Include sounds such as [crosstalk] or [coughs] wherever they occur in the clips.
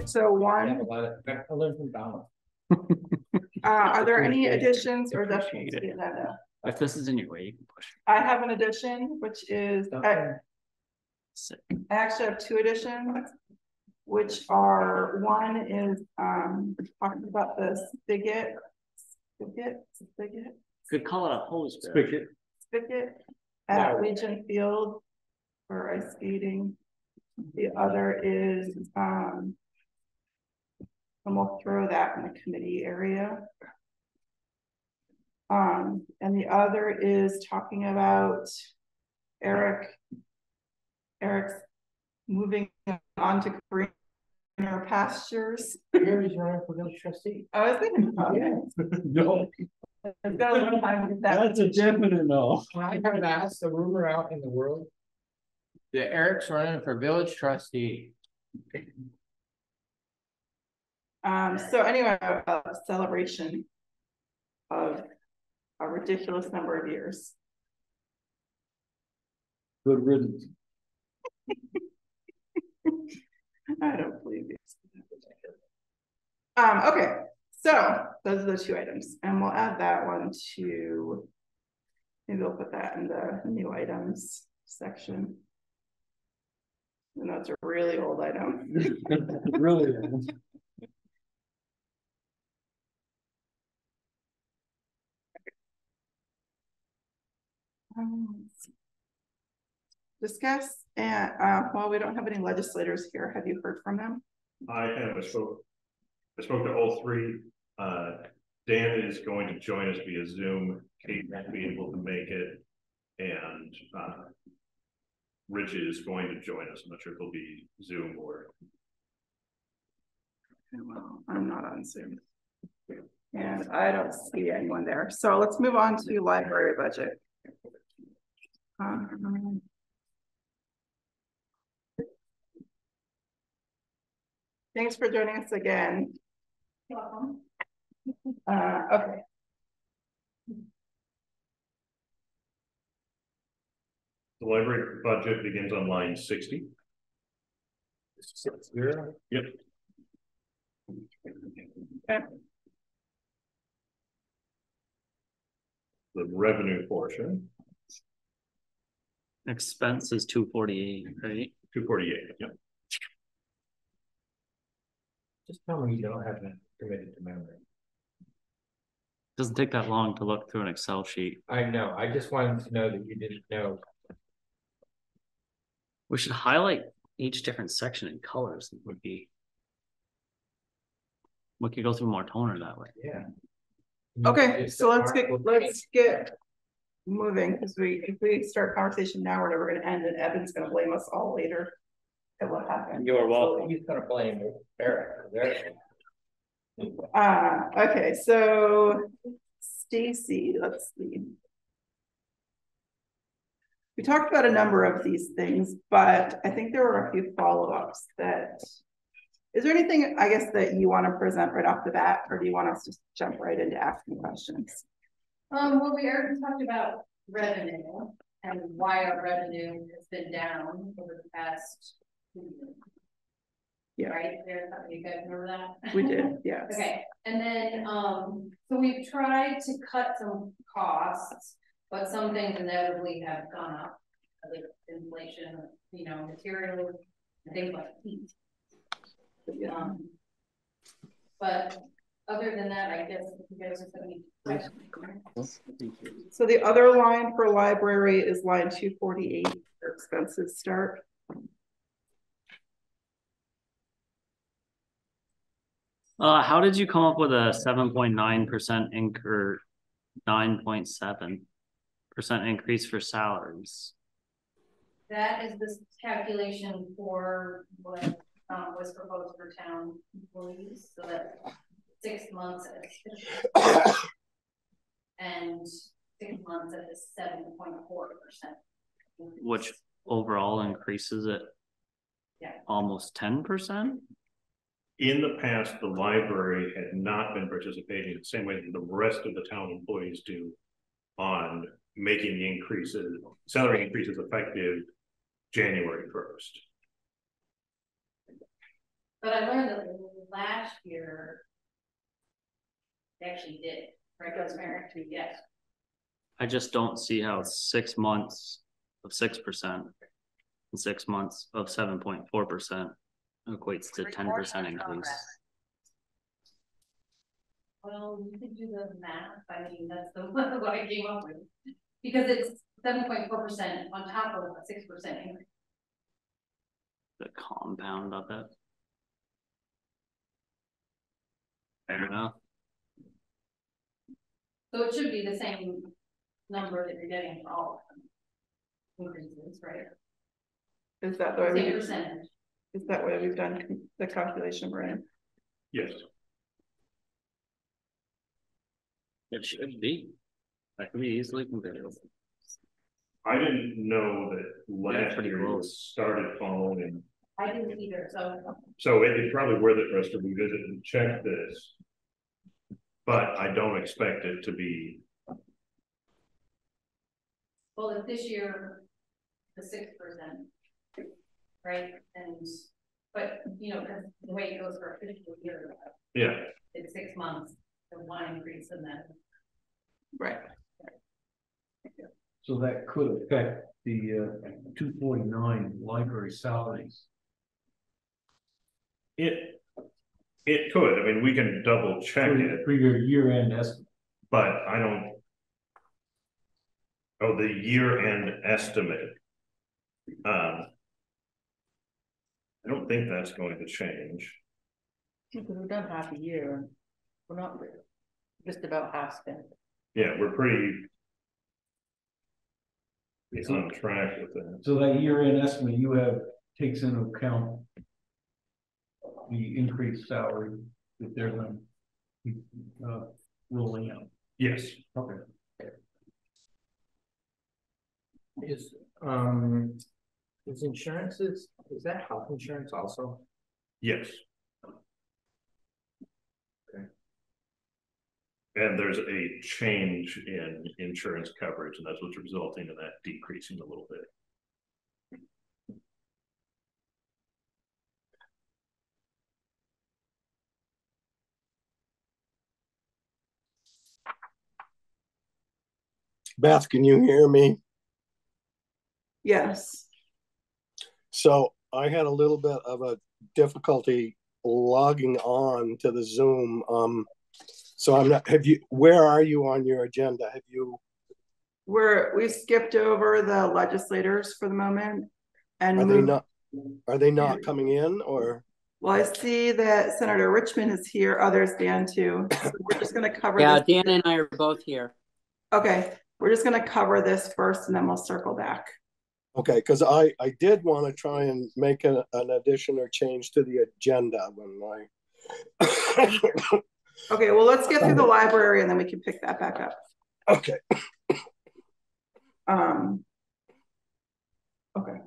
six oh one. I learned from Donald. [laughs] Uh, are there any additions or adjustments to the agenda? If this is in your way, you can push I have an addition, which is, I it. I actually have two additions. Which are, one is, um, talking about the spigot. Spigot, spigot, Could call it a hose. barrel. Spigot. spigot No. at Legion Field for ice skating. The other is, um. And we'll throw that in the committee area. Um, and the other is talking about Eric. Eric's moving on to greener pastures. Gary's running for village trustee. I was thinking about it. [laughs] No, It's got a little time to get that. a definite no. I heard that's the rumor out in the world. That Eric's running for village trustee. Um, so anyway, a celebration. Of a ridiculous number of years. Good riddance. [laughs] I don't believe you. Um, okay, so those are the two items, and we'll add that one to. Maybe we'll put that in the new items section. Know it's a really old item. [laughs] Really. Um, Discuss, and, uh, while we don't have any legislators here, have you heard from them? I have, I spoke, I spoke to all three. Uh, Dan is going to join us via Zoom. Kate won't be able to make it. And, uh, Rich is going to join us. I'm not sure if it'll be Zoom or, Well, I'm not on Zoom. And I don't see anyone there, so let's move on to library budget. Um, Thanks for joining us again. Welcome. Uh, okay. the library budget begins on line sixty. Six zero. Yep. Okay. The revenue portion, Expense is two forty-eight, right? two forty-eight, yeah. Just tell me you don't have that committed to memory. Doesn't take that long to look through an Excel sheet. I know, I just wanted to know that you didn't know. We should highlight each different section in colors It would be. We could go through more toner that way. Yeah. Okay, It's so let's get, artwork. let's get. Moving, because we, if we start conversation now, we're never gonna end, and Evan's gonna blame us all later. At what happened. You are welcome. He's gonna blame Eric. Eric. Uh, okay, so Stacy, let's see. We talked about a number of these things, but I think there were a few follow-ups that. Is there anything, I guess, that you want to present right off the bat, or do you want us to jump right into asking questions? Um, well, we already talked about revenue and why our revenue has been down over the past. two years. Yeah. Right, there, you guys remember that? We did, [laughs] yes. Okay, and then, um, so we've tried to cut some costs, but some things inevitably have gone up. Like inflation, you know, materials, things like heat. Um, But other than that, I guess if you guys have any questions. So the other line for library is line two forty-eight, where expenses start. Uh, how did you come up with a seven point nine percent incur, nine point seven percent increase for salaries? That is this calculation for what um was proposed for town employees, so that six months at. And six months at the seven point four percent. Which overall increases it Yeah. almost ten percent? In the past, the library had not been participating the same way that the rest of the town employees do. On making the increases, salary increases effective January first. But I learned that last year. They actually did, right, goes merit to, yes, I just don't see how six months of six percent. And six months of seven point four percent equates to ten percent increase. well, you could do the math, I mean, that's the, [laughs] what I came up with. Because it's seven point four percent on top of a six percent increase. The compound of it. Fair enough. So it should be the same number that you're getting for all of them. Increases, right? Is that the way Same we, percentage. is that way we've done the calculation, Brian? Yes, It should be. That could be easily compatible. I didn't know that Yeah, last pretty year was close. started following, I didn't either, so so it- it's probably worth it for us to revisit and check this. But I don't expect it to be, Well, if this year, the six percent. Right, and, but, you know, cause the way it goes for a fiscal year, yeah, it's six months, the one increase and then. Right. So that could affect the uh two forty-nine library salaries. it. It could, I mean, we can double check For it, for your year-end estimate. but I don't. Oh, the year-end estimate. Um. I don't think that's going to change. Because we've done half a year, we're not just about half spent. Yeah, we're pretty. It's on track with that. So that year-end estimate you have takes into account. The increased salary that they're gonna. be, Uh, rolling out. Yes, Okay. Is, um, is insurances, is that health insurance also? yes. Okay. And there's a change in insurance coverage, and that's what's resulting in that decreasing a little bit. Beth, can you hear me? Yes, So I had a little bit of a difficulty logging on to the Zoom. Um, so I'm not, have you, where are you on your agenda? Have you, we're, we skipped over the legislators for the moment. And are they not, are they not coming in or? well, I see that Senator Richmond is here, others Dan too. So We're just gonna cover Yeah, this. Dan and I are both here. Okay, we're just gonna cover this first and then we'll circle back. Okay, because I, I did want to try and make an, an addition or change to the agenda when I. [coughs] Okay, well, let's get through the library and then we can pick that back up. Okay, [coughs] Um. Okay.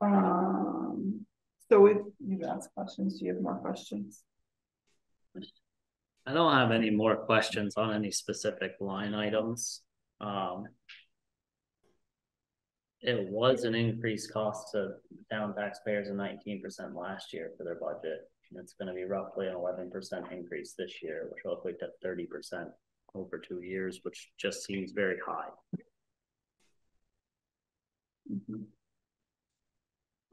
Um, so we, you've asked questions, do you have more questions? I don't have any more questions on any specific line items. Um. It was an increased cost to town taxpayers of nineteen percent last year for their budget. And it's gonna be roughly an eleven percent increase this year, which will equate to thirty percent over two years, which just seems very high. Mhm.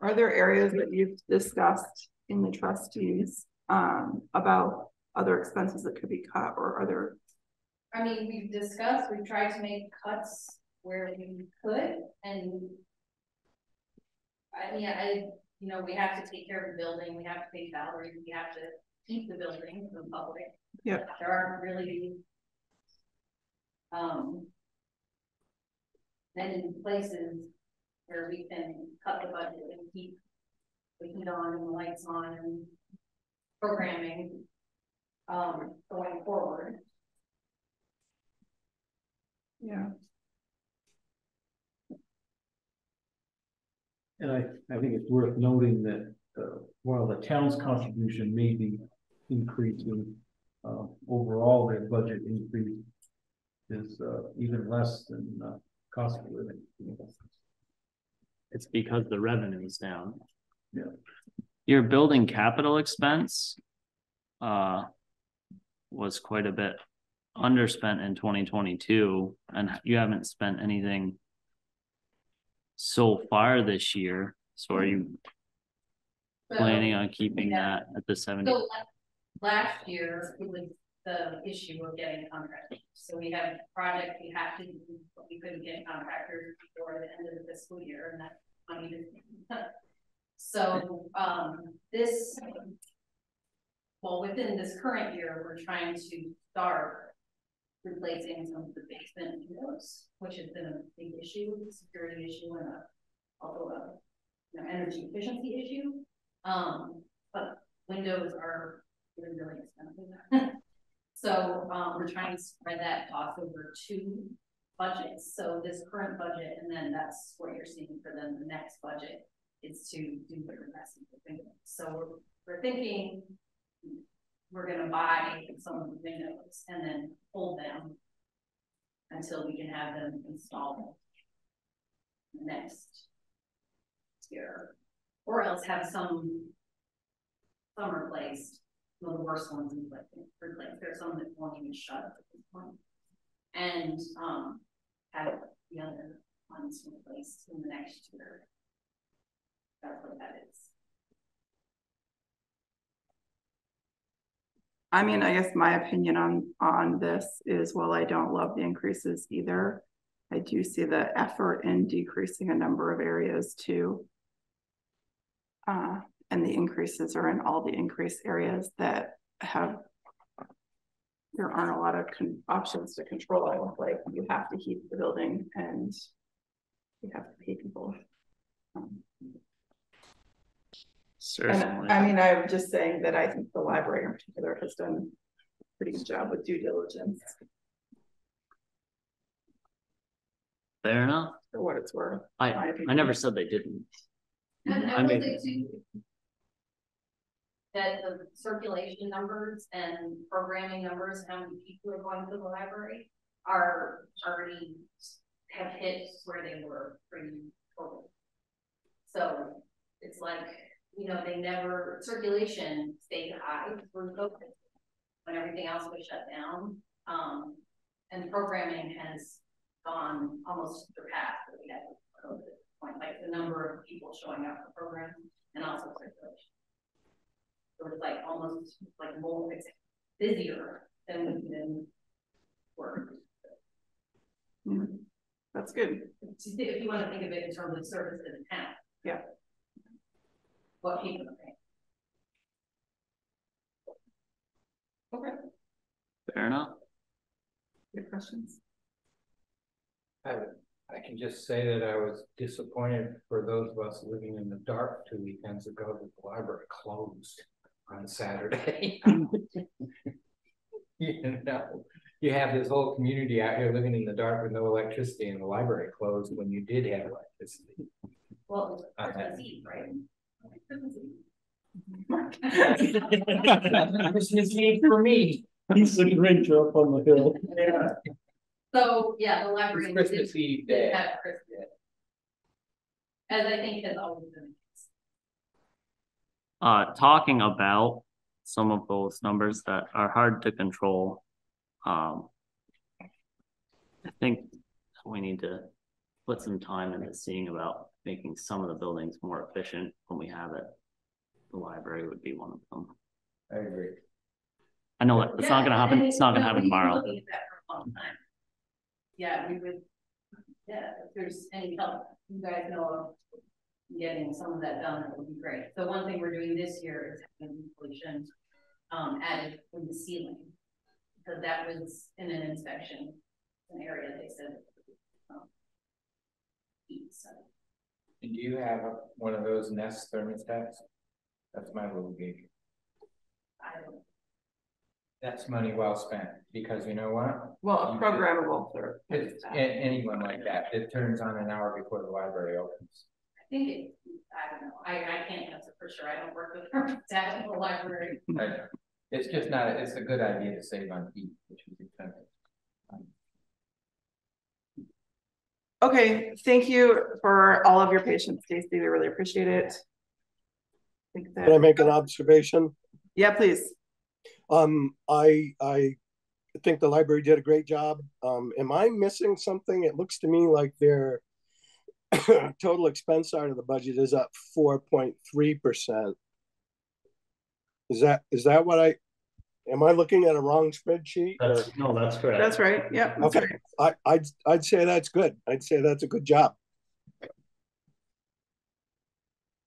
Are there areas that you've discussed in the trustees, um, about other expenses that could be cut or other? I mean, we've discussed, we've tried to make cuts where we could and. I mean, I, you know, we have to take care of the building, we have to pay salaries, we have to keep the building for the public. Yeah. There aren't really. Um. Many places where we can cut the budget and keep. The heat on and the lights on and programming. Um, going forward. Yeah. And I, I think it's worth noting that, uh, while the town's contribution may be increasing, uh, overall their budget increase is, uh, even less than, uh, cost of living. It's because the revenue is down. Yeah. Your building capital expense. Uh. Was quite a bit underspent in twenty twenty-two and you haven't spent anything. So far this year, so are you planning on keeping that at the seventy? So last year, it was the issue of getting contractors. So we have a project we have to, do, but we couldn't get contractors before the end of the fiscal year and that money didn't. [laughs] So, um, this. Well, within this current year, we're trying to start. Replacing some of the basement windows, which has been a big issue, security issue and a, although a. You know, energy efficiency issue, um, but windows are really, really expensive. [laughs] So, um, we're trying to spread that cost over two budgets, so this current budget, and then that's what you're seeing for then the next budget. Is to do the windows, so we're, we're thinking. We're gonna buy some of the windows and then hold them. Until we can have them installed. Next. Year, or else have some. Some replaced, the worst ones in like, replaced, there's some that won't even shut up at this point. And, um, have the other ones replaced in the next year. That's what that is. I mean, I guess my opinion on, on this is, while I don't love the increases either. I do see the effort in decreasing a number of areas too. Uh, and the increases are in all the increased areas that have. There aren't a lot of con- options to control, like you have to heat the building and. You have to pay people. Um, Certainly. and I mean, I'm just saying that I think the library in particular has done a pretty good job with due diligence, Fair enough. for what it's worth. I, I never said they didn't. And I I mean- say too. That the circulation numbers and programming numbers, how many people are going to the library are already. Have hit where they were pre-COVID. So it's like, you know, they never, circulation stayed high through COVID. When everything else was shut down, um, and programming has gone almost surpassed what we had at COVID point, like the number of people showing up for programs and also circulation. So it's like almost like more, it's busier than we've been working. Mhm. That's good. If you wanna think of it in terms of service to the town. Yeah. What people are paying. Okay. Fair enough. Good questions. I, I can just say that I was disappointed for those of us living in the dark two weekends ago that the library closed on Saturday. [laughs] You know, you have this whole community out here living in the dark with no electricity and the library closed when you did have electricity. Well, it's. Christmas Eve, right? Christmas [laughs] Eve. Christmas Eve for me. He's the Grinch up on the hill. Yeah. [laughs] So, yeah, the library. It's Christmas did- Eve day. Christmas. As I think has always been. Uh, talking about some of those numbers that are hard to control. Um. I think we need to put some time into seeing about making some of the buildings more efficient when we have it. The library would be one of them. I agree. I know that it's not gonna happen, it's not gonna happen tomorrow. that for a long time. Yeah, we would, yeah, if there's any help, you guys know of getting some of that done, that would be great. So one thing we're doing this year is having inflation um, added in the ceiling. Because that was in an inspection, an area they said. um, heat, so. And do you have one of those Nest thermostats? That's my little gig. I don't, That's money well spent, because you know what? Well, a programmable for. It's a- anyone like that, it turns on an hour before the library opens. I think it, I don't know, I, I can't answer for sure, I don't work with her, [laughs] dad in the library. It's just not, it's a good idea to save on heat, which is expensive. Okay, thank you for all of your patience, Stacy. We really appreciate it. Think Can I make an observation? yeah, please. Um, I, I think the library did a great job. Um, am I missing something? It looks to me like their [coughs] total expense side of the budget is up four point three percent. Is that, is that what I, am I looking at a wrong spreadsheet? That's, no, that's correct. That's right. Yep. that's Okay, right. I, I'd, I'd say that's good. I'd say that's a good job.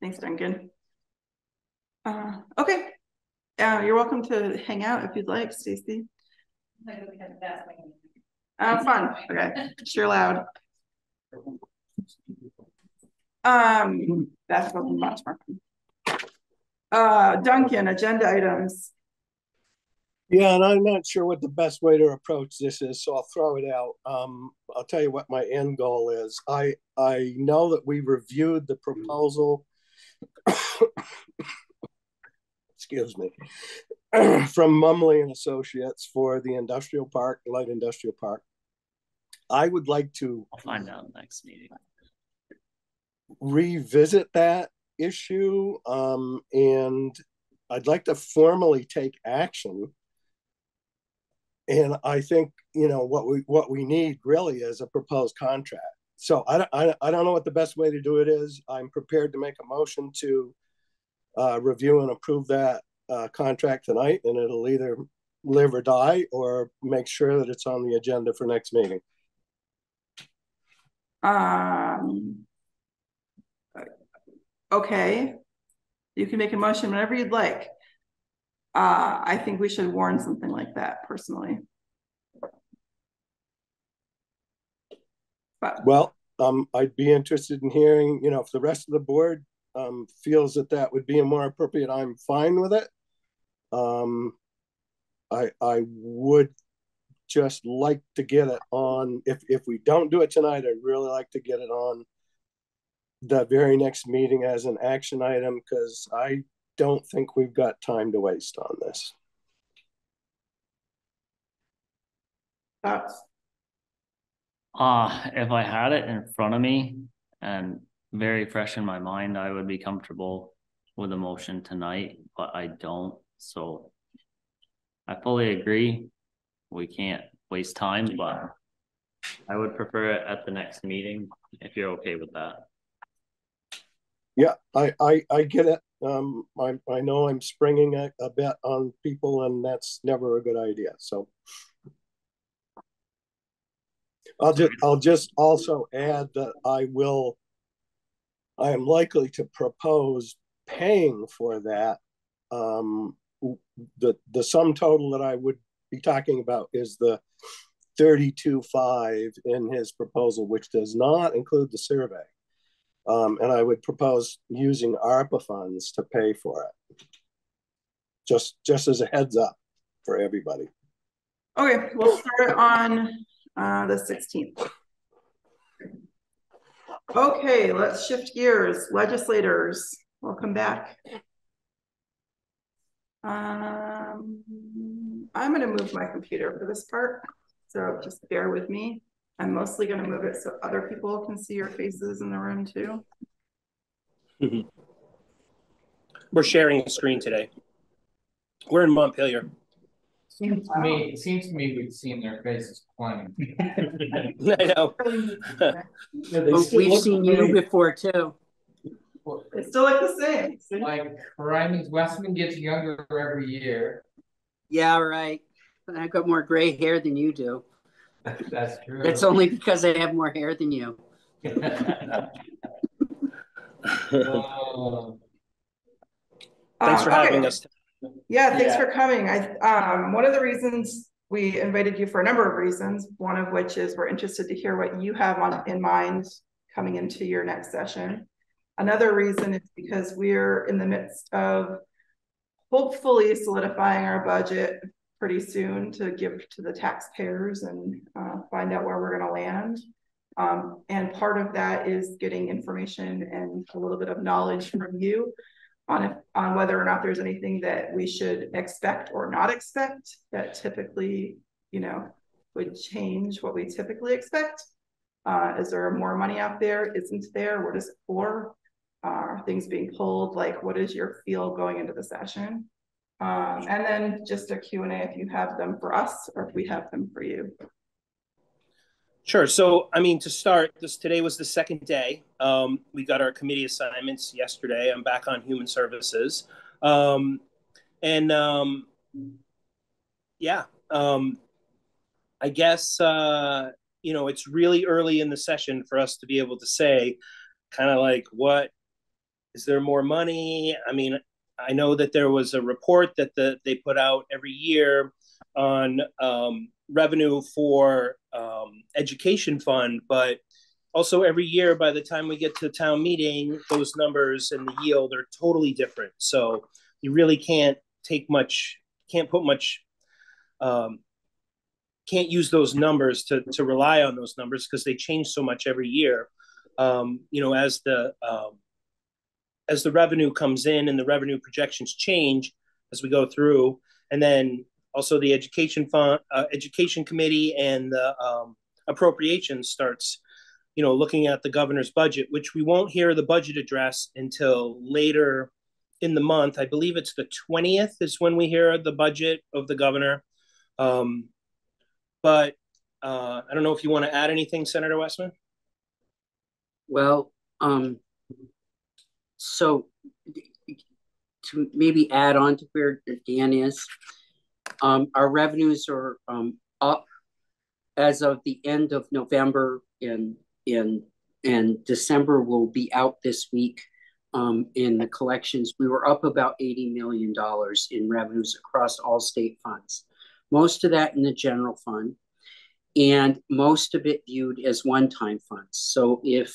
Thanks, Duncan. Uh, okay. Uh, you're welcome to hang out if you'd like, Stacy. Like, we had that one. Uh, fun. Okay, sure loud. [laughs] Um, that's something much more. fun. Uh, Duncan, agenda items. Yeah, and I'm not sure what the best way to approach this is, so I'll throw it out. Um, I'll tell you what my end goal is. I, I know that we reviewed the proposal. Excuse me. [clears throat] From Mumley and Associates for the industrial park, light industrial park. I would like to I'll find out in the next meeting. Revisit that issue, um, and I'd like to formally take action. And I think, you know, what we, what we need really is a proposed contract. So I, I, I don't know what the best way to do it is. I'm prepared to make a motion to uh, review and approve that, uh, contract tonight, and it'll either live or die, or make sure that it's on the agenda for next meeting. Um. Okay. You can make a motion whenever you'd like. Uh, I think we should warn something like that personally. But, Well, um, I'd be interested in hearing, you know, if the rest of the board, um, feels that that would be more appropriate, I'm fine with it. Um, I, I would just like to get it on, if, if we don't do it tonight, I'd really like to get it on the very next meeting as an action item, because I don't think we've got time to waste on this. thoughts? Uh, if I had it in front of me and very fresh in my mind, I would be comfortable with a motion tonight, but I don't, so. I fully agree. We can't waste time, but I would prefer it at the next meeting, if you're okay with that. Yeah, I, I, I get it. Um, I, I know I'm springing a, a bet on people and that's never a good idea, so. I'll just, I'll just also add that I will, I am likely to propose paying for that. Um, the, the sum total that I would be talking about is the thirty-two five in his proposal, which does not include the survey. Um, and I would propose using ARPA funds to pay for it. Just, just as a heads up for everybody. Okay, we'll start on uh the sixteenth. Okay, let's shift gears. Legislators, welcome back. Um, I'm gonna move my computer for this part, so just bear with me. I'm mostly gonna move it so other people can see your faces in the room too. Mm-hmm. We're sharing a screen today. We're in Montpelier. Seems to me, it seems to me we've seen their faces plenty. [laughs] I know. [laughs] Oh, We've seen you before too. They still look the same. see? Like, Ryan's Westman gets younger every year. Yeah, right. I've got more gray hair than you do. [laughs] That's true. That's only because I have more hair than you. Oh, [laughs] Thanks for Uh, okay. having us. Yeah, thanks Yeah. for coming. I, um, one of the reasons we invited you for a number of reasons, one of which is we're interested to hear what you have on, in mind coming into your next session. Another reason is because we're in the midst of hopefully solidifying our budget pretty soon to give to the taxpayers and, uh, find out where we're gonna land. Um, and part of that is getting information and a little bit of knowledge from you on if, on whether or not there's anything that we should expect or not expect that typically, you know, would change what we typically expect. Uh, is there more money out there? Isn't there? What is it for? Uh, Are things being pulled? Like, what is your feel going into the session? Um, and then just a Q and A if you have them for us or if we have them for you. Sure. So, I mean, to start, this today was the second day. Um, we got our committee assignments yesterday. I'm back on human services, um, and um, yeah, um, I guess uh, you know it's really early in the session for us to be able to say, kind of like, what is there more money? I mean, I know that there was a report that the, they put out every year on um, revenue for um, education fund, but also every year by the time we get to town meeting, those numbers and the yield are totally different. So you really can't take much, can't put much, um, can't use those numbers to to rely on those numbers because they change so much every year. Um, you know, as the um, as the revenue comes in and the revenue projections change as we go through, and then also the education fund, uh, education committee, and the um, appropriations starts, you know, looking at the governor's budget, which we won't hear the budget address until later in the month. I believe it's the twentieth is when we hear the budget of the governor. Um, but uh, I don't know if you want to add anything, Senator Westman. Well, um, so to maybe add on to where Dan is, um, our revenues are um, up as of the end of November and in and December will be out this week um, in the collections. We were up about $80 million in revenues across all state funds, most of that in the general fund, and most of it viewed as one time funds. So if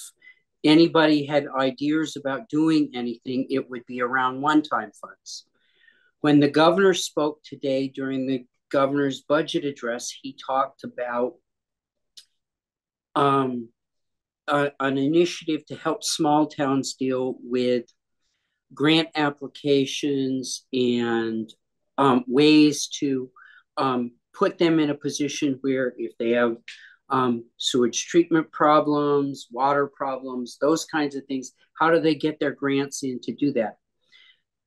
anybody had ideas about doing anything, it would be around one time funds. When the governor spoke today during the governor's budget address, he talked about um, an initiative to help small towns deal with grant applications and um, ways to um, put them in a position where if they have um, sewage treatment problems, water problems, those kinds of things, how do they get their grants in to do that?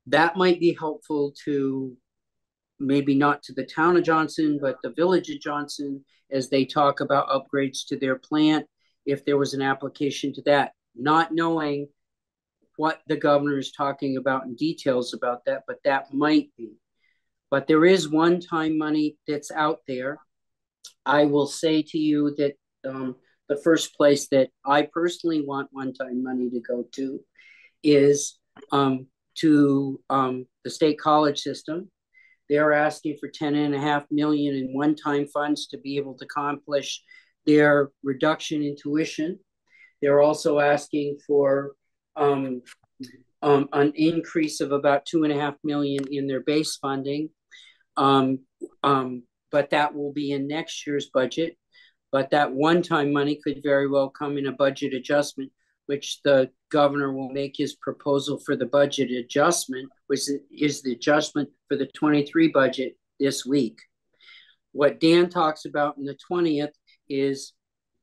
That might be helpful to maybe not to the town of Johnson, but the village of Johnson as they talk about upgrades to their plant if there was an application to that, not knowing what the governor is talking about in details about that, but that might be. But there is one time money that's out there. I will say to you that um, the first place that I personally want one time money to go to is um, to um, the state college system. They are asking for 10 and a half million in one time funds to be able to accomplish their reduction in tuition. They're also asking for um, um, an increase of about two and a half million in their base funding. Um, um, but that will be in next year's budget. But that one-time money could very well come in a budget adjustment, which the governor will make his proposal for the budget adjustment, which is the adjustment for the 23 budget this week. What Dan talks about in the 20th is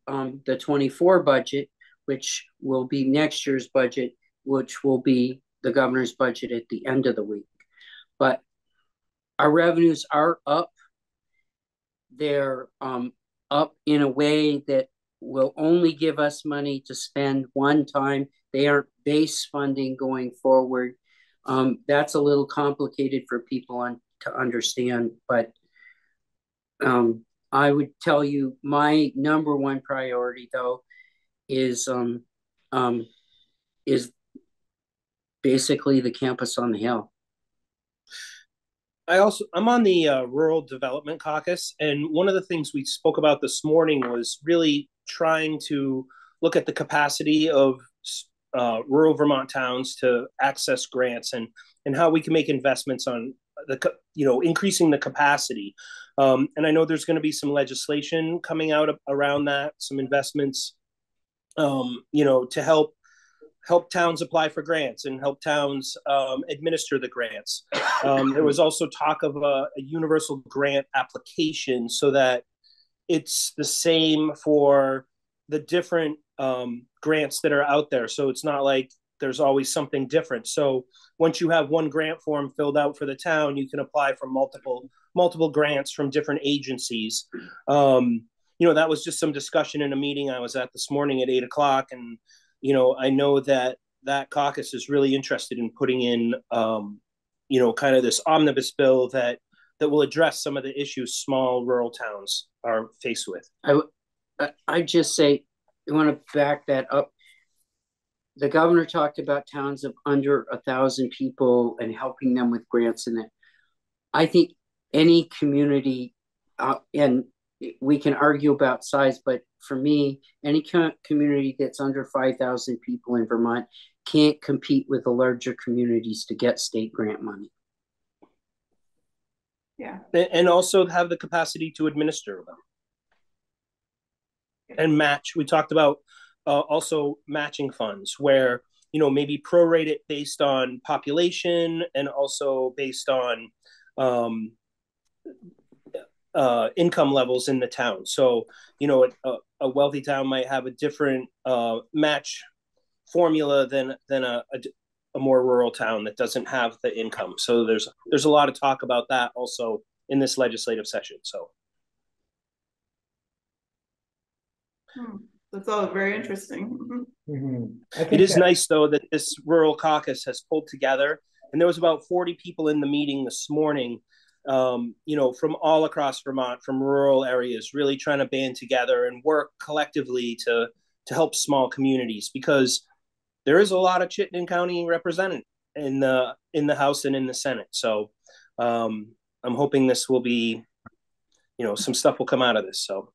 um, the 24 budget, which will be next year's budget, which will be the governor's budget at the end of the week. But our revenues are up. They're um, up in a way that will only give us money to spend one time. They aren't base funding going forward. Um, that's a little complicated for people on, to understand, but um, I would tell you my number one priority though is um um is basically the campus on the hill. I also I'm on the uh, rural development caucus, and one of the things we spoke about this morning was really trying to look at the capacity of uh, rural Vermont towns to access grants and and how we can make investments on the you know increasing the capacity. Um, and I know there's going to be some legislation coming out around that, some investments, um, you know, to help help towns apply for grants and help towns um, administer the grants. Um, there was also talk of a, a, universal grant application so that it's the same for the different um, grants that are out there. So it's not like there's always something different. So once you have one grant form filled out for the town, you can apply for multiple multiple grants from different agencies. Um, you know, that was just some discussion in a meeting I was at this morning at eight o'clock, and you know, I know that that caucus is really interested in putting in, um, you know, kind of this omnibus bill that that will address some of the issues small rural towns are faced with. I I just say I want to back that up. The governor talked about towns of under a thousand people and helping them with grants and that. I think any community, uh, and we can argue about size, but for me, any community that's under 5,000 people in Vermont can't compete with the larger communities to get state grant money. Yeah. And also have the capacity to administer them. And match. We talked about uh, also matching funds where, you know, maybe prorate it based on population and also based on um, uh, income levels in the town. So, you know, a, a wealthy town might have a different uh, match formula than than a, a, a, more rural town that doesn't have the income. So there's there's a lot of talk about that also in this legislative session. So. Hmm. That's all very interesting. Mm-hmm. It is that... nice though that this rural caucus has pulled together, and there was about forty people in the meeting this morning um, you know, from all across Vermont, from rural areas, really trying to band together and work collectively to to help small communities because there is a lot of Chittenden County represented in the in the House and in the Senate. So um, I'm hoping this will be, you know, some stuff will come out of this. So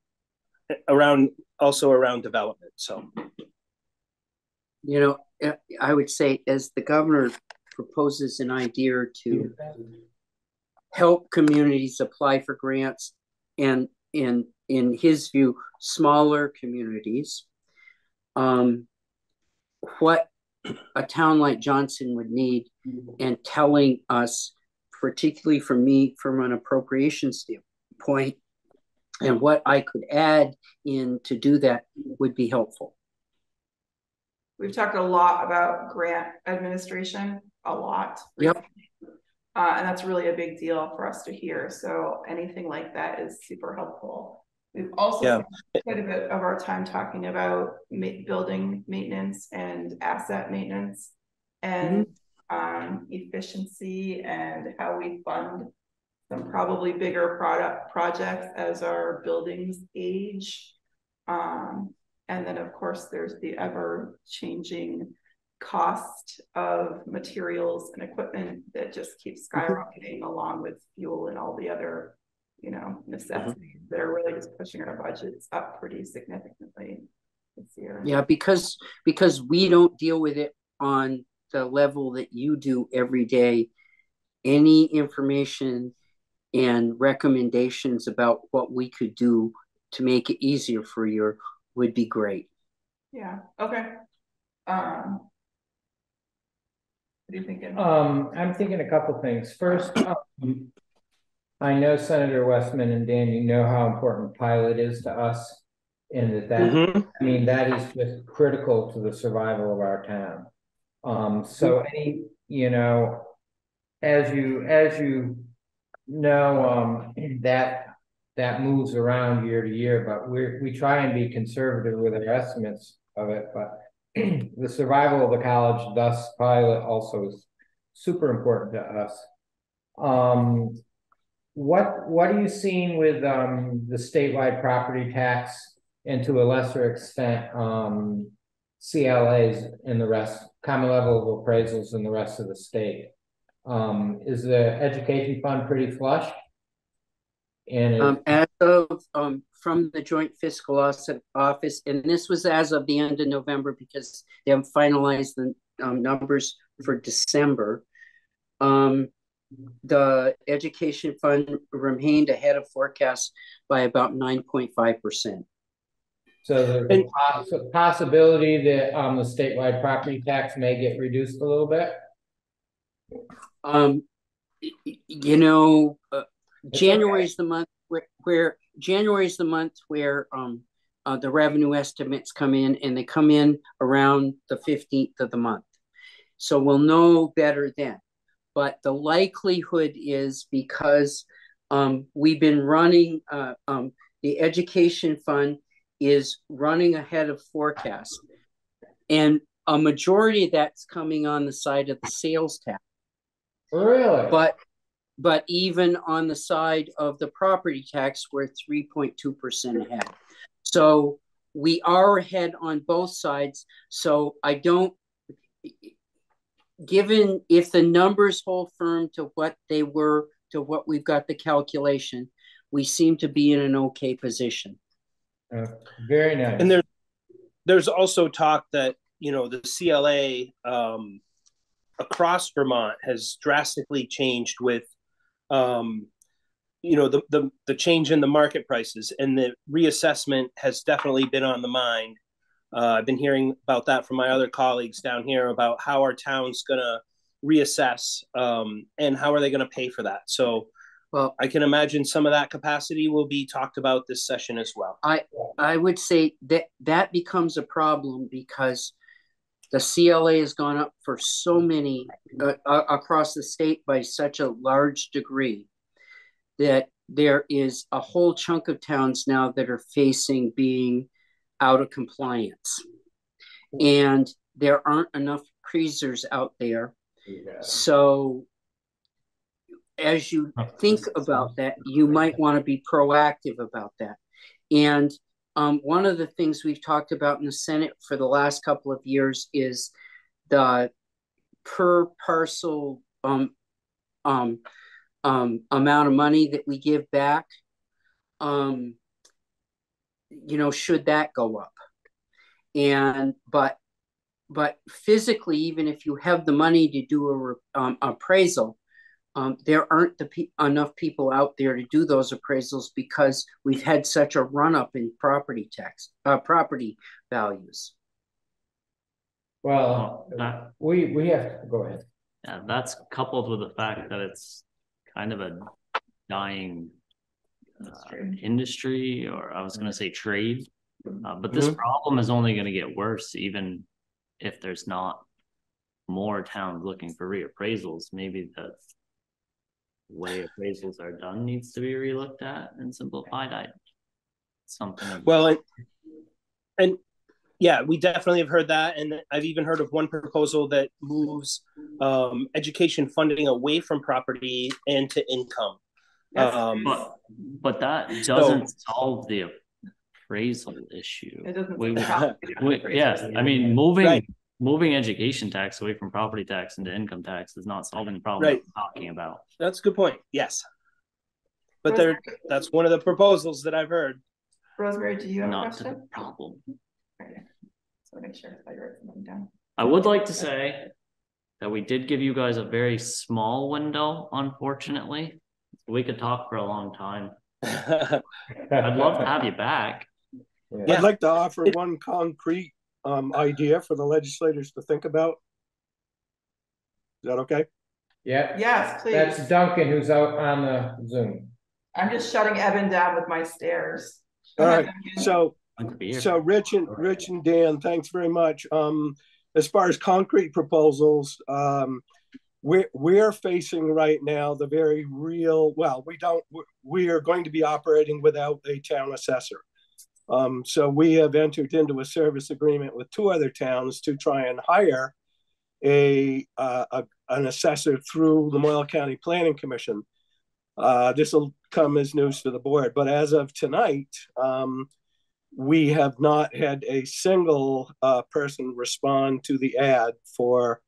around also around development. So you know, I would say as the governor proposes an idea to help communities apply for grants and in in his view smaller communities. Um, what a town like johnson would need and telling us particularly for me from an appropriation standpoint and what i could add in to do that would be helpful. We've talked a lot about grant administration a lot. Yep uh, and that's really a big deal for us to hear. So anything like that is super helpful. We've also yeah. spent quite a bit of our time talking about ma- building maintenance and asset maintenance and mm-hmm. um, efficiency and how we fund some probably bigger product projects as our buildings age. Um, and then of course there's the ever changing cost of materials and equipment that just keeps mm-hmm. skyrocketing mm-hmm. along with fuel and all the other you know necessities mm-hmm. that are really just pushing our budgets up pretty significantly this year yeah because because we don't deal with it on the level that you do every day any information and recommendations about what we could do to make it easier for you would be great yeah okay um what are you thinking? Um, I'm thinking a couple things. First, um, I know Senator Westman and Dan, you know how important pilot is to us. And that, that mm-hmm. I mean, that is just critical to the survival of our town. Um, so any, you know, as you, as you know, um, that, that moves around year to year, but we we try and be conservative with our estimates of it, but [clears throat] the survival of the college, thus pilot, also is super important to us. Um, what what are you seeing with um, the statewide property tax and to a lesser extent um, CLAs in the rest, common level of appraisals in the rest of the state? Um, is the education fund pretty flush? And um, as of um, from the Joint Fiscal Office, and this was as of the end of November because they haven't finalized the um, numbers for December. Um, the education fund remained ahead of forecast by about 9.5%. So there's a poss possibility that um, the statewide property tax may get reduced a little bit? Um, you know, uh, January okay. is the month where, where January is the month where um, uh, the revenue estimates come in and they come in around the 15th of the month. So we'll know better then. But the likelihood is because um, we've been running, uh, um, the education fund is running ahead of forecast. And a majority of that's coming on the side of the sales tax. Really? But but even on the side of the property tax, we're 3.2% ahead. So we are ahead on both sides. So I don't, given if the numbers hold firm to what they were, to what we've got the calculation, we seem to be in an okay position. Uh, very nice. And there, there's also talk that you know the CLA um, across Vermont has drastically changed with, um, you know, the, the the change in the market prices and the reassessment has definitely been on the mind. Uh, I've been hearing about that from my other colleagues down here about how our town's gonna reassess um, and how are they gonna pay for that. So Well, I can imagine some of that capacity will be talked about this session as well. I I would say that that becomes a problem because the CLA has gone up for so many uh, across the state by such a large degree that there is a whole chunk of towns now that are facing being out of compliance, and there aren't enough cruisers out there. So as you think about that, you might want to be proactive about that. And um, one of the things we've talked about in the Senate for the last couple of years is the per parcel um, um, um, amount of money that we give back. Um, you know, should that go up? And but but physically, even if you have the money to do a um, appraisal, um, there aren't the pe- enough people out there to do those appraisals because we've had such a run up in property tax, uh, property values. Well, that- we, we have, to go ahead. Yeah, that's coupled with the fact that it's kind of a dying uh, Industry. industry, or I was gonna say trade. Uh, but this problem is only gonna get worse, even if there's not more towns looking for reappraisals. Maybe the way appraisals are done needs to be relooked at and simplified. I something. Well, and, and yeah, we definitely have heard that, and I've even heard of one proposal that moves um, education funding away from property and to income. That's- Um, But, but that doesn't solve the appraisal issue. It doesn't. We, stop. [laughs] we, yes, I mean, moving, Right. Moving education tax away from property tax into income tax is not solving the problem Right. we're talking about. that's a good point. Yes, but there, that's one of the proposals that I've heard. Rosemary, do you have a Not to the problem. Okay. So make sure I wrote something down. I would like to say that we did give you guys a very small window, unfortunately. We could talk for a long time. [laughs] I'd love to have you back. Yeah. I'd like to offer one concrete um idea for the legislators to think about. Is that okay? Yeah, Yes, please. that's Duncan who's out on the Zoom. I'm just shutting Evan down with my stairs. Go All ahead, right, Duncan. so Good to be here. So Rich and Rich and Dan, thanks very much. Um, as far as concrete proposals, um, we're we're facing right now the very real. Well, we don't. We are going to be operating without a town assessor. Um, so we have entered into a service agreement with two other towns to try and hire a, uh, a an assessor through the Lamoille County Planning Commission. Uh, this will come as news to the board, but as of tonight, um, we have not had a single uh, person respond to the ad for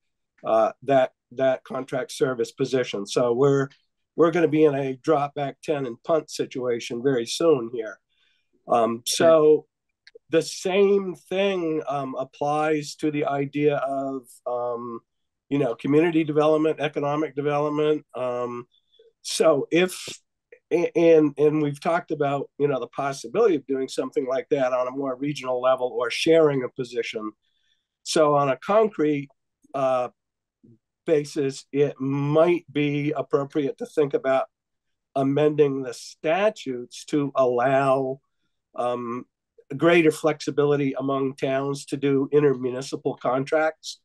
uh, that that contract service position. So we're we're going to be in a drop back ten and punt situation very soon here. Um, so the same thing um, applies to the idea of um, you know community development, economic development. Um, so if and and we've talked about you know the possibility of doing something like that on a more regional level or sharing a position so on a concrete uh, basis it might be appropriate to think about amending the statutes to allow um, greater flexibility among towns to do intermunicipal contracts.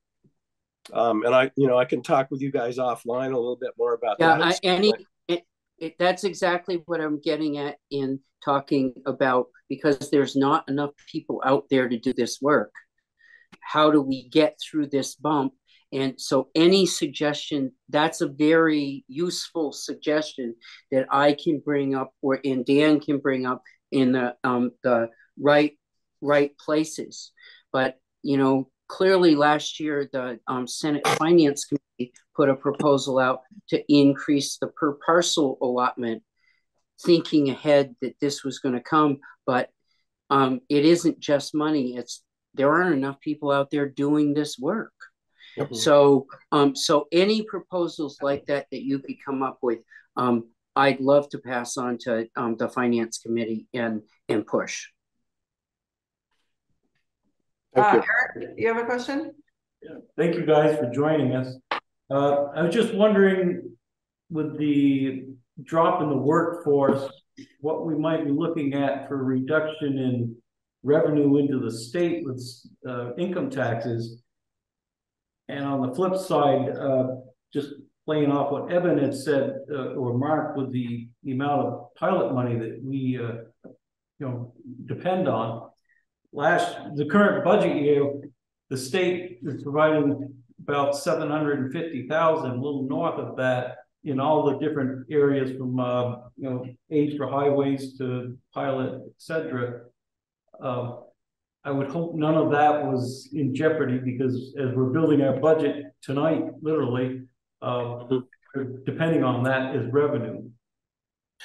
Um, and I, you know, I can talk with you guys offline a little bit more about Yeah, that. I, any, it, it, that's exactly what I'm getting at in talking about, because there's not enough people out there to do this work. How do we get through this bump? And so any suggestion, that's a very useful suggestion that I can bring up or and Dan can bring up in the um the right right places. But you know, clearly last year the um, Senate Finance Committee put a proposal out to increase the per parcel allotment, thinking ahead that this was going to come. But um, it isn't just money; it's there aren't enough people out there doing this work. Yep. So, um, so any proposals like that that you could come up with, um, I'd love to pass on to um, the finance committee and and push. Thank Uh, you. Eric, you have a question? Yeah. Thank you guys for joining us. Uh, I was just wondering, with the drop in the workforce, what we might be looking at for reduction in revenue into the state with, uh, income taxes. And on the flip side, uh, just playing off what Evan had said, uh, or Mark, with the, the amount of pilot money that we, uh, you know, depend on. Last, the current budget year, the state is providing about seven hundred and fifty thousand, a little north of that, in all the different areas from, uh, you know, aids for highways to pilot, et cetera. Uh, I would hope none of that was in jeopardy, because as we're building our budget tonight, literally, uh, depending on that is revenue.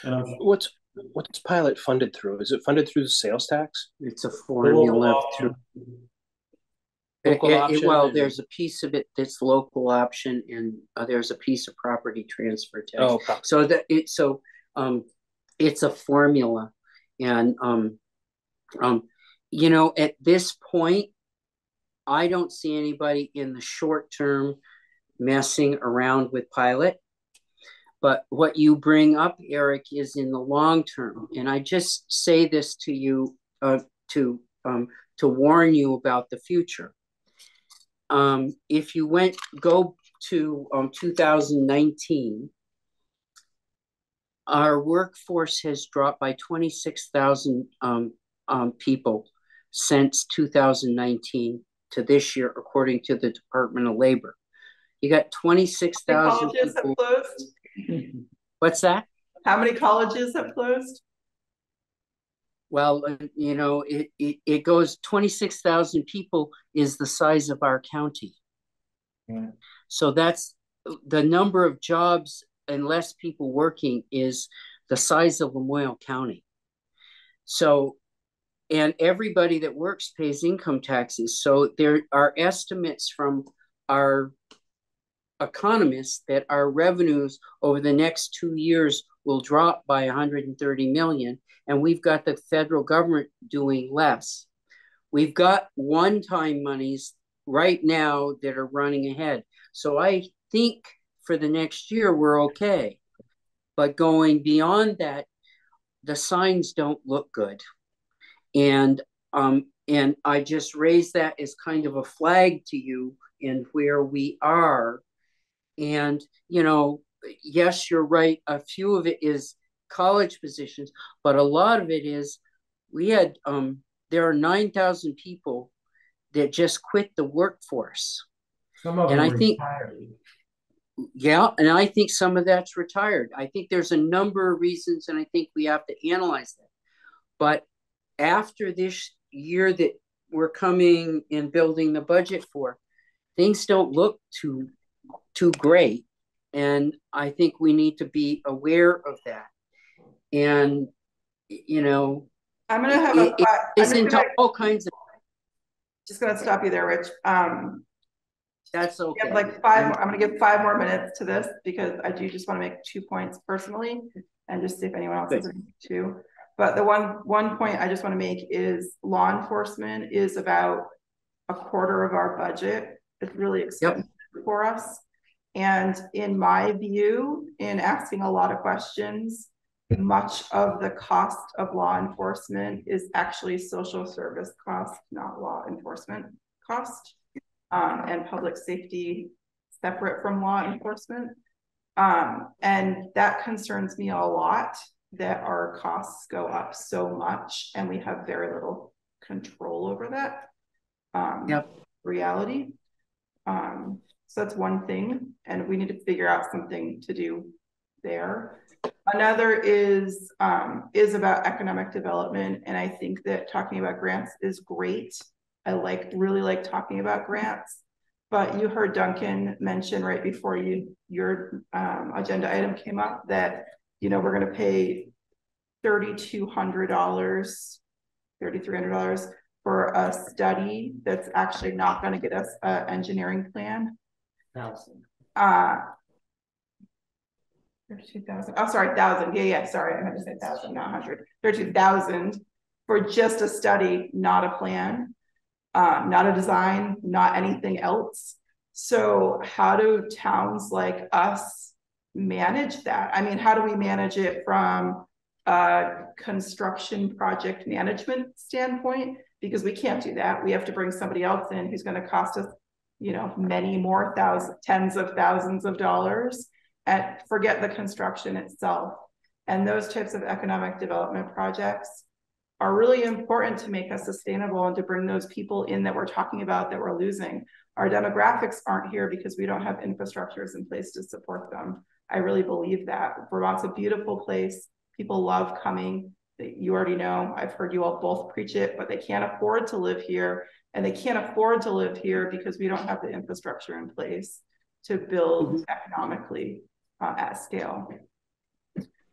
And I'm What's what's pilot funded through? Is it funded through the sales tax? It's a formula through. It- Local it- it- well, and- there's a piece of it that's local option and uh, there's a piece of property transfer tax. Oh, okay. So that it, so, um, it's a formula and, um, um, you know, at this point, I don't see anybody in the short term messing around with pilot. But what you bring up, Eric, is in the long term. And I just say this to you, uh, to, um, to warn you about the future. Um, if you went, go to, um, two thousand nineteen, our workforce has dropped by twenty-six thousand, um, um, people since two thousand nineteen to this year, according to the Department of Labor. You got twenty-six How many thousand colleges have people. closed? What's that? How many colleges have closed? Well, uh, you know, it, it, it goes, twenty-six thousand people is the size of our county. Yeah. So that's, the number of jobs and less people working is the size of Lamoille County. So, and everybody that works pays income taxes, so there are estimates from our economists that our revenues over the next two years will drop by 130 million and we've got the federal government doing less. We've got one-time monies right now that are running ahead. So I think for the next year we're okay. But going beyond that, the signs don't look good. And um and I just raise that as kind of a flag to you in where we are. And you know, yes, you're right. A few of it is college positions, but a lot of it is we had um there are 9,000 people that just quit the workforce. Some of And them I think- retired. Yeah, and I think some of that's retired. I think there's a number of reasons, and I think we have to analyze that. But after this year that we're coming and building the budget for, things don't look too too great. And I think we need to be aware of that. And you know, I'm gonna have a, It- it it's just into gonna, all kinds of just gonna stop you there, Rich. Um, that's okay. have like five, more- I'm gonna give five more minutes to this because I do just wanna make two points personally and just see if anyone else has anything too. But the one, one point I just wanna make is law enforcement is about a quarter of our budget. It's really expensive for us. And in my view, in asking a lot of questions, much of the cost of law enforcement is actually social service cost, not law enforcement cost. Um, and public safety separate from law enforcement. Um, and that concerns me a lot that our costs go up so much and we have very little control over that. Um, Yep. reality. Um, so that's one thing, and we need to figure out something to do there. Another is um, is about economic development, and I think that talking about grants is great. I like really like talking about grants, but you heard Duncan mention right before you your um, agenda item came up that you know we're going to pay thirty two hundred dollars, thirty three hundred dollars for a study that's actually not going to get us an engineering plan. Thousand. Uh. Oh, sorry, thousand, yeah, yeah, sorry, I meant to say thousand, not hundred, thirty-two thousand for just a study, not a plan. Uh, not a design, not anything else. So how do towns like us manage that? I mean, how do we manage it from a construction project management standpoint? Because we can't do that. We have to bring somebody else in who's gonna cost us, you know, many more thousands, tens of thousands of dollars. And forget the construction itself. And those types of economic development projects are really important to make us sustainable and to bring those people in that we're talking about that we're losing. Our demographics aren't here because we don't have infrastructures in place to support them. I really believe that. Vermont's a beautiful place. People love coming. You already know, I've heard you all both preach it, but they can't afford to live here. And they can't afford to live here because we don't have the infrastructure in place to build economically uh, at scale.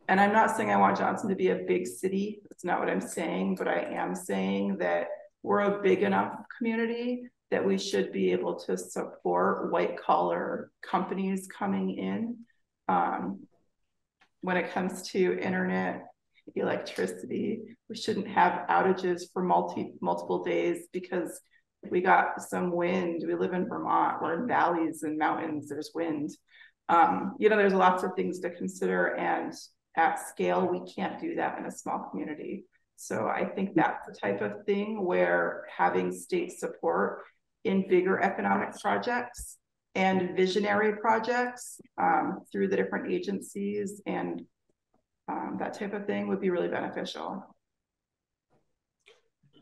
And I'm not saying I want Johnson to be a big city. That's not what I'm saying, but I am saying that we're a big enough community that we should be able to support white collar companies coming in. Um, when it comes to internet, electricity, we shouldn't have outages for multi multiple days because we got some wind. We live in Vermont, we're in valleys and mountains, there's wind. Um, you know, there's lots of things to consider and at scale, we can't do that in a small community. So I think that's the type of thing where having state support in bigger economic projects and visionary projects um, through the different agencies and um, that type of thing would be really beneficial.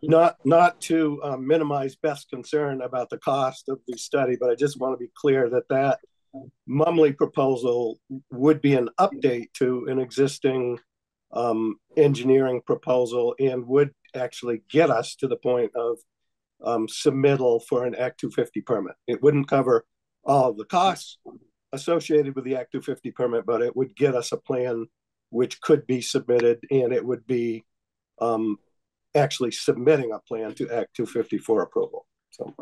Not not to um, minimize Beth's concern about the cost of the study, but I just want to be clear that that Mumley proposal would be an update to an existing um, engineering proposal and would actually get us to the point of um, submittal for an Act 250 permit. It wouldn't cover all of the costs associated with the Act 250 permit, but it would get us a plan which could be submitted and it would be um, actually submitting a plan to Act 254 approval. So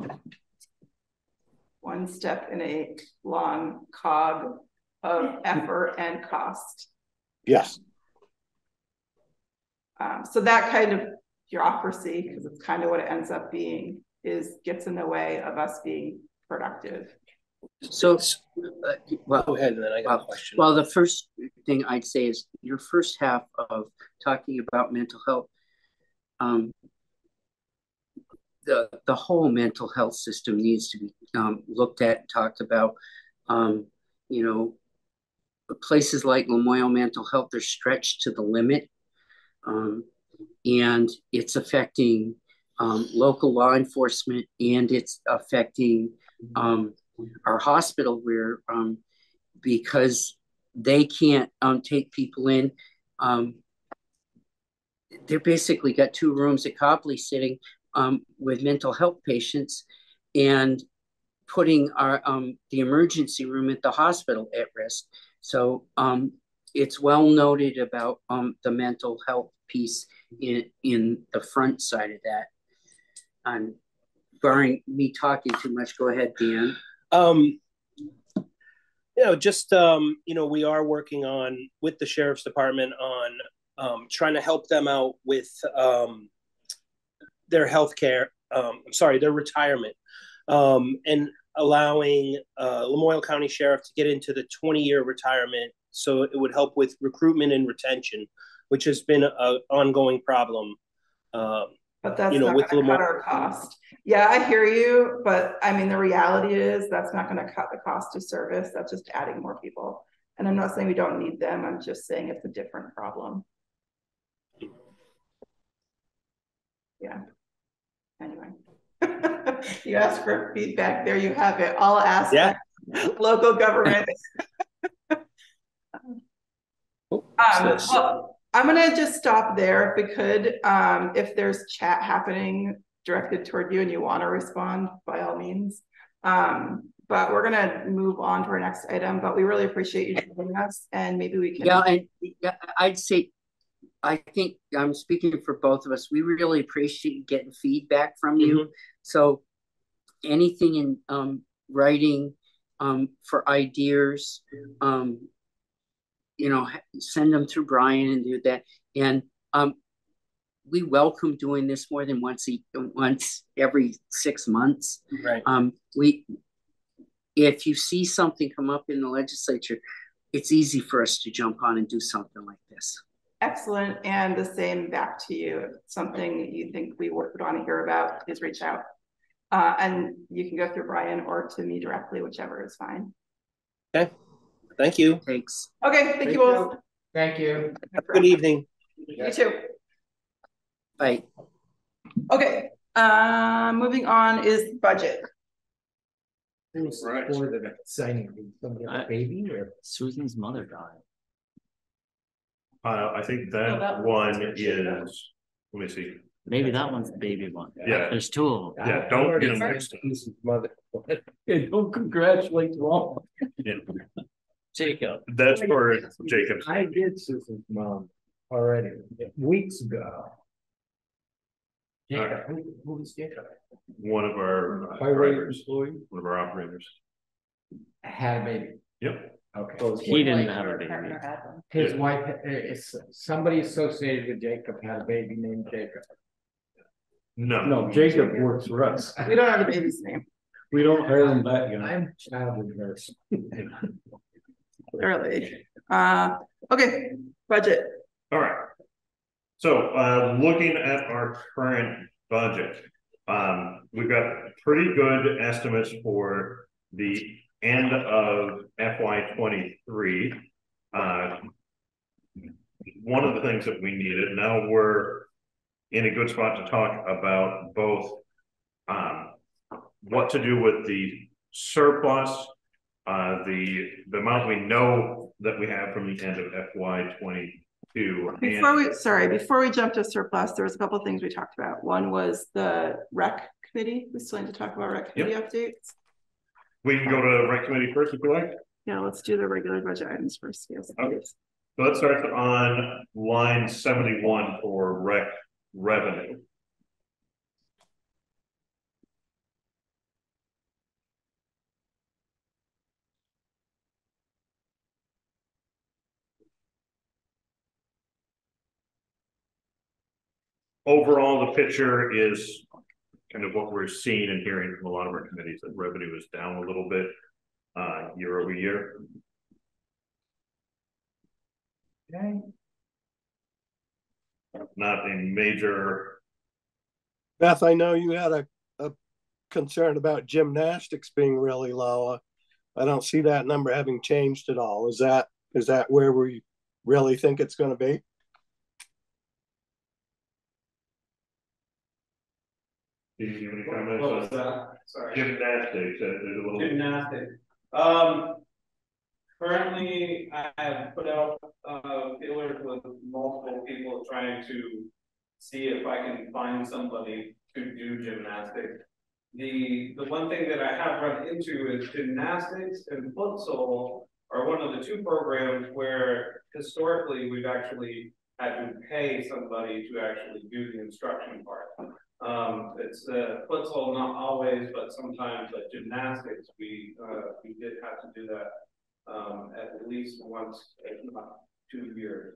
one step in a long cog of effort and cost. Yes. Um, so that kind of bureaucracy, because it's kind of what it ends up being, is gets in the way of us being productive. So, uh, well, Go ahead, and then I got a question. well, the first thing I'd say is your first half of talking about mental health. Um, the the whole mental health system needs to be um, looked at, and talked about. Um, you know, places like Lamoille Mental Health are stretched to the limit, um, and it's affecting um, local law enforcement, and it's affecting um, our hospital where um, because they can't um, take people in. Um, they're basically got two rooms at Copley sitting um, with mental health patients and putting our um, the emergency room at the hospital at risk. So um, it's well noted about um, the mental health piece in in the front side of that. And barring me talking too much, go ahead, Dan. Um, you know, just um, you know, we are working on with the sheriff's department on um, trying to help them out with um, their health care. Um, I'm sorry, their retirement, um, and allowing uh, Lamoille County Sheriff to get into the 20 year retirement So it would help with recruitment and retention, which has been an ongoing problem. Um, But that's You know, not with gonna cut our cost. Yeah, I hear you, but I mean, the reality is that's not gonna cut the cost of service. That's just adding more people. And I'm not saying we don't need them. I'm just saying it's a different problem. Yeah. Anyway. [laughs] You asked for feedback. There you have it. All aspects, [laughs] local government. [laughs] oh, Um, well, I'm gonna just stop there if we could. Um, if there's chat happening directed toward you and you want to respond, by all means. Um, but we're gonna move on to our next item, but we really appreciate you joining us and maybe we can. Yeah, and yeah, I'd say, I think I'm speaking for both of us. We really appreciate getting feedback from you. So anything in um writing um for ideas, um you know, send them to Brian and do that. And um we welcome doing this more than once a once every six months. Right. Um, we, if you see something come up in the legislature, it's easy for us to jump on and do something like this. Excellent, and the same back to you. If it's something you think we would want to hear about, please reach out. Uh, and you can go through Brian or to me directly, whichever is fine. Thank you. Thanks. Okay, thank you both. Thank you. Have a good evening. You too. Bye. Okay, uh, moving on is budget. Right. For the signing, somebody have a baby or? Susan's mother died. Uh, I think No, that that one is, let me see. Maybe that one's the baby one. Yeah. There's two of them. Yeah, don't get 'em mixed up. This Mother. [laughs] Hey, don't congratulate them. Yeah, Jacob. that's for Jacob. I did Susan's mom already, weeks ago. Jacob, who, who was Jacob? One of our uh, drivers, employee? one of our operators. Had a baby, Yep, okay. He didn't Like, have a baby. partner had one. His wife, uh, is, somebody associated with Jacob had a baby named Jacob. no. No, Jacob works for us. We don't have a baby's name, We don't hire them back, you know. I'm a childhood nurse. [laughs] clearly. Uh, okay, budget. All right. So, uh, looking at our current budget, um, we've got pretty good estimates for the end of FY twenty-three. Uh, one of the things that we needed, now we're in a good spot to talk about both, um, what to do with the surplus, uh, the, the amount we know that we have from the end of FY twenty-two. and- Before we, sorry, before we jump to surplus, there was a couple of things we talked about. One was the rec committee. We still need to talk about rec committee updates. We can go to rec committee first if you like. Yeah, let's do the regular budget items first. Yes, Okay. please. So let's start on line seventy-one for rec revenue. Overall, the picture is kind of what we're seeing and hearing from a lot of our committees, that revenue is down a little bit uh, year over year. Okay. Not a major Beth, I know you had a, a concern about gymnastics being really low. I don't see that number having changed at all. Is that, is that where we really think it's gonna be? Do you have any comments What was on that? Sorry. gymnastics? There's a little. Gymnastic. Um, currently, I have put out, uh, feelers with multiple people trying to see if I can find somebody to do gymnastics. The, the one thing that I have run into is gymnastics and futsal are one of the two programs where historically we've actually had to pay somebody to actually do the instruction part. Um, it's uh, futsal, not always, but sometimes, like gymnastics, we, uh, we did have to do that. Um, at least once, if not two years.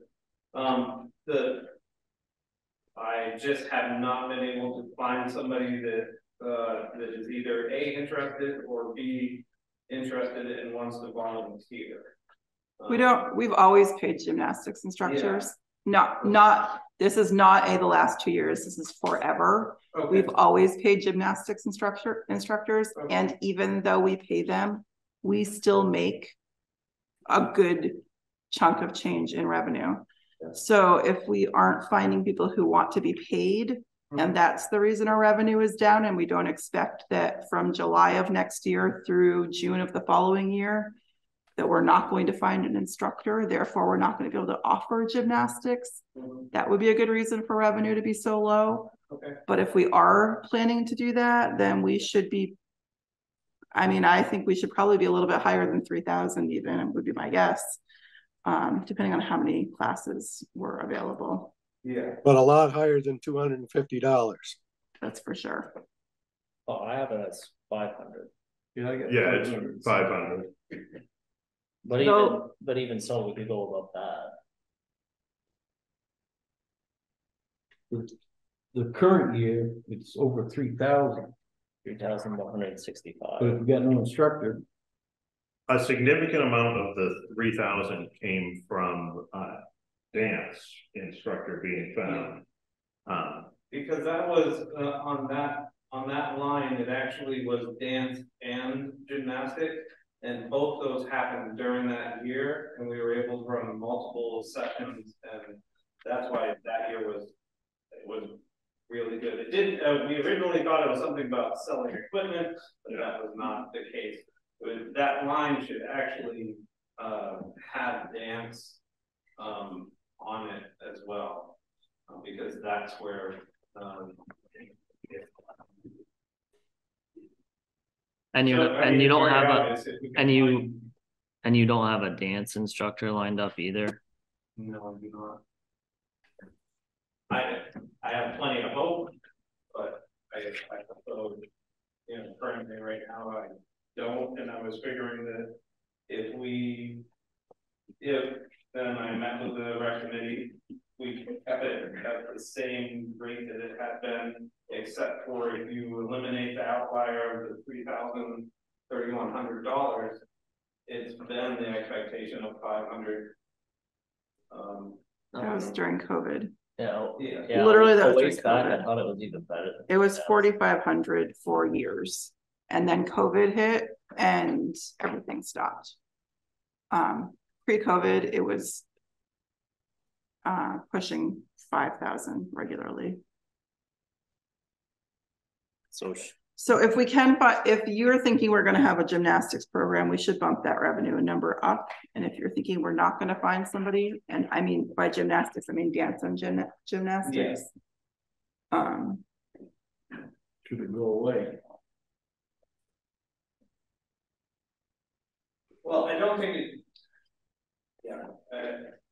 Um, the. I just have not been able to find somebody that, uh, that is either A, interested or B, interested and wants to volunteer. We don't, we've always paid gymnastics instructors. Not, not, this is not a the last two years, this is forever. Okay, We've always paid gymnastics instructor, instructors, Okay. and even though we pay them, we still make a good chunk of change in revenue. So if we aren't finding people who want to be paid, mm-hmm. and that's the reason our revenue is down, and we don't expect that from July of next year through June of the following year, that we're not going to find an instructor, therefore we're not gonna be able to offer gymnastics. Mhm. That would be a good reason for revenue to be so low. okay, But if we are planning to do that, then we should be. I mean, I think we should probably be a little bit higher than three thousand even, would be my guess. Um, depending on how many classes were available, yeah. But a lot higher than two hundred and fifty dollars. that's for sure. Oh, I have it as five hundred, Yeah, I got Yeah, 500. it's five hundred. [laughs] but even, So- but even so, we could go above that. The current year, it's over three thousand, Three thousand one hundred and but sixty-five. if you got no instructor, A significant amount of the three thousand came from, uh, dance instructor being found. Um, Because that was, uh, on that, on that line, it actually was dance and gymnastic. And both those happened during that year, and we were able to run multiple sessions, and that's why that year was, it was really good. It didn't, uh, we originally thought it was something about selling equipment, but that was not the case. But that line should actually, uh, have dance, um, on it as well. uh, Because that's where, um. And you, So, I mean, and you don't have a, obvious if we can and you, find- and you don't have a dance instructor lined up either. No, I do not. I, I have plenty of hope, but I, I suppose, you know, currently right now, I don't, and I was figuring that if we, if, then I met with the rec committee, we kept it at the same rate that it had been, except for if you eliminate the outlier of the three thousand thirty-one hundred dollars, it's been the expectation of five hundred. Um, That was during COVID. Yeah. yeah. Yeah, Literally, that a was ways during back, COVID. I thought it was even better. It was Yeah. forty-five hundred for years, and then COVID hit and everything stopped. Um, pre-COVID, it was. Uh, pushing five thousand regularly. So, So if we can, but if you're thinking we're gonna have a gymnastics program, we should bump that revenue number up. And if you're thinking we're not gonna find somebody, and I mean by gymnastics, I mean dance and gym, gymnastics. Um, should it go away? Well, I don't think it. Yeah, I,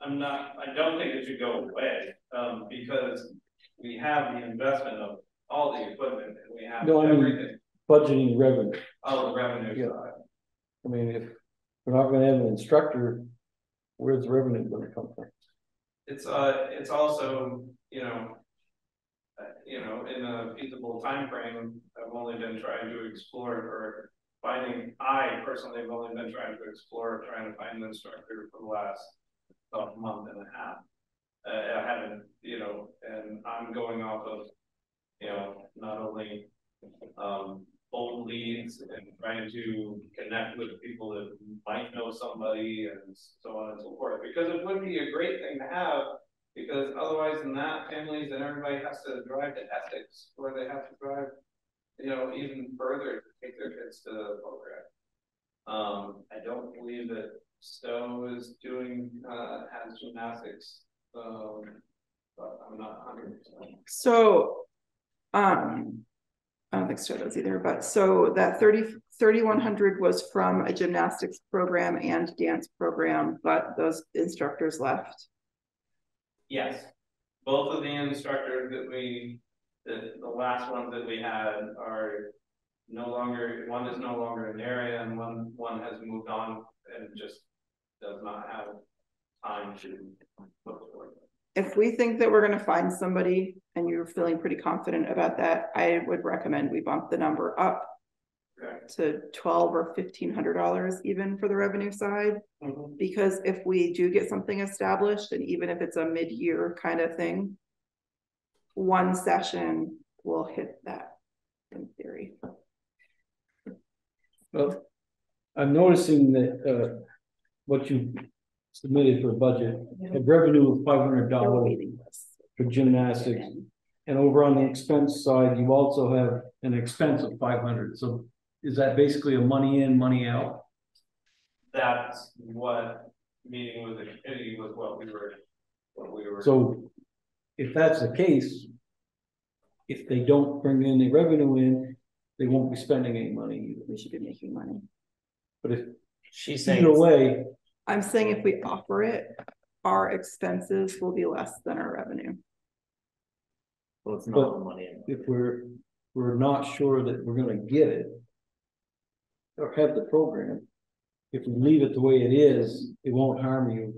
I'm not, I don't think it should go away, um, because we have the investment of all the equipment and we have No, I mean- everything, Budgeting revenue, all the revenue Yeah. side. I mean, if we're not gonna have an instructor, where's the revenue gonna come from? It's, uh, it's also, you know. uh, you know, in a feasible time frame, I've only been trying to explore for finding, I personally have only been trying to explore, trying to find an instructor for the last. A month and a half. Uh, I haven't, you know, and I'm going off of, you know, not only. Um, old leads and trying to connect with people that might know somebody and so on and so forth, because it would be a great thing to have. Because otherwise than that, families and everybody has to drive to Essex, or they have to drive, you know, even further to take their kids to the program. Um, I don't believe that Stowe is doing, uh, has gymnastics, um, but I'm not hundred percent. so, um. I don't think so does either, but so that thirty, thirty-one hundred was from a gymnastics program and dance program, but those instructors left. Yes, both of the instructors that we, the, the last ones that we had are no longer, one is no longer in the area and one, one has moved on and just does not have time to put forward. If we think that we're gonna find somebody and you're feeling pretty confident about that, I would recommend we bump the number up. Okay. to twelve or fifteen hundred dollars even for the revenue side. Because if we do get something established, and even if it's a mid-year kind of thing. One session will hit that in theory. Well, I'm noticing that, uh, what you submitted for a budget, a revenue of five hundred dollars for gymnastics. And over on the expense side, you also have an expense of five hundred, so is that basically a money in, money out? That's what, meeting with the committee was what we were, what we were. So if that's the case, if they don't bring any revenue in, they won't be spending any money either. We should be making money. But if She's saying. either way, I'm saying if we offer it, our expenses will be less than our revenue. Well, it's But- not money. in- if we're, we're not sure that we're gonna get it. Or have the program, if we leave it the way it is, it won't harm you.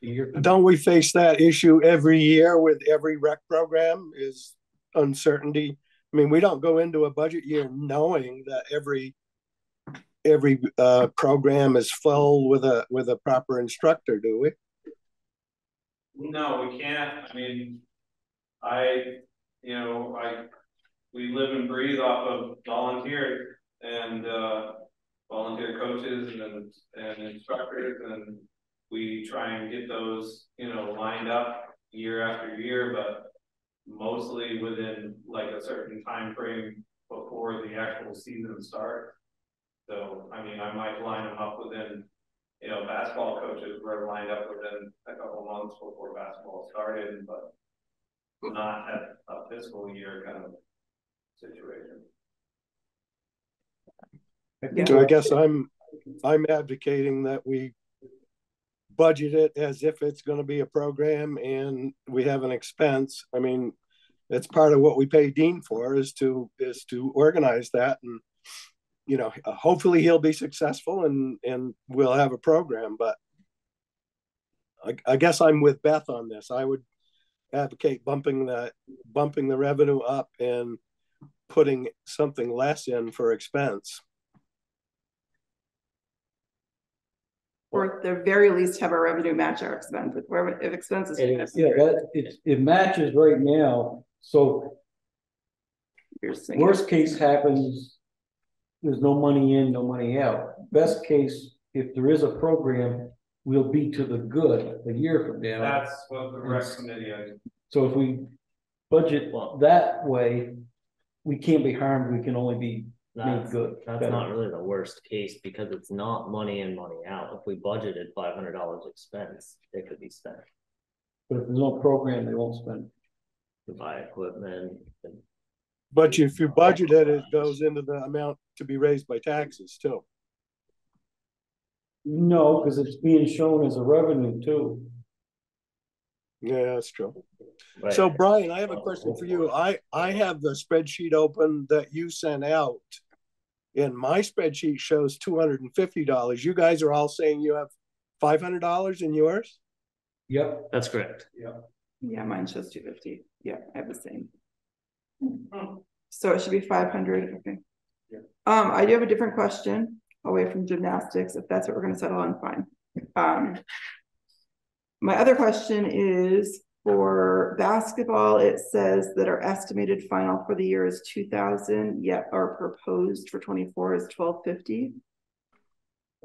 You're, Don't we face that issue every year with every rec program is uncertainty? I mean, we don't go into a budget year knowing that every every uh program is full with a with a proper instructor, do we? No, we can't, I mean, I, you know, I, we live and breathe off of volunteer and, uh, volunteer coaches and, and instructors, and we try and get those, you know, lined up year after year, but mostly within like a certain time frame before the actual season starts. So, I mean, I might line them up within you know, basketball coaches were lined up within a couple months before basketball started, but not at a fiscal year kind of situation. So I guess I'm I'm advocating that we budget it as if it's gonna be a program and we have an expense. I mean, it's part of what we pay Dean for is to is to organize that and you know, uh, hopefully he'll be successful and and we'll have a program, but I, I guess I'm with Beth on this. I would advocate bumping the bumping the revenue up and putting something less in for expense. Or at the very least have our revenue match our expense, if, we're- if expenses. yeah, that, it, it matches right now, so worst case happens. There's no money in, no money out. Best case, if there is a program, we'll be to the good a year from now. That's what the rec committee, I So if we budget that way, we can't be harmed, we can only be made That's, good. that's better. not really the worst case because it's not money in, money out. If we budgeted five hundred dollars expense, it could be spent But if there's no program, they won't spend. to buy equipment and But if you budget it, it goes into the amount to be raised by taxes too. No, because it's being shown as a revenue too. Yeah, that's true. So Brian, I have a question for you. I, I have the spreadsheet open that you sent out. And my spreadsheet shows two hundred and fifty dollars. You guys are all saying you have five hundred dollars in yours? Yep. That's correct. Yep. Yeah, mine shows two fifty. Yeah, I have the same. So it should be five hundred, okay. Um, I do have a different question away from gymnastics, if that's what we're gonna settle on, fine. Um. My other question is for basketball, it says that our estimated final for the year is two thousand, yet our proposed for twenty-four is twelve fifty.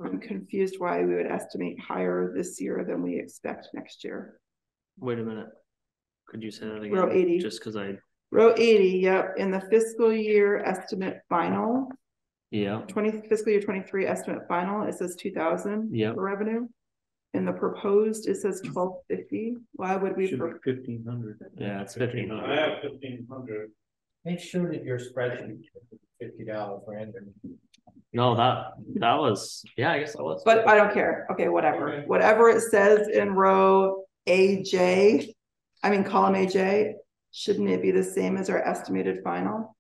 I'm confused why we would estimate higher this year than we expect next year. Wait a minute. Could you say that again? Row 80. Just cause I, Row eighty, yep, in the fiscal year estimate final, yeah, twenty fiscal year twenty-three estimate final, it says two thousand. Yep. For revenue. In the proposed, it says twelve fifty, why would we, Should pro- be fifteen hundred. yeah, it's fifteen I hundred. have fifteen hundred. Make sure that your spreadsheet, fifty dollars random. No, that, that was, yeah, I guess that was. but I don't care, okay, whatever, Okay. whatever it says in row AJ. I mean, column AJ, shouldn't it be the same as our estimated final?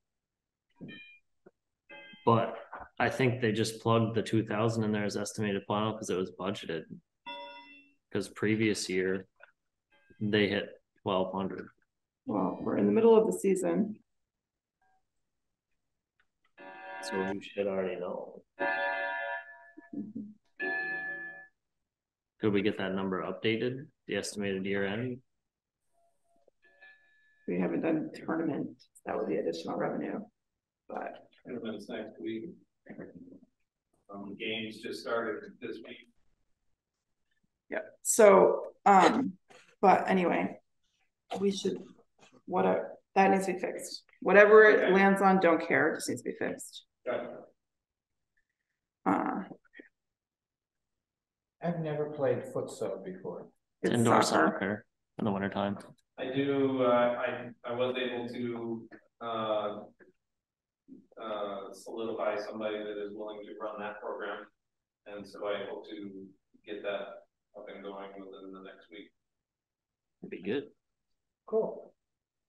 But I think they just plugged the two thousand in there as estimated final because it was budgeted. Cause previous year, they hit twelve hundred. Well, we're in the middle of the season. So we should already know. Mm-hmm. Could we get that number updated, the estimated year end? We haven't done tournament, that would be additional revenue, but. Tournaments next week. Um, games just started this week. Yeah, so, um, but anyway, we should, what a, that needs to be fixed. Whatever it Okay. lands on, don't care, it just needs to be fixed. Got. Uh, I've never played futsal before. it's Indoor soccer. soccer in the wintertime. I do, uh, I, I was able to, uh. Uh, solidify somebody that is willing to run that program. And so I hope to get that up and going within the next week. It'd be good. Cool.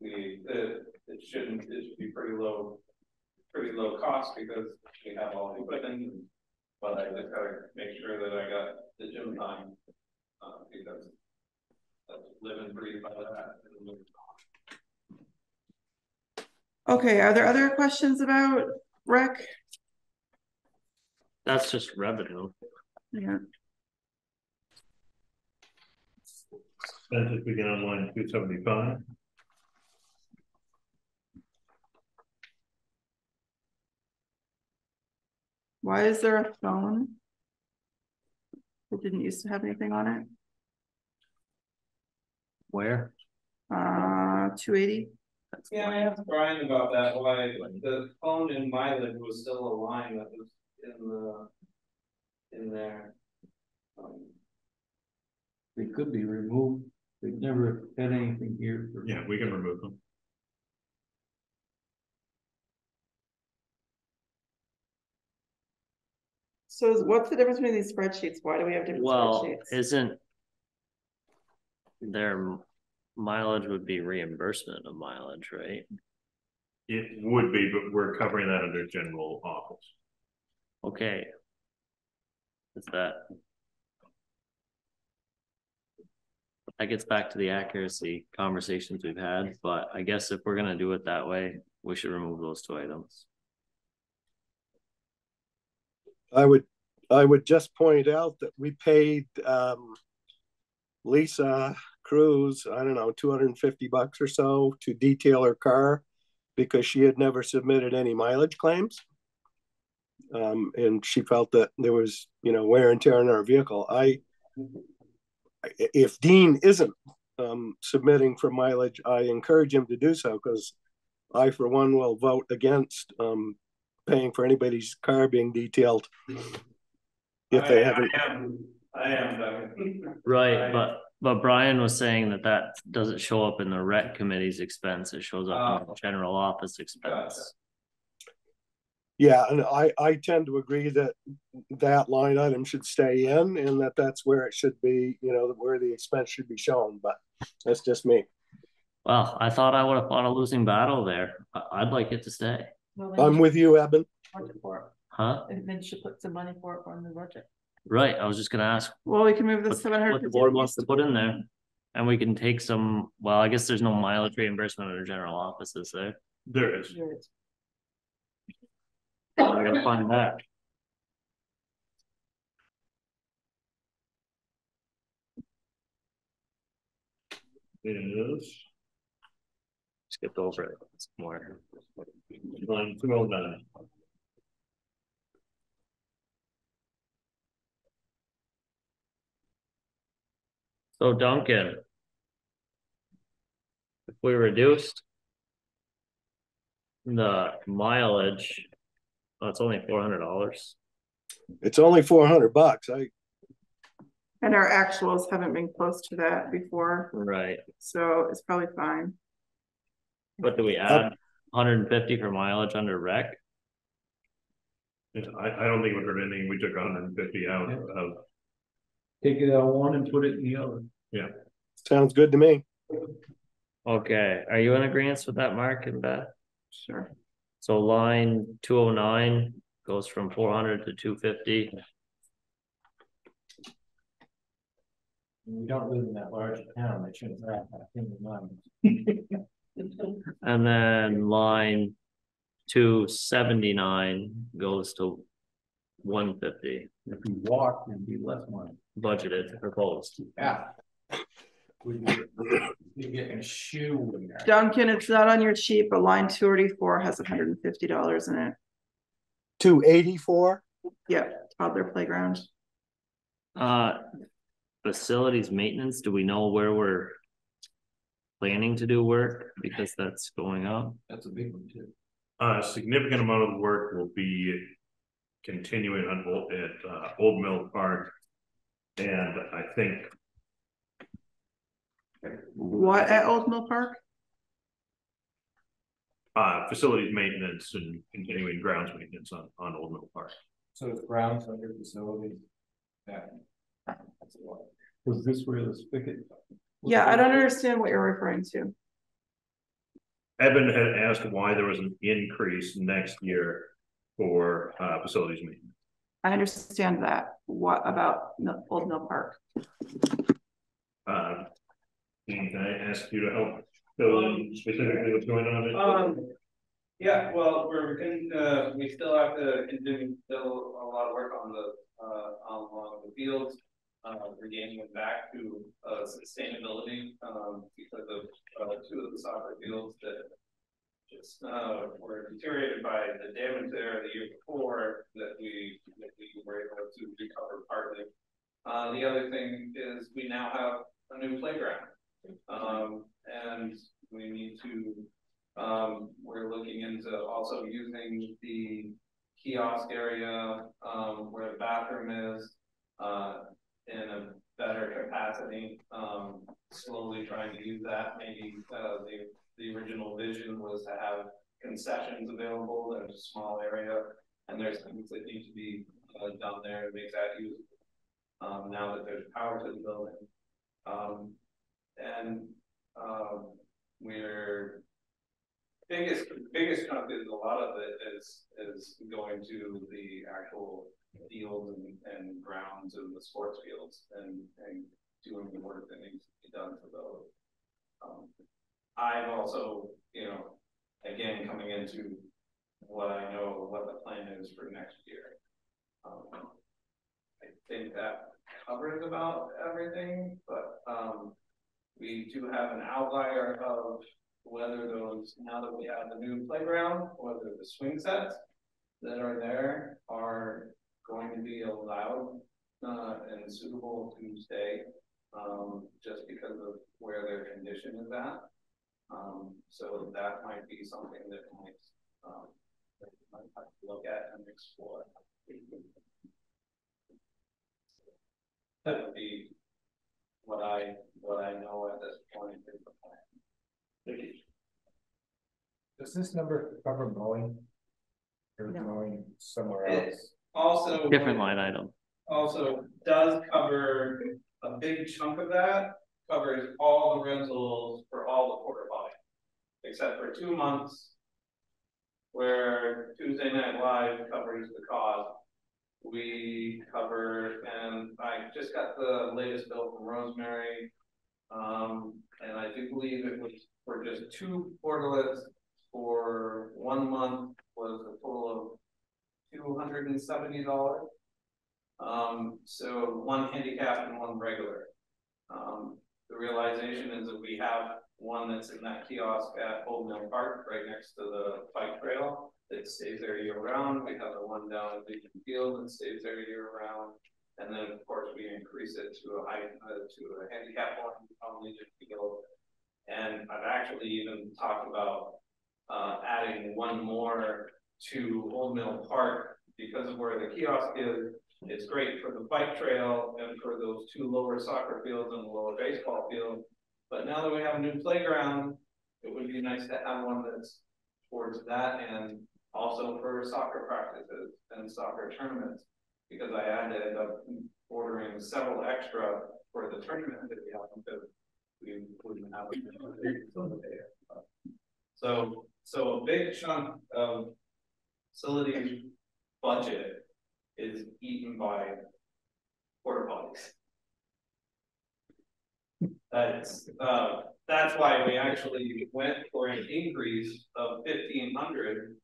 We, it, it shouldn't, it should be pretty low. Pretty low cost because we have all the equipment. But I just gotta make sure that I got the gym time. Uh, because. That's live and breathe by that. Okay, are there other questions about rec? That's just revenue. Yeah, Census begin on line two seventy-five. why is there a phone? It didn't used to have anything on it, Where? uh, two eighty, Yeah, I asked Brian about that, why the phone in mileage was still a line that was in the. In there. Um, They could be removed. They've never had anything here. for- Yeah, we can remove them. so what's the difference between these spreadsheets, why do we have different Well, spreadsheets? isn't. Their mileage would be reimbursement of mileage, right? It would be, but we're covering that under general office. Okay. Is that? That gets back to the accuracy conversations we've had, but I guess if we're gonna do it that way, we should remove those two items. I would, I would just point out that we paid, um, Lisa Cruz, I don't know, two hundred and fifty bucks or so to detail her car because she had never submitted any mileage claims. Um, and she felt that there was, you know, wear and tear on our vehicle. I, i- if Dean isn't, um, submitting for mileage, I encourage him to do so because I, for one, will vote against, um, paying for anybody's car being detailed. If they haven't, I am, I am, Doug. Right, I- but, but Brian was saying that that doesn't show up in the rec committee's expense, it shows up in ah. the Oh. general office expense. yeah, and I, I tend to agree that that line item should stay in and that that's where it should be, you know, where the expense should be shown, but that's just me. Well, I thought I would have fought a losing battle there, I, I'd like it to stay, Well, I'm with you, Eben. should budget for it. huh? And then you should put some money for it on the budget. Right, I was just gonna ask Well, we can move the what, seven hundred what the fifty. board wants to put in there. And we can take some, well, I guess there's no mileage reimbursement under general offices there, There is. I gotta find that. It is Skipped over it some more. line two oh nine. So Duncan. If we reduced. The mileage. Oh, it's only four hundred dollars. It's only four hundred bucks. I, And our actuals haven't been close to that before, Right, so it's probably fine. what do we uh, add? Hundred and fifty for mileage under rec? I, I don't think it would hurt anything. We took hundred and fifty out Yeah. of, Take it out one and put it in the other. Yeah. Sounds good to me. Okay, are you in agreement with that, Mark and Beth? Sure. So line two oh nine goes from four hundred to two fifty. We don't live in that large a town, I shouldn't have that thing in mind. [laughs] And then line two seventy-nine goes to one fifty If you walk, it'd be less money. budgeted proposed. Yeah. You're getting a shoe in there. Duncan, it's not on your sheet, but line two eighty-four has hundred and fifty dollars in it. Two eighty-four? Yep, toddler playground. Uh, facilities maintenance, do we know where we're planning to do work? Because that's going up. That's a big one too. A significant amount of the work will be continuing on Old, at, uh, Old Mill Park. And I think What at Old Mill Park? uh, facilities maintenance and continuing grounds maintenance on, on Old Mill Park. So it's grounds under facilities. Yeah. Was this where the spigot? Yeah, I don't understand what you're referring to. Evan had asked why there was an increase next year for, uh, facilities maintenance. I understand that. What about Mill- Old Mill Park? Uh, can I ask you to help fill in specifically what's going on? Um, yeah, well, we're in, uh, we still have to continue, still a lot of work on the, uh, along the fields. Uh, regaining them back to, uh, sustainability, um, because of, uh, two of the soccer fields that. Just, uh, were deteriorated by the damage there the year before that we, that we were able to recover partly. Uh, the other thing is we now have a new playground. Um, and we need to um, we're looking into also using the kiosk area, um, where the bathroom is, uh, in a better capacity. Um, slowly trying to use that, maybe, uh, the, the original vision was to have concessions available in a small area. And there's things that need to be, uh, done there to make that usable. Um, now that there's power to the building. Um, and, um, we're biggest, biggest chunk is a lot of it is, is going to the actual fields and, and grounds and the sports fields and, and doing the work that needs to be done for those. Um, I've also, you know, again, coming into what I know, what the plan is for next year. Um, I think that covers about everything, but, um, we do have an outlier of whether those, now that we have the new playground, whether the swing sets that are there are going to be allowed uh, and suitable to stay, um, just because of where their condition is at. Um, so that might be something that might, um, that might have to look at and explore. That would be what I, what I know at this point is the plan. Thank you. Does this number cover mowing? Or No. mowing somewhere It- else? Also. Different line item. Also does cover a big chunk of that, covers all the rentals for all the porta potty. Except for two months. Where Tuesday Night Live covers the cost. We cover, and I just got the latest bill from Rosemary. Um, and I do believe it was for just two portalets for one month was a total of two hundred and seventy dollars. Um, so one handicap and one regular. Um, the realization is that we have one that's in that kiosk at Old Mill Park, right next to the bike trail. That stays there year round. We have the one down at Legion Field that stays there year round. And then, of course, we increase it to a height, uh, to a handicap one on Legion Field. And I've actually even talked about, uh, adding one more to Old Mill Park because of where the kiosk is. It's great for the bike trail and for those two lower soccer fields and the lower baseball field. But now that we have a new playground, it would be nice to have one that's towards that and also for soccer practices and soccer tournaments. Because I had to end up ordering several extra for the tournament that we have because we wouldn't have. it. So, so a big chunk of facility budget is eaten by porta potties. That's, uh, that's why we actually went for an increase of fifteen hundred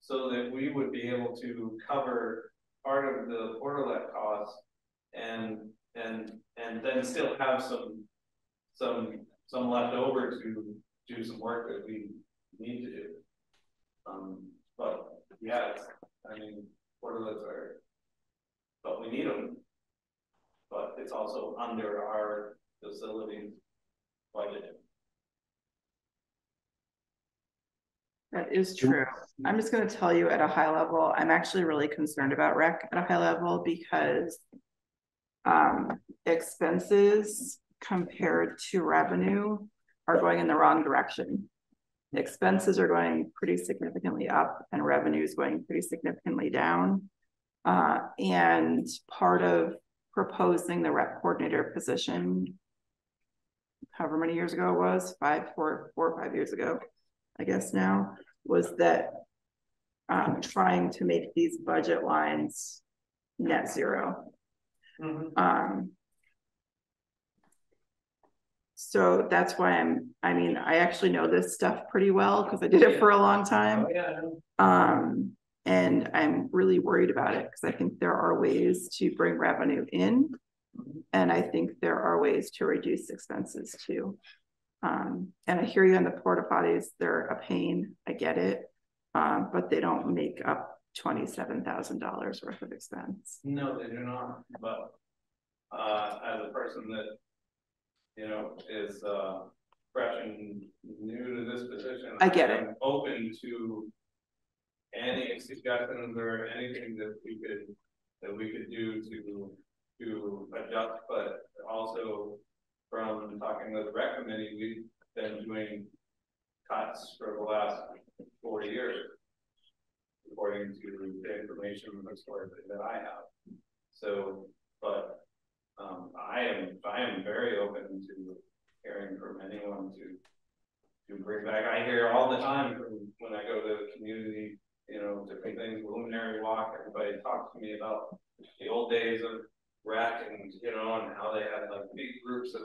so that we would be able to cover part of the portalet cost and, and, and then still have some, some, some left over to do some work that we need to do. Um, but yeah, I mean, portalets are, but we need them. But it's also under our facility budget. That is true. I'm just gonna tell you at a high level, I'm actually really concerned about rec at a high level because. Um, expenses compared to revenue are going in the wrong direction. Expenses are going pretty significantly up and revenue is going pretty significantly down. Uh, and part of proposing the rec coordinator position. However many years ago it was, five, four, four or five years ago, I guess now, was that. Um, trying to make these budget lines net zero. Um. So that's why I'm, I mean, I actually know this stuff pretty well because I did it for a long time. yeah. Um, and I'm really worried about it because I think there are ways to bring revenue in. And I think there are ways to reduce expenses too. Um, and I hear you on the porta potties, they're a pain, I get it. Um, but they don't make up twenty-seven thousand dollars worth of expense. No, they do not, but, uh, as a person that, you know, is, uh, fresh and new to this position. I get it. I'm Open to any suggestions or anything that we could, that we could do to, to adjust, but also from talking with the rec committee, we've been doing cuts for the last four years according to the information historically that I have. So, but, um, I am, I am very open to hearing from anyone to, to bring back, I hear all the time from when I go to the community, you know, different things, luminary walk, everybody talks to me about the old days of and, you know, and how they had like big groups of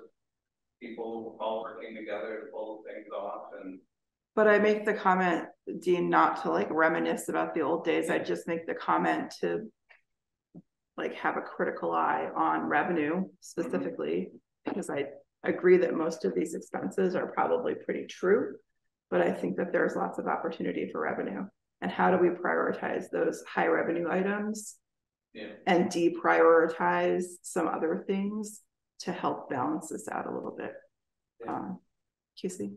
people all working together to pull things off and But I make the comment, Dean, not to like reminisce about the old days. I just make the comment to. Like have a critical eye on revenue specifically, because I agree that most of these expenses are probably pretty true. But I think that there's lots of opportunity for revenue. And how do we prioritize those high revenue items? Yeah. And deprioritize some other things to help balance this out a little bit. Um, Casey?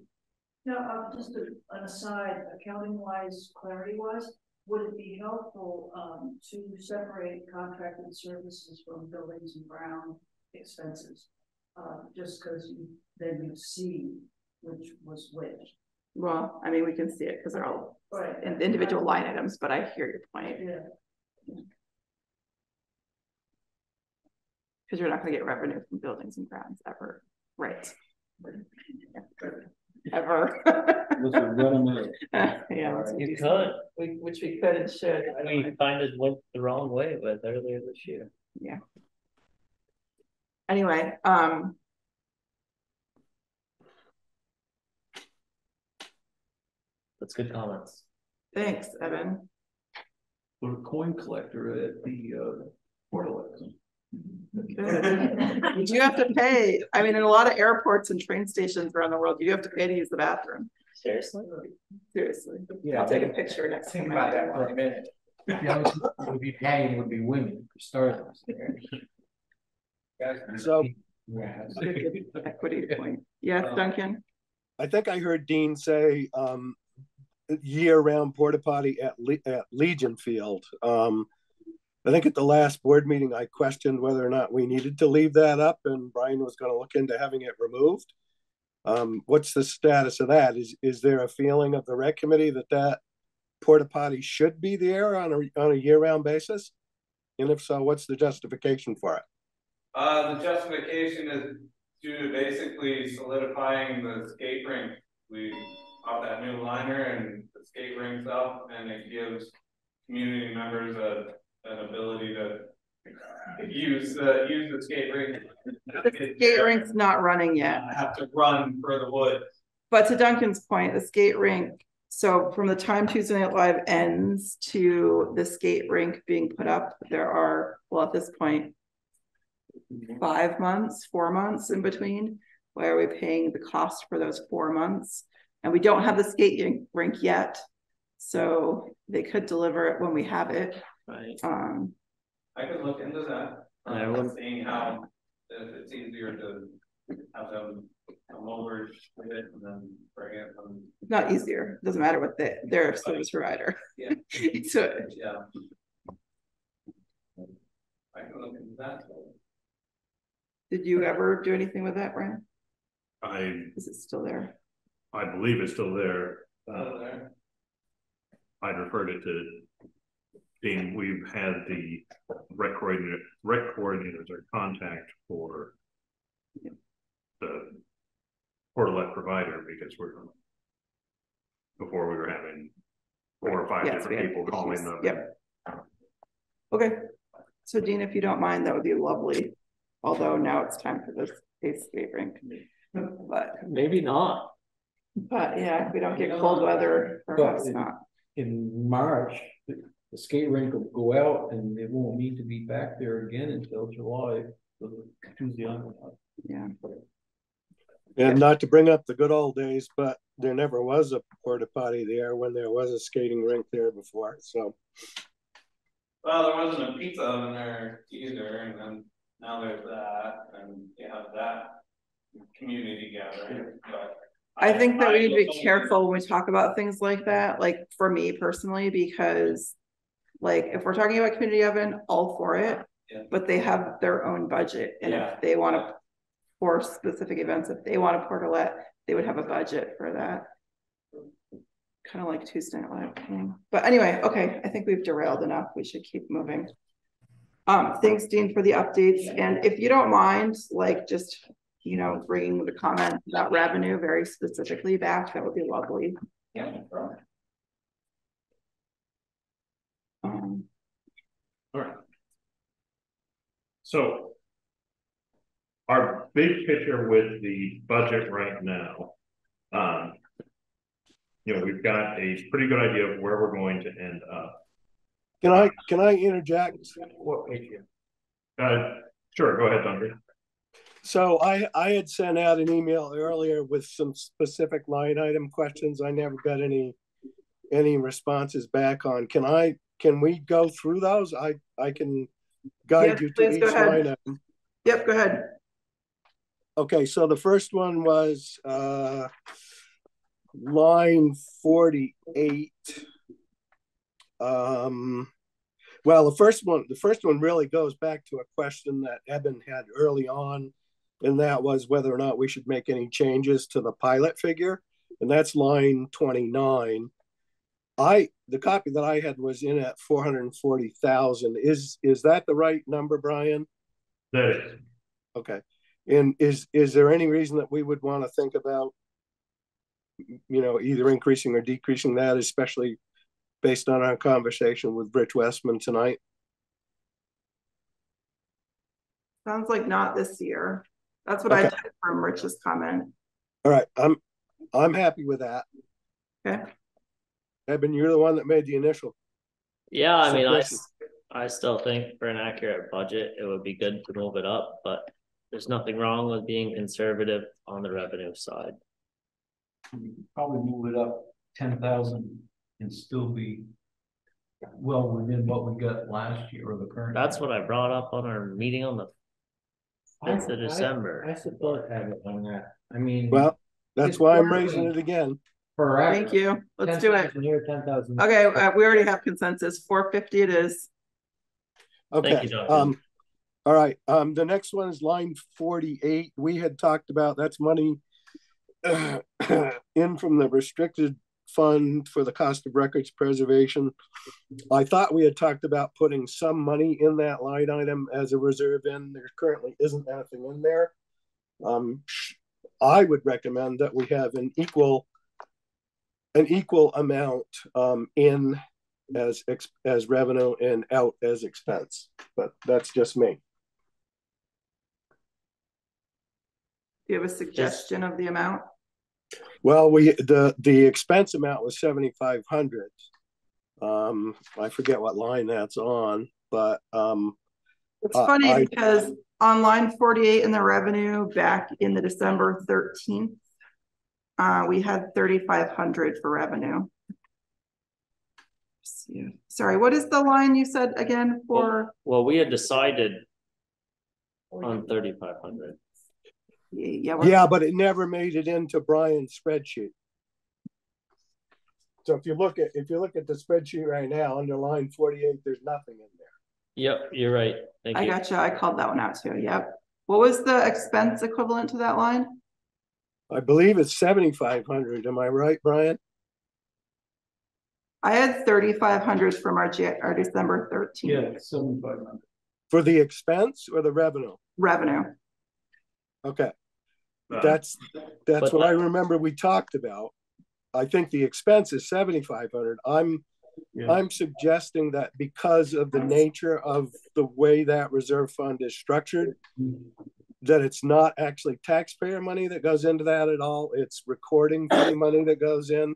Now, uh, just a- an aside, accounting wise, clarity wise, would it be helpful, um, to separate contracted services from buildings and ground expenses? Uh, just cause you, then you see which was which. Well, I mean, we can see it because they're all Right. in individual line items, but I hear your point. Yeah. Because you're not gonna get revenue from buildings and grounds ever, right? Ever. Let's run them out. Yeah. let's You do could. We, which we could and should. We kind of went the wrong way with earlier this year. Yeah. Anyway, um. That's good comments. Thanks, Evan. Put a coin collector at the, uh, portal. You do have to pay, I mean, in a lot of airports and train stations around the world, you have to pay to use the bathroom. Seriously? Seriously. Yeah. I'll take a picture next Think time. about that for a minute. The only people who would be paying would be women for starters. So- Good, good Equity point. Yes, Duncan? I think I heard Dean say, um, year-round porta potty at Le- at Legion Field. Um, I think at the last board meeting, I questioned whether or not we needed to leave that up and Brian was gonna look into having it removed. Um, what's the status of that? Is, is there a feeling of the rec committee that that porta potty should be there on a, on a year-round basis? And if so, what's the justification for it? Uh, the justification is due to basically solidifying the skate rink. We bought that new liner and the skate rink's up and it gives community members a, an ability to use, uh, use the skate rink. The Skate rink's not running yet, Uh, Have to run for the wood. but to Duncan's point, the skate rink So from the time Tuesday Night Live ends to the skate rink being put up, there are, well, at this point, five months, four months in between. Why are we paying the cost for those four months? And we don't have the skate rink yet. So they could deliver it when we have it. Right. Um, I could look into that, I um, would- seeing how, if it's easier to have them come over with it and then bring it from. not easier, doesn't matter what they, they're a service provider. Yeah. [laughs] So, Yeah. I can look into that. did you ever do anything with that, Brian? I, Is it still there? I believe it's still there. Uh, Over there. I'd referred it to Dean, we've had the rec coordinator, rec coordinators or contact for the portalet provider because we're before we were having four or five Yes, different people calling issues. them. Yep. Okay, so Dean, if you don't mind, that would be lovely. Although now it's time for this ice skate rink. But, Maybe not. but yeah, if we don't get cold weather, perhaps But- not. In March, the the skate rink will go out and it won't need to be back there again until July, so Tuesday on. Yeah. And not to bring up the good old days, but there never was a porta potty there when there was a skating rink there before, so. Well, there wasn't a pizza oven there either, and then now there's that, and you have that community gathering, but. I think that we need to be careful when we talk about things like that, like for me personally, because. Like, if we're talking about community oven, all for it, Yeah. but they have their own budget, and Yeah. if they wanna. For specific events, if they want a portalet, they would have a budget for that. Kind of like Tuesday Night Live thing, but anyway, okay, I think we've derailed enough, we should keep moving. Um, thanks Dean for the updates, and if you don't mind, like, just, you know, bringing the comment about revenue very specifically back, that would be lovely. Yeah, no problem. Um, All right. So. Our big picture with the budget right now. Um. You know, we've got a pretty good idea of where we're going to end up. Can I, can I interject? What? Uh, sure, go ahead, Duncan. So I, I had sent out an email earlier with some specific line item questions. I never got any, any responses back on. Can I, can we go through those? I, I can guide Yes, you to please each go ahead. line item. Yep, go ahead. Okay, so the first one was, uh, line forty-eight. Um, well, the first one, the first one really goes back to a question that Eben had early on. And that was whether or not we should make any changes to the pilot figure, and that's line twenty-nine. I, the copy that I had was in at four hundred and forty thousand. Is, is that the right number, Brian? That is, Okay, and is, is there any reason that we would want to think about? You know, either increasing or decreasing that, especially based on our conversation with Rich Westman tonight? Sounds like not this year. That's what I Okay. took from Rich's comment. All right, I'm, I'm happy with that. Okay. Eben, you're the one that made the initial. Yeah, I mean, I, Suggestion. s- I still think for an accurate budget, it would be good to move it up, but there's nothing wrong with being conservative on the revenue side. You could Probably move it up ten thousand and still be well within what we got last year or the current. That's year. what I brought up on our meeting on the I- fifth of I- December. I support having it on that. I mean. Well, that's why I'm raising it again. Correct. Thank you. Let's do it. Here, ten thousand. Okay, uh, we already have consensus. Four fifty it is. Okay. You, um, all right. um, the next one is line forty-eight. We had talked about, that's money [clears throat] in from the restricted fund for the cost of records preservation. I thought we had talked about putting some money in that line item as a reserve in. There currently isn't anything in there. Um, I would recommend that we have an equal an equal amount um, in as ex- as revenue and out as expense. But that's just me. Do you have a suggestion of the amount? Well, we, the, the expense amount was seventy-five hundred. Um, I forget what line that's on, but, um, It's Uh, funny I- because on line forty-eight in the revenue back in the December thirteenth. Uh, we had thirty-five hundred for revenue. Sorry, what is the line you said again for? Well, we had decided on thirty-five hundred. Yeah. yeah, but it never made it into Brian's spreadsheet. So if you look at, if you look at the spreadsheet right now, under line forty-eight, there's nothing in there. Yep, you're right. Thank I you. gotcha. I called that one out too. Yep. What was the expense equivalent to that line? I believe it's seventy-five hundred, am I right, Brian? I had thirty-five hundred from our, Ja- our December thirteenth Yeah, seventy-five hundred. For the expense or the revenue? revenue. Okay, Uh, that's, that's But what I remember we talked about. I think the expense is seventy-five hundred. I'm, Yeah. I'm suggesting that because of the nature of the way that reserve fund is structured, that it's not actually taxpayer money that goes into that at all. It's recording fee money that goes in.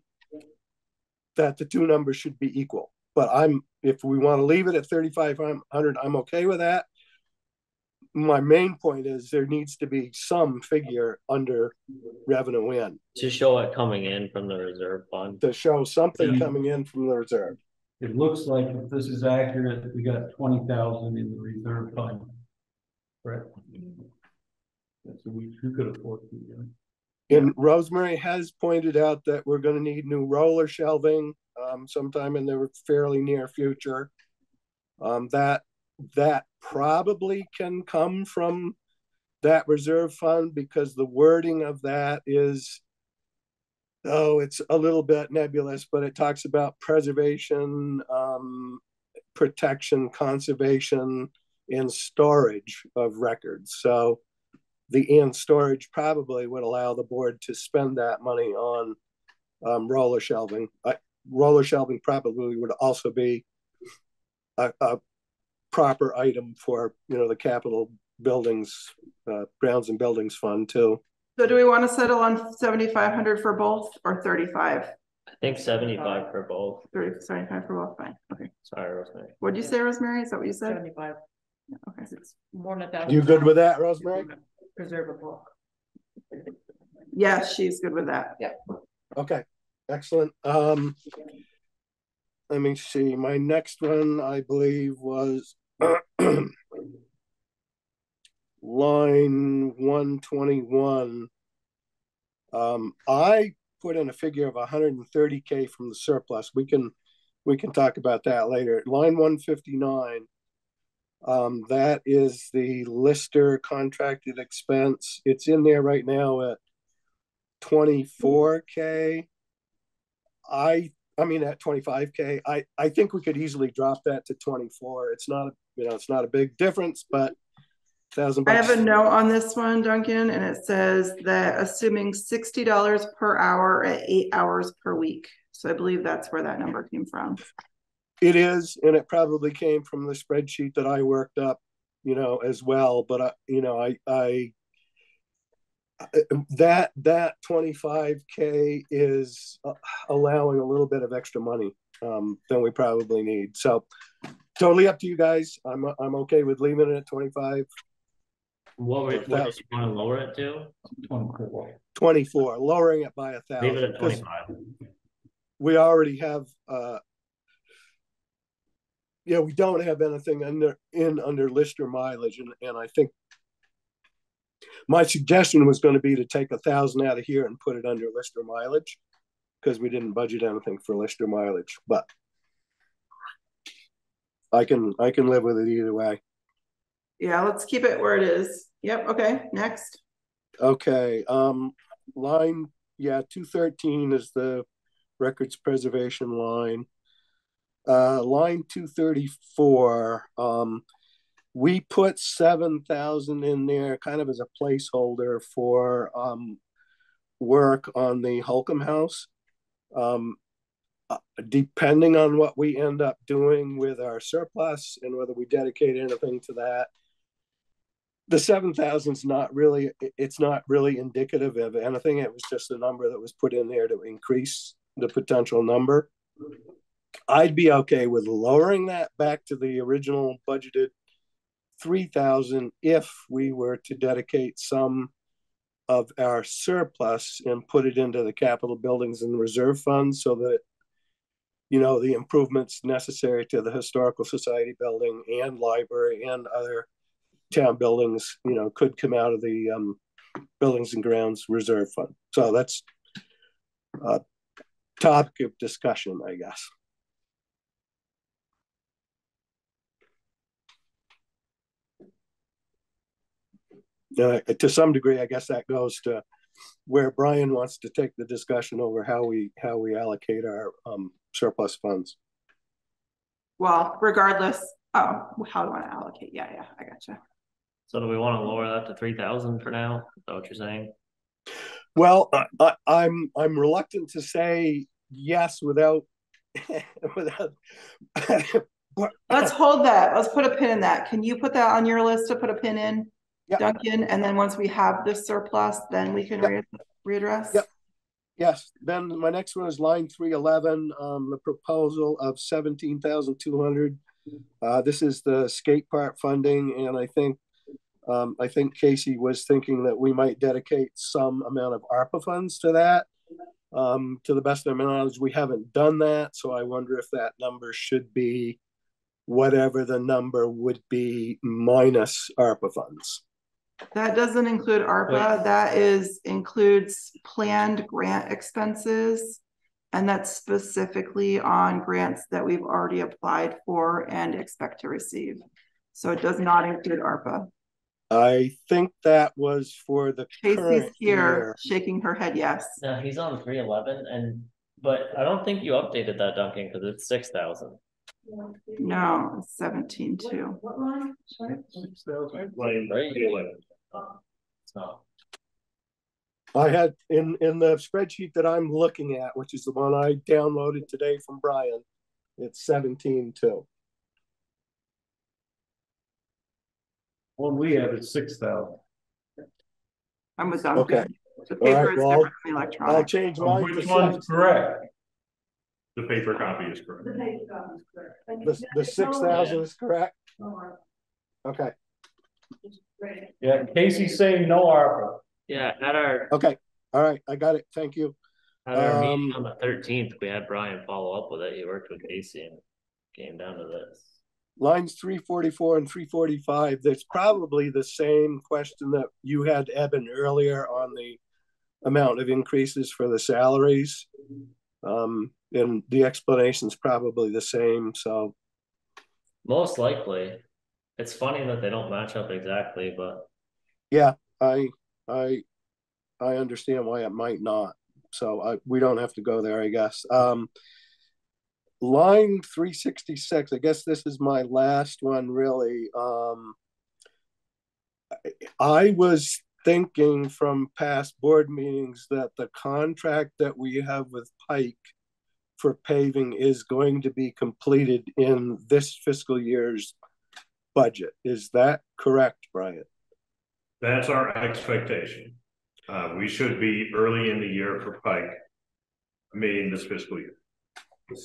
That the two numbers should be equal. But I'm, if we want to leave it at thirty-five hundred, I'm okay with that. My main point is there needs to be some figure under revenue in To show it coming in from the reserve fund. to show something coming in from the reserve. It looks like if this is accurate, we got twenty thousand in the reserve fund. Correct? We, who could afford to, yeah. And Rosemary has pointed out that we're gonna need new roller shelving, um, sometime in the fairly near future. Um, that, that probably can come from that reserve fund because the wording of that is oh, it's a little bit nebulous, but it talks about preservation, um, protection, conservation, and storage of records. So the and storage probably would allow the board to spend that money on um, roller shelving. Uh, roller shelving probably would also be a, a proper item for you know the capital buildings, uh, grounds and buildings fund too. So do we want to settle on seventy-five hundred for both or thirty-five? I think seventy-five for both. Thirty, seventy-five for both, fine, okay. Sorry, Rosemary. What'd you say, Rosemary? Is that what you said? Seventy-five, Okay. it's more than a thousand. You good with that, Rosemary? Preserve a book. Yeah, she's good with that. Yeah. Okay, excellent. Um, let me see, my next one, I believe, was [clears throat] line one twenty-one. Um, I put in a figure of hundred and thirty K from the surplus. We can, we can talk about that later. Line one fifty-nine. Um, that is the Lister contracted expense. It's in there right now at twenty-four K. I, I mean, at twenty-five K, I, I think we could easily drop that to twenty-four. It's not, you know, it's not a big difference, but thousand I have a note on this one, Duncan, and it says that assuming sixty dollars per hour at eight hours per week. So I believe that's where that number came from. It is, and it probably came from the spreadsheet that I worked up, you know, as well, but I, you know, I, I that, that twenty-five K is uh, allowing a little bit of extra money, um, than we probably need. So totally up to you guys. I'm, I'm okay with leaving it at twenty-five, What were, what did you want to lower it to? Twenty-four. twenty-four, lowering it by a Leave it thousand. at twenty-five. We already have, uh, yeah, we don't have anything under, in under Lister mileage, and, and I think my suggestion was gonna be to take a thousand out of here and put it under Lister mileage, because we didn't budget anything for Lister mileage, but I can, I can live with it either way. Yeah, let's keep it where it is. Yep, okay, next. Okay, um, line, yeah, two thirteen is the records preservation line. Uh, line two thirty-four, um, we put seven thousand in there kind of as a placeholder for, um, work on the Holcomb House. Um, uh, depending on what we end up doing with our surplus and whether we dedicate anything to that, the 7000 is not really it's not really indicative of anything. It was just a number that was put in there to increase the potential number. I'd be okay with lowering that back to the original budgeted three thousand if we were to dedicate some of our surplus and put it into the capital buildings and reserve fund so that you know, the improvements necessary to the historical society building and library and other town buildings, you know, could come out of the um, buildings and grounds reserve fund. So that's a topic of discussion, I guess. Uh, to some degree, I guess that goes to where Brian wants to take the discussion over how we how we allocate our um, surplus funds. Well, regardless, oh, how do I allocate? Yeah, yeah, I gotcha. So do we want to lower that to three thousand for now? Is that what you're saying? Well, I, I, I'm I'm reluctant to say yes without [laughs] without. Let's [laughs] hold that. Let's put a pin in that. Can you put that on your list to put a pin in, Yep. Duncan? And then once we have this surplus, then we can re- readdress. Yep. Yes, then my next one is line three eleven, um, the proposal of seventeen thousand two hundred. Uh, this is the skate park funding, and I think, um, I think Casey was thinking that we might dedicate some amount of ARPA funds to that. Um, to the best of my knowledge, we haven't done that, so I wonder if that number should be whatever the number would be minus ARPA funds. That doesn't include ARPA. That is includes planned grant expenses. And that's specifically on grants that we've already applied for and expect to receive. So it does not include ARPA. I think that was for the Casey's here year. shaking her head, yes. No, he's on three eleven and, but I don't think you updated that Duncan because it's six thousand. No, it's seventeen two. What line? Sorry. Line Right. 11. It's. I had in in the spreadsheet that I'm looking at, which is the one I downloaded today from Brian, it's seventeen two. One we have is six thousand. I'm with Okay. The All right, paper is well, different from I'll change mine to Which one's six, correct? The paper copy is correct. The page copy is correct. The, it's- the it's six all- thousand is correct? Okay, it's great. Yeah, Casey's saying no ARPA. Yeah, at our, okay, all right, I got it, thank you. at our meeting Um, on the thirteenth, we had Brian follow up with it. He worked with Casey and came down to this. Lines three forty-four and three forty-five, that's probably the same question that you had Eben earlier on the amount of increases for the salaries. Um, and the explanation's probably the same, so, Most likely. It's funny that they don't match up exactly, but yeah, I, I, I understand why it might not. So I, we don't have to go there, I guess. Um, line three sixty-six, I guess this is my last one, really. Um, I was thinking from past board meetings that the contract that we have with Pike for paving is going to be completed in this fiscal year's budget. Is that correct, Brian? That's our expectation. Uh, we should be early in the year for Pike. Meeting this fiscal year.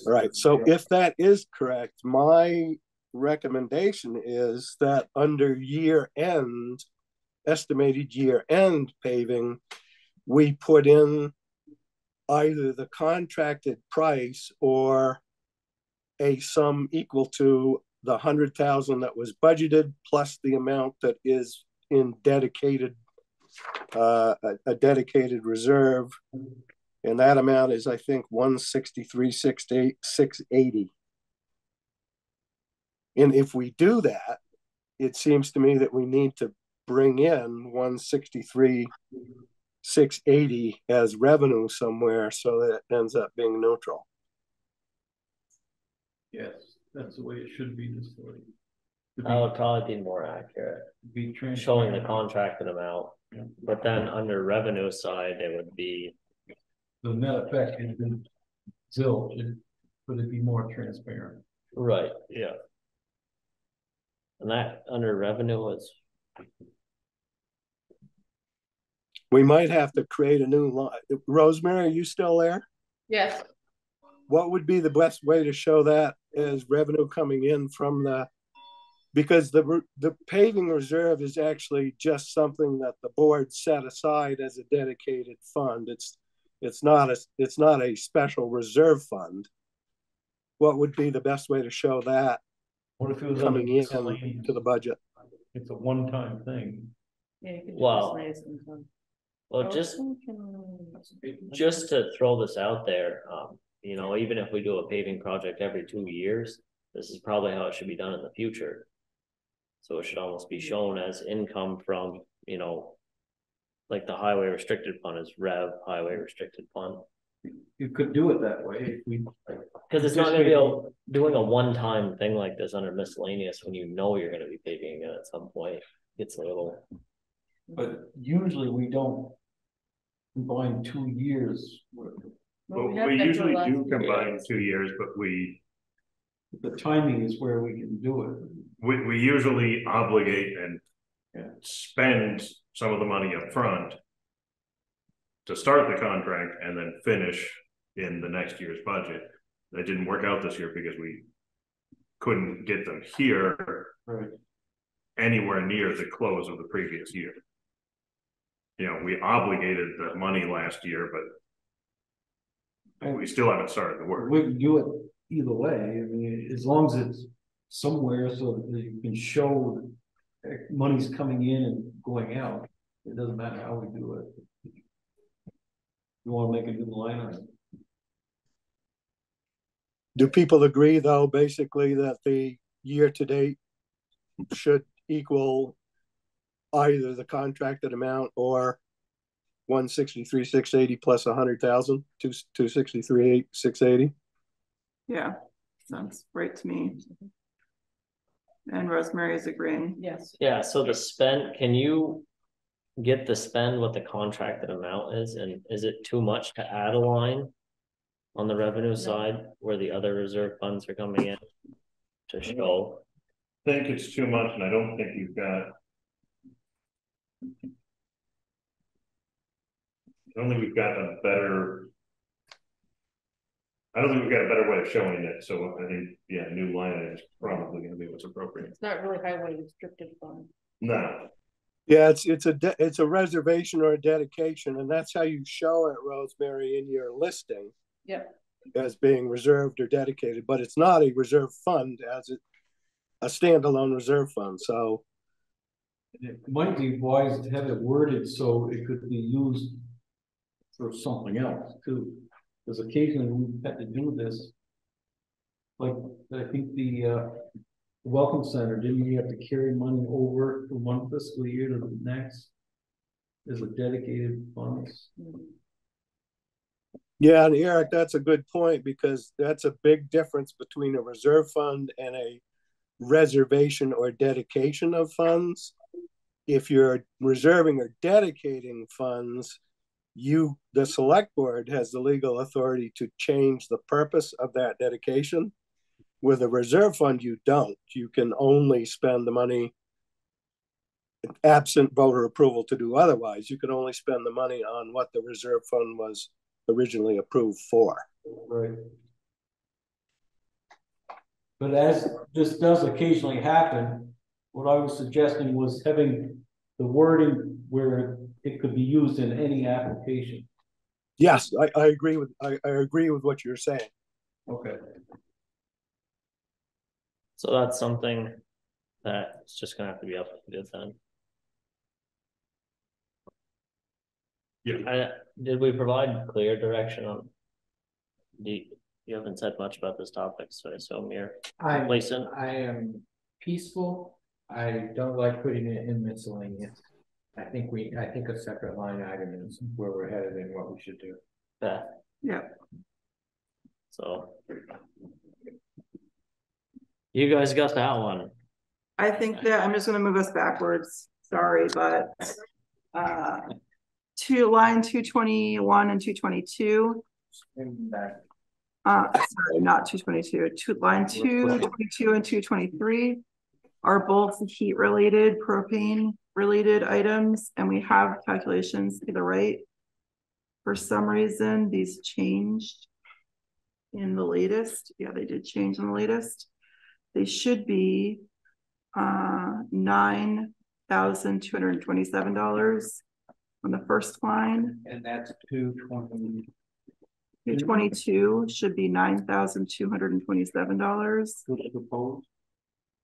All right, so if that is correct, my recommendation is that under year end, estimated year end paving, we put in either the contracted price or a sum equal to the hundred thousand that was budgeted plus the amount that is in dedicated uh, a, a dedicated reserve. And that amount is, I think, one sixty-three, six eight, six eighty. And if we do that, it seems to me that we need to bring in one sixty-three, six eighty as revenue somewhere so that it ends up being neutral. Yes, that's the way it should be this way. To that would probably be more accurate. be, be Showing the contracted amount. But then under revenue side, it would be, The net effect has been zilch, and could it be more transparent? right, yeah. And that under revenue was We might have to create a new line. Rosemary, are you still there? Yes, What would be the best way to show that as revenue coming in from the? Because the, the paving reserve is actually just something that the board set aside as a dedicated fund. It's, it's not a, it's not a special reserve fund. What would be the best way to show that What if it was coming in miscellaneous? to the budget? It's a one-time thing. yeah, you can do Wow. miscellaneous income. Well, just, Oh, just to throw this out there, um, you know, even if we do a paving project every two years, this is probably how it should be done in the future. So it should almost be shown as income from, you know, like the highway restricted fund is rev highway restricted fund. You could do it that way we. Cause it's not gonna be a, doing a one-time thing like this under miscellaneous when you know you're gonna be paving it at some point, it's a little. But usually we don't combine two years. Well, Well, have we that usually do year. combine two years, but we, The timing is where we can do it. we, we usually obligate and spend some of the money up front to start the contract and then finish in the next year's budget. That didn't work out this year because we couldn't get them here Right. anywhere near the close of the previous year. You know, we obligated the money last year, but we still haven't started the work. We can do it either way. I mean, as long as it's somewhere so that you can show that money's coming in and going out. It doesn't matter how we do it. You wanna make a new line item? Do people agree, though, basically that the year-to-date should equal either the contracted amount or one sixty-three, six eighty plus a hundred thousand, two, two sixty-three, eight, six eighty? Yeah, sounds great to me. And Rosemary is agreeing. Yes. Yeah, so the spend, can you get the spend what the contracted amount is, and is it too much to add a line? On the revenue side, where the other reserve funds are coming in to mm-hmm. show, I Think it's too much and I don't think you've got. I don't think we've got a better. I don't think we've got a better way of showing it, so I think, yeah, new line is probably gonna be what's appropriate. It's not really highway restricted fund. No, Yeah, it's, it's a, de- it's a reservation or a dedication, and that's how you show it, Rosemary, in your listing Yep. as being reserved or dedicated, but it's not a reserve fund as it, a standalone reserve fund, so. It might be wise to have it worded so it could be used for something else too. Because occasionally we've had to do this. Like, I think the uh, Welcome Center, didn't we have to carry money over from one fiscal year to the next? As a dedicated funds. Yeah, and Eric, that's a good point because that's a big difference between a reserve fund and a reservation or dedication of funds. If you're reserving or dedicating funds, you, the select board has the legal authority to change the purpose of that dedication. With a reserve fund, you don't. You can only spend the money absent voter approval to do otherwise. You can only spend the money on what the reserve fund was originally approved for. Right. But as this does occasionally happen, what I was suggesting was having the wording where it could be used in any application. Yes, I, I agree with, I, I agree with what you're saying. Okay. so that's something that it's just gonna have to be updated then. Yeah. I, did we provide clear direction on? The, you haven't said much about this topic, so I assume you're I'm, complacent. I am peaceful. I don't like putting it in miscellaneous. I think we, I think a separate line item is where we're headed and what we should do. Yeah, Yeah, so. You guys got that one. I think that I'm just gonna move us backwards, sorry, but. Uh, to line two twenty-one and two twenty-two, And uh, sorry, not two twenty-two, to line two twenty-two and two twenty-three. Are both heat related, propane related items, and we have calculations to the right. For some reason, these changed in the latest. Yeah, they did change in the latest. They should be uh nine thousand two hundred and twenty-seven dollars on the first line. And that's two twenty. Page twenty-two should be nine thousand two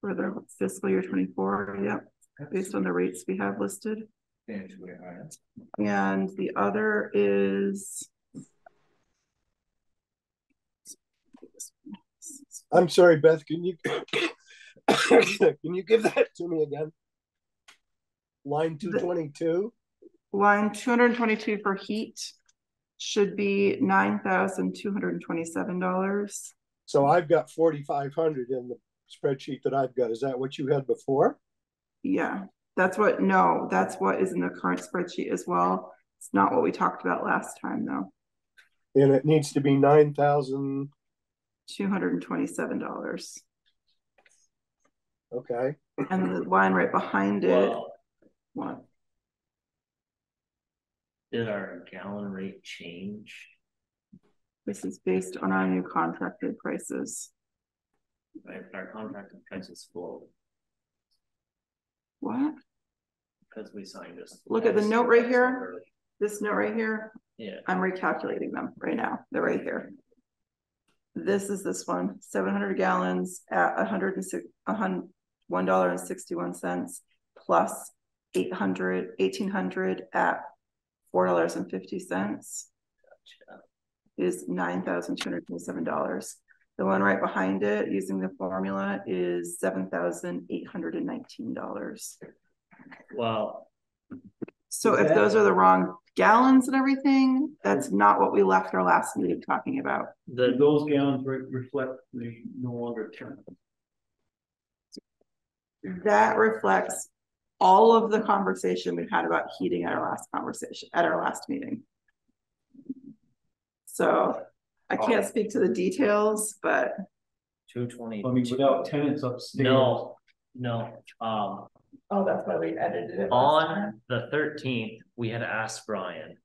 for the fiscal year twenty-four, yep, based on the rates we have listed. And the other is. I'm sorry, Beth, can you, [coughs] can you give that to me again? Line two twenty-two, Line two hundred and twenty-two for heat should be nine thousand two hundred and twenty-seven dollars. so I've got forty-five hundred in the spreadsheet that I've got, is that what you had before? Yeah, that's what, no, that's what is in the current spreadsheet as well. It's not what we talked about last time, though. And it needs to be nine thousand, Two hundred and twenty-seven dollars. okay, And the line right behind it, Well, what? did our gallon rate change? This is based on our new contracted prices. Right, our contracted prices flow What? because we signed this. Look at the note right here. This note right here, Yeah, I'm recalculating them right now. They're right here. This is this one, seven hundred gallons at a hundred and six, a hun, one dollar and sixty-one cents plus eight hundred, eighteen hundred at four dollars and fifty cents is nine thousand two hundred twenty-seven dollars. The one right behind it, using the formula, is seven thousand eight hundred and nineteen dollars. well, So if those are the wrong gallons and everything, that's not what we left our last meeting talking about. the, Those gallons re- reflect the no longer term. That reflects all of the conversation we've had about heating at our last conversation, at our last meeting. So I can't speak to the details, but two twenty. I mean, without tenants upstairs. No, no, um, oh, that's why we edited it. last on the thirteenth, we had asked Brian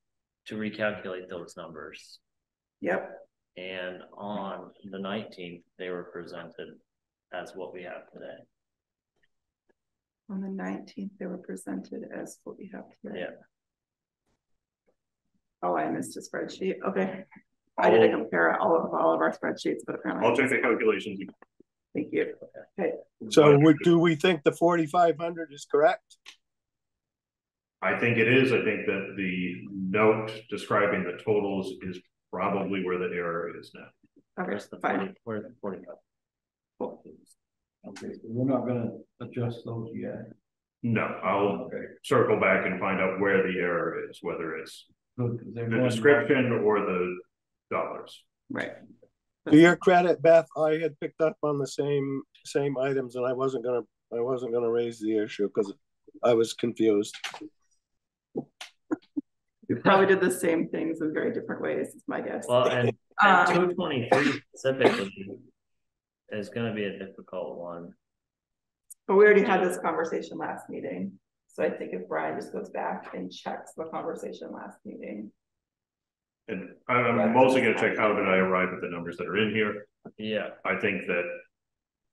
to recalculate those numbers. Yep, And on the nineteenth, they were presented as what we have today. on the nineteenth, they were presented as what we have today. Yeah. Oh, I missed a spreadsheet, okay. I didn't compare all of, all of our spreadsheets, but apparently. I'll check the calculations. Thank you. Okay, so would, do we think the forty-five hundred is correct? I think it is. I think that the note describing the totals is probably where the error is now. okay, Where's the fine. forty, where's the forty-five? Okay, so we're not gonna adjust those yet. No, I'll circle back and find out where the error is, whether it's Good, 'cause the going- description or the dollars. Right. To your credit, Beth, I had picked up on the same, same items and I wasn't gonna, I wasn't gonna raise the issue because I was confused. We probably did the same things in very different ways, is my guess. Well, and, [laughs] Um, and two twenty-three specifically is gonna be a difficult one. But we already had this conversation last meeting, so I think if Brian just goes back and checks the conversation last meeting. And I'm I'm mostly gonna check how did I arrive at the numbers that are in here. Yeah, I think that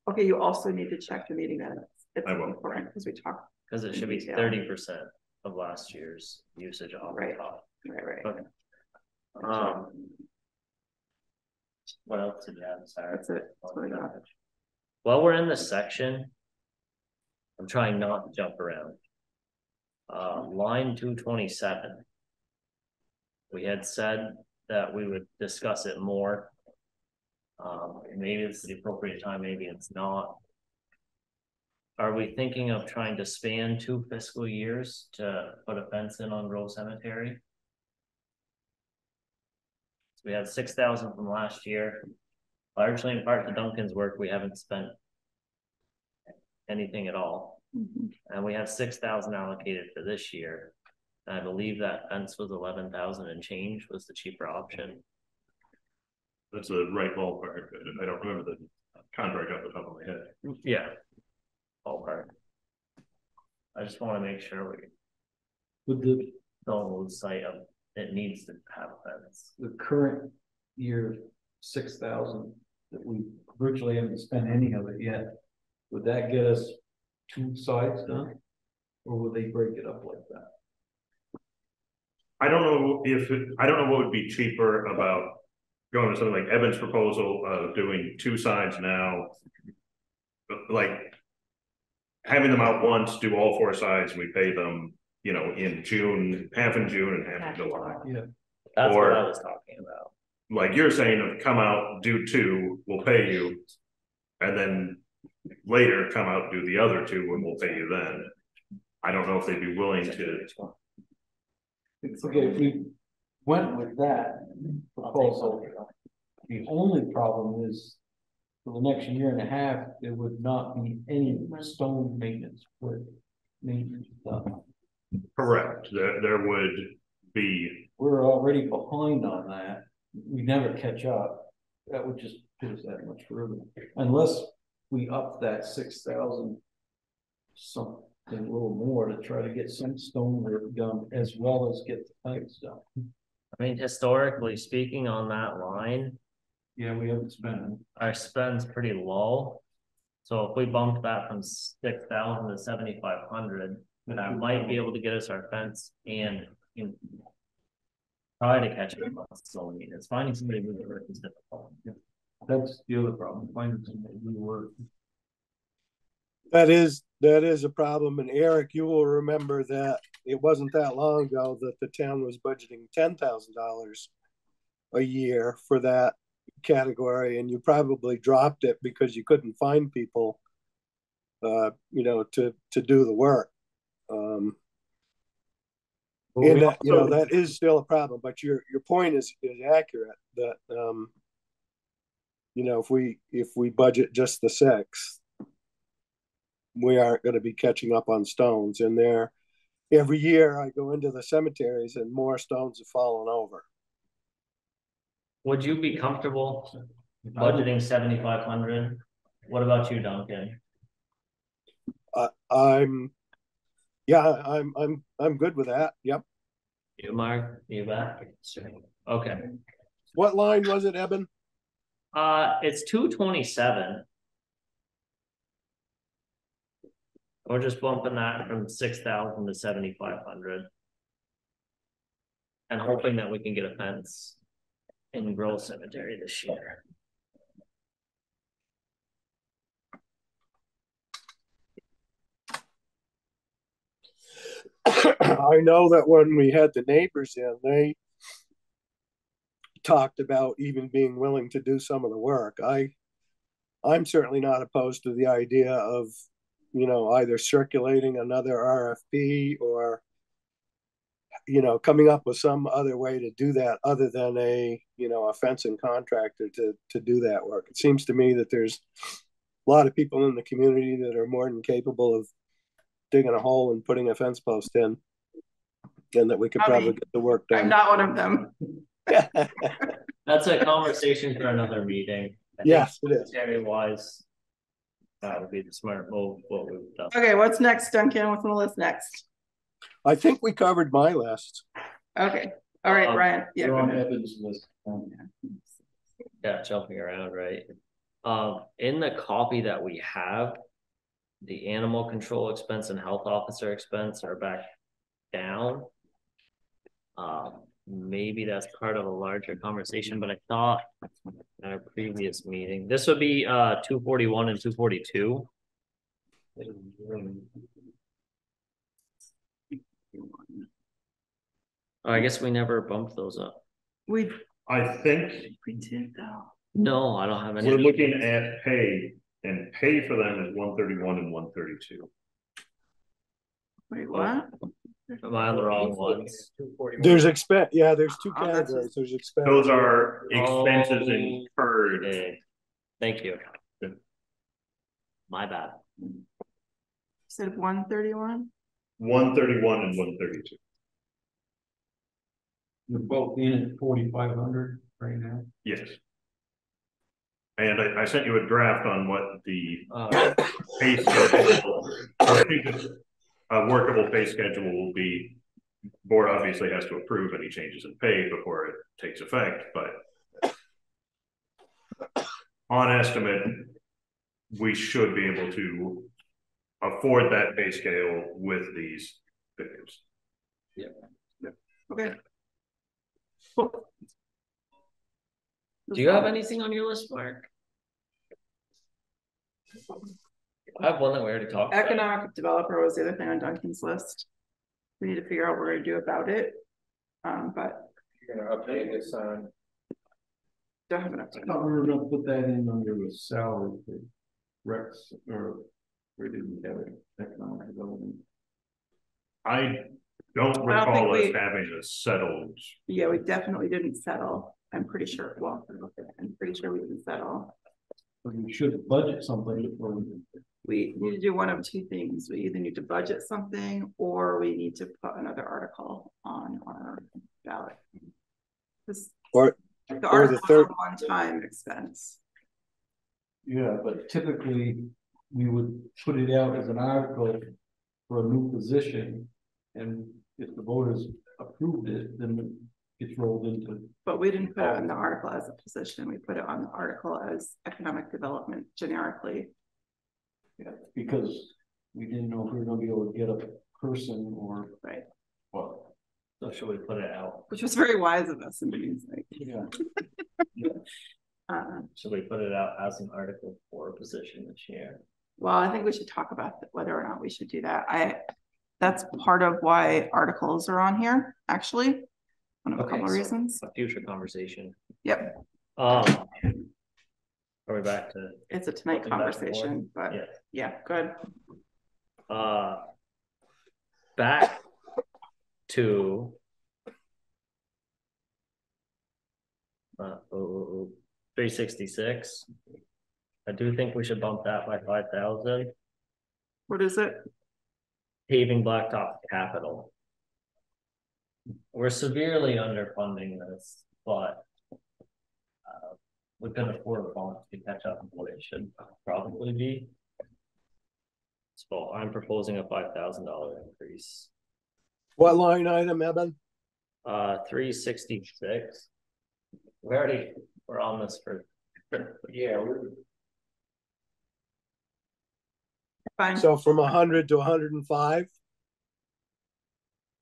Okay, you also need to check the meeting minutes. It's I will. important because we talked, cause it should be Detail. thirty percent of last year's usage off the Right. top. right, right. Okay. Um. What else did you have, Sarah? That's it. That's what I got. While we're in this section. I'm trying not to jump around. Uh, line two twenty-seven. We had said that we would discuss it more. Um, maybe it's the appropriate time, maybe it's not. Are we thinking of trying to span two fiscal years to put a fence in on Grove Cemetery? We had six thousand from last year. Largely in part to Duncan's work, we haven't spent. Anything at all, Mhm. and we have six thousand allocated for this year. And I believe that fence was eleven thousand and change was the cheaper option. that's a right ballpark. I don't remember the contract off the top of my head. Yeah. ballpark. I just wanna make sure we With the, don't lose sight of, it needs to have a fence. the current year, six thousand, that we virtually haven't spent any of it yet. Would that get us two sides done? Or will they break it up like that? I don't know if, it- I don't know what would be cheaper about going to something like Evan's proposal of doing two sides now. But like. Having them out once, do all four sides, and we pay them, you know, in June, half in June and half in July. Yeah. That's what I Or- was talking about. Like you're saying, of come out, do two, we'll pay you. And then later come out, do the other two and we'll pay you then. I don't know if they'd be willing to, It's okay, if we went with that proposal, the only problem is. For the next year and a half, there would not be any stone maintenance work. Maintenance done. correct, there, there would be, We're already behind on that. We never catch up. That would just put us that much further, unless we up that six thousand. Something a little more to try to get some stone work done as well as get the pipes done. I mean, historically speaking on that line, Yeah, we haven't spent. our spend's pretty low. So if we bump that from six thousand to seventy-five hundred, then I might be able to get us our fence and. you know, Try to catch it, so I mean, it's finding somebody who work is difficult. That's the other problem, finding somebody who work. That is, that is a problem, and Eric, you will remember that it wasn't that long ago that the town was budgeting ten thousand dollars a year for that category, and you probably dropped it because you couldn't find people uh, you know, to, to do the work. Um, Well, and that, you know, that is still a problem, but your, your point is, is accurate, that, um, you know, if we, if we budget just the six, we aren't going to be catching up on stones. And there, every year I go into the cemeteries and more stones have fallen over. Would you be comfortable budgeting 7,500? What about you, Duncan? Uh, I'm, yeah, I'm, I'm, I'm good with that. Yep. You, Mark, you back? Okay. What line was it, Eben? Uh, it's 227. We're just bumping that from six thousand to seventy-five hundred. And hoping that we can get a fence in Grove Cemetery this year. I know that when we had the neighbors in, they talked about even being willing to do some of the work. I, I'm certainly not opposed to the idea of, you know, either circulating another RFP or, you know, coming up with some other way to do that other than a, you know, a fencing contractor to, to do that work. It seems to me that there's a lot of people in the community that are more than capable of digging a hole and putting a fence post in. And that we could I probably mean, get the work done. I'm not one of them. [laughs] That's a conversation for another meeting. I think Yes, it is. Terry wise. That would be the smart move, what we've done. Okay, what's next, Duncan? What's on the list next? I think we covered my list. Okay, all right, Um, Ryan, yeah. You're go ahead. Evan's list. Um, Yeah, jumping around, right? Um, in the copy that we have. The animal control expense and health officer expense are back down. Um, maybe that's part of a larger conversation, but I thought. In our previous meeting, this would be uh two forty-one and two forty-two. I guess we never bumped those up. We, I think we did though. No, I don't have any. we're looking at pay and pay for them is one thirty-one and one thirty-two. Wait, what? Am I on the wrong ones? There's expense, yeah, there's two Oh, that's- categories. There's expense. Those are expenses Oh, incurred. Okay, thank you. My bad. Said one thirty-one? One thirty-one and one thirty-two. You're both in at forty-five hundred right now. Yes. And I, I sent you a draft on what the Uh, [coughs] pay schedule, [coughs] I think it's a workable pay schedule will be. Board obviously has to approve any changes in pay before it takes effect, but. On estimate, we should be able to afford that pay scale with these figures. Okay. Do you have anything on your list, Mark? I have one that we already talked about. Economic developer was the other thing on Duncan's list. We need to figure out what we're gonna do about it. Um, but You're gonna update this on. don't have enough I time. thought we were gonna put that in under the salary for Rex, or we didn't have it, economic development. I don't think recall us we- having a settled, Yeah, we definitely didn't settle. I'm pretty sure, well, I'm pretty sure we didn't settle. But we should budget something for. We need to do one of two things. We either need to budget something or we need to put another article on our ballot. This, Or, the or the article third, one-time expense. Yeah, but typically, we would put it out as an article for a new position. And if the voters approved it, then it's rolled into, But we didn't put it on the article as a position. We put it on the article as economic development generically. Yeah, because we didn't know if we were gonna be able to get a person or. Right. Well, So should we put it out? Which was very wise of us in doing so. Yeah. [laughs] Uh, Should we put it out as an article for a position this year? well, I think we should talk about whether or not we should do that. I, that's part of why articles are on here, actually. One of a Okay, couple of so- reasons. A future conversation. Yep, Um. Are we back to, it's a tonight Something back and forth? conversation, but yeah, yeah, good. uh. Back to. Uh, oh, three sixty-six. I do think we should bump that by five thousand, What is it? paving blacktop capital. We're severely underfunding this, but. uh, We can afford a funds to catch up with what it should probably be. So I'm proposing a five thousand dollar increase, what line item, Evan? uh, three sixty-six. We already, we're on this for, Yeah, we're. Fine. So from hundred to hundred and five?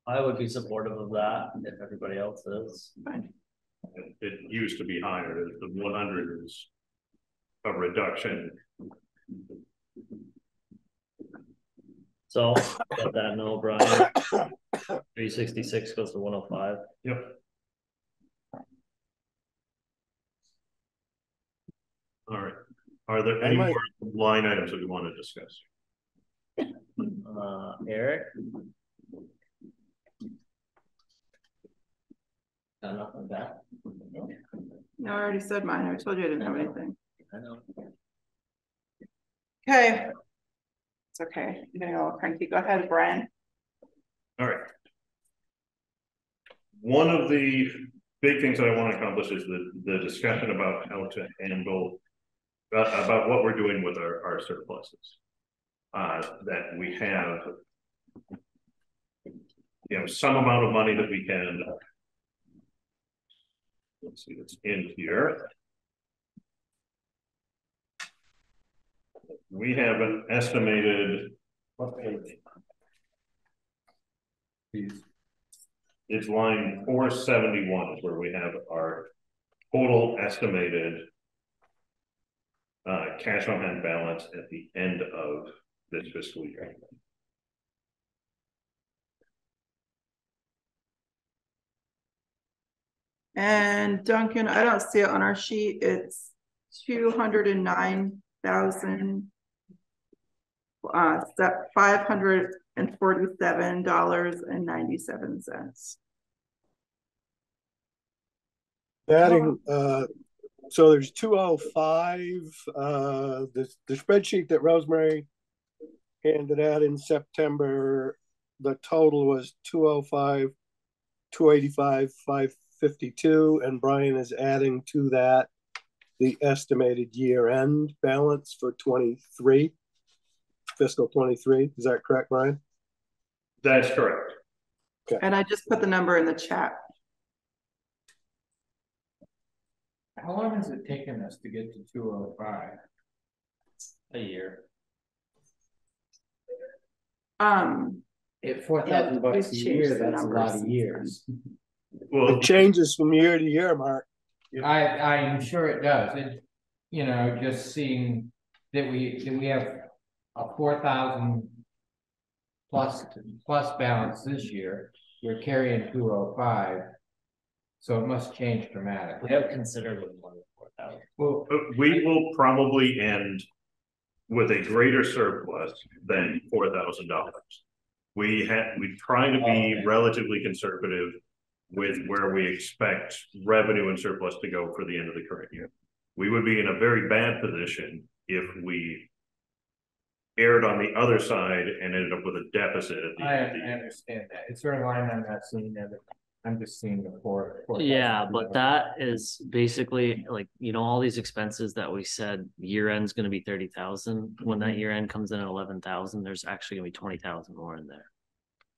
I would be supportive of that if everybody else is. Fine. it, it used to be higher, the one hundred is. A reduction, So, let that know, Brian. Three sixty-six goes to one oh five. yep. All right, are there any might- more line items that we want to discuss? Uh, Eric? Got nothing back? No, I already said mine. I told you I didn't have anything. I know. Okay. It's okay. I'm gonna go cranky. Go ahead, Brian. All right. One of the big things that I want to accomplish is the, the discussion about how to handle. About, about what we're doing with our, our surpluses. Uh, that we have. You know, some amount of money that we can. Let's see, it's in here. we have an estimated what page? Please. It's line 471 is where we have our total estimated uh, cash on hand balance at the end of this fiscal year. And Duncan, I don't see it on our sheet. It's 209,000 uh, five hundred and forty-seven dollars and ninety-seven cents. Adding, uh, so there's two oh five, uh, the, the spreadsheet that Rosemary handed out in September, the total was two oh five, two eighty-five, five fifty-two, and Brian is adding to that the estimated year-end balance for twenty-three? Fiscal twenty-three, is that correct, Brian? That's correct. And I just put the number in the chat. How long has it taken us to get to two oh five? A year. Um, At four thousand Yeah, bucks a we've year, changed the that's a lot numbers. of years. Well, It changes from year to year, Mark. I, I'm sure it does, it, you know, just seeing that we, that we have a four thousand. Plus, plus balance this year, we're carrying two oh five. So it must change dramatically. We dramatically. have considerably more than four thousand. Well, Uh, we will probably end with a greater surplus than four thousand dollars. We had, we try to be Okay. relatively conservative with where we expect revenue and surplus to go for the end of the current year. We would be in a very bad position if we erred on the other side and ended up with a deficit at the I, end of the I understand that, it's very line, I'm not seeing it, I'm just seeing the four. four Yeah, but that is basically like, you know, all these expenses that we said year end's gonna be thirty thousand. When that mm-hmm. year end comes in at eleven thousand, there's actually gonna be twenty thousand more in there.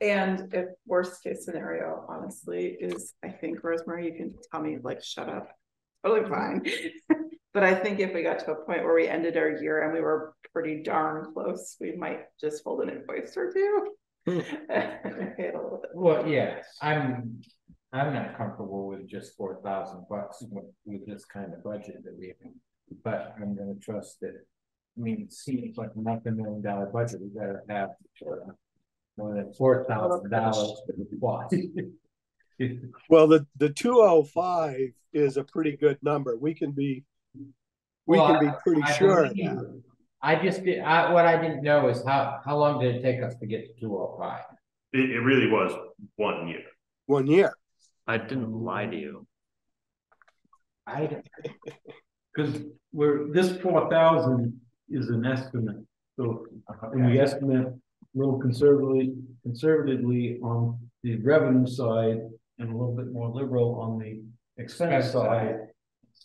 and if worst case scenario, honestly, is I think Rosemary, you can tell me like, shut up. Totally fine. [laughs] But I think if we got to a point where we ended our year and we were pretty darn close, we might just hold an invoice or two. And pay it a little bit. Well, yeah, I'm, I'm not comfortable with just four thousand bucks with, with this kind of budget that we have. But I'm gonna trust that, I mean, it seems like a multi-million dollar budget, we gotta have. uh, More than four thousand dollars for. [laughs] Well, the, the two oh five is a pretty good number. We can be, we Well, can be pretty I sure of believe that. I just, did- I, what I didn't know is how, how long did it take us to get to two oh five? It, it really was one year. One year. I didn't lie to you. I, don't- Cause we're, this four thousand is an estimate, so when we estimate a little conservatively, conservatively on the revenue side and a little bit more liberal on the expense Expense side. side.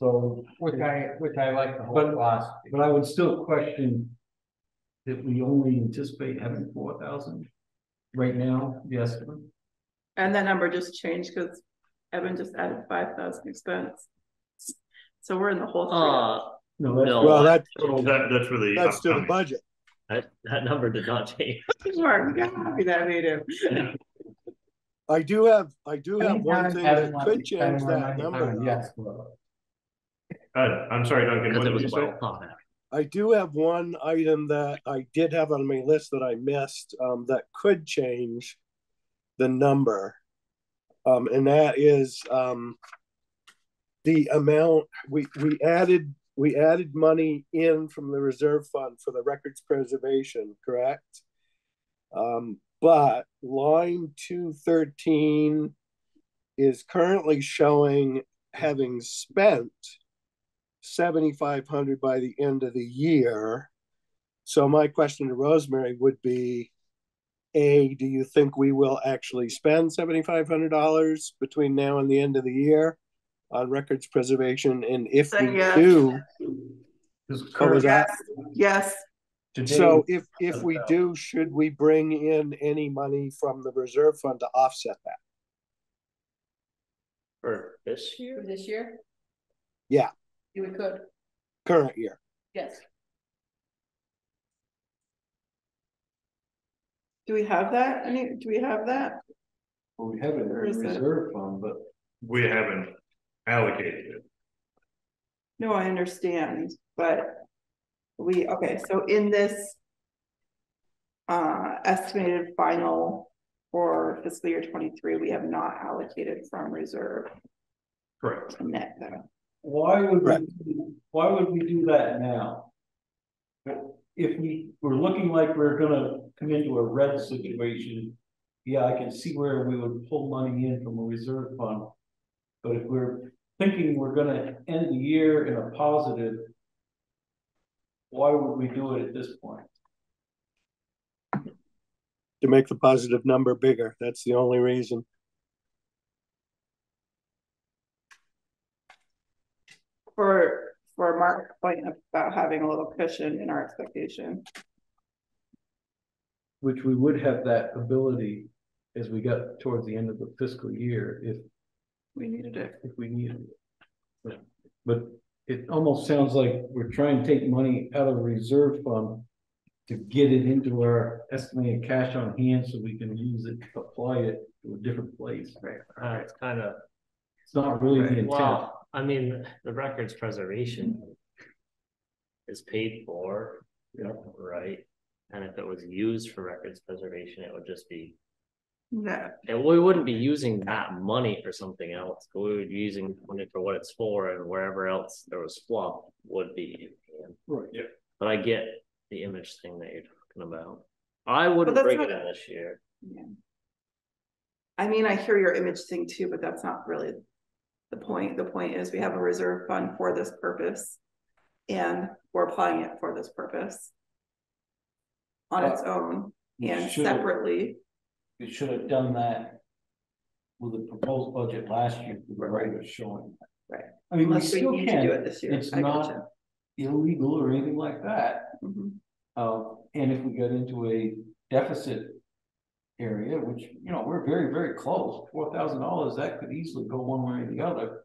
So, which I, which I like the whole But- philosophy. but I would still question that we only anticipate having four thousand right now, the estimate. And that number just changed because Evan just added five thousand expense. So we're in the whole. Uh, No, that's. No. Well, that, That, that's for the. that's to the upcoming. budget. that, that number did not change. Mark, you gotta be that native. I do have, I do have one Anytime thing Evan that wants could spend change more that money, number. I'm though. Yes, well, Uh, I'm sorry, Duncan, Because what it did was you say? well thought out. I do have one item that I did have on my list that I missed, um, that could change the number. Um, and that is, um, the amount, we, we added, we added money in from the reserve fund for the records preservation, correct? Um, but line two thirteen is currently showing having spent seventy-five hundred by the end of the year. So my question to Rosemary would be, A, do you think we will actually spend seventy-five hundred dollars between now and the end of the year on records preservation? And if Then we yes. do, This what was that? Yes, Today, So if, if we do, should we bring in any money from the reserve fund to offset that? For this For year? this year? Yeah. You would could, Current year, yes. do we have that? Any, do we have that? well, we have it in the Where is it? reserve fund, but We haven't allocated it. No, I understand, but we, okay, so in this uh, estimated final for fiscal year twenty-three, we have not allocated from reserve Correct. to net though. Why would Right. we, why would we do that now? If we, we're looking like we're gonna come into a red situation, yeah, I can see where we would pull money in from a reserve fund. But if we're thinking we're gonna end the year in a positive, why would we do it at this point? to make the positive number bigger, that's the only reason. For for Mark's point about having a little cushion in our expectation. Which we would have that ability as we got towards the end of the fiscal year if, We needed it. if we needed it. But- But it almost sounds like we're trying to take money out of the reserve fund to get it into our estimated cash on hand so we can use it, apply it to a different place. Right. Uh, it's kind of, It's not really the intent. well, I mean, the records preservation. Is paid for. Yeah. Right, and if it was used for records preservation, it would just be, Yeah, and we wouldn't be using that money for something else. We would be using money for what it's for and wherever else there was fluff would be. Right. Yeah. But I get the image thing that you're talking about. I wouldn't that's bring it in this year. yeah. I mean, I hear your image thing too, but that's not really the point. The point is we have a reserve fund for this purpose. And we're applying it for this purpose. On its own and should- separately, We should have done that with the proposed budget last year, the right was showing. Right. I mean, we unless we still need to do it can, this year. it's I not gotcha. illegal or anything like that. Mhm. Uh, and if we get into a deficit area, which, you know, we're very, very close, four thousand dollars, that could easily go one way or the other.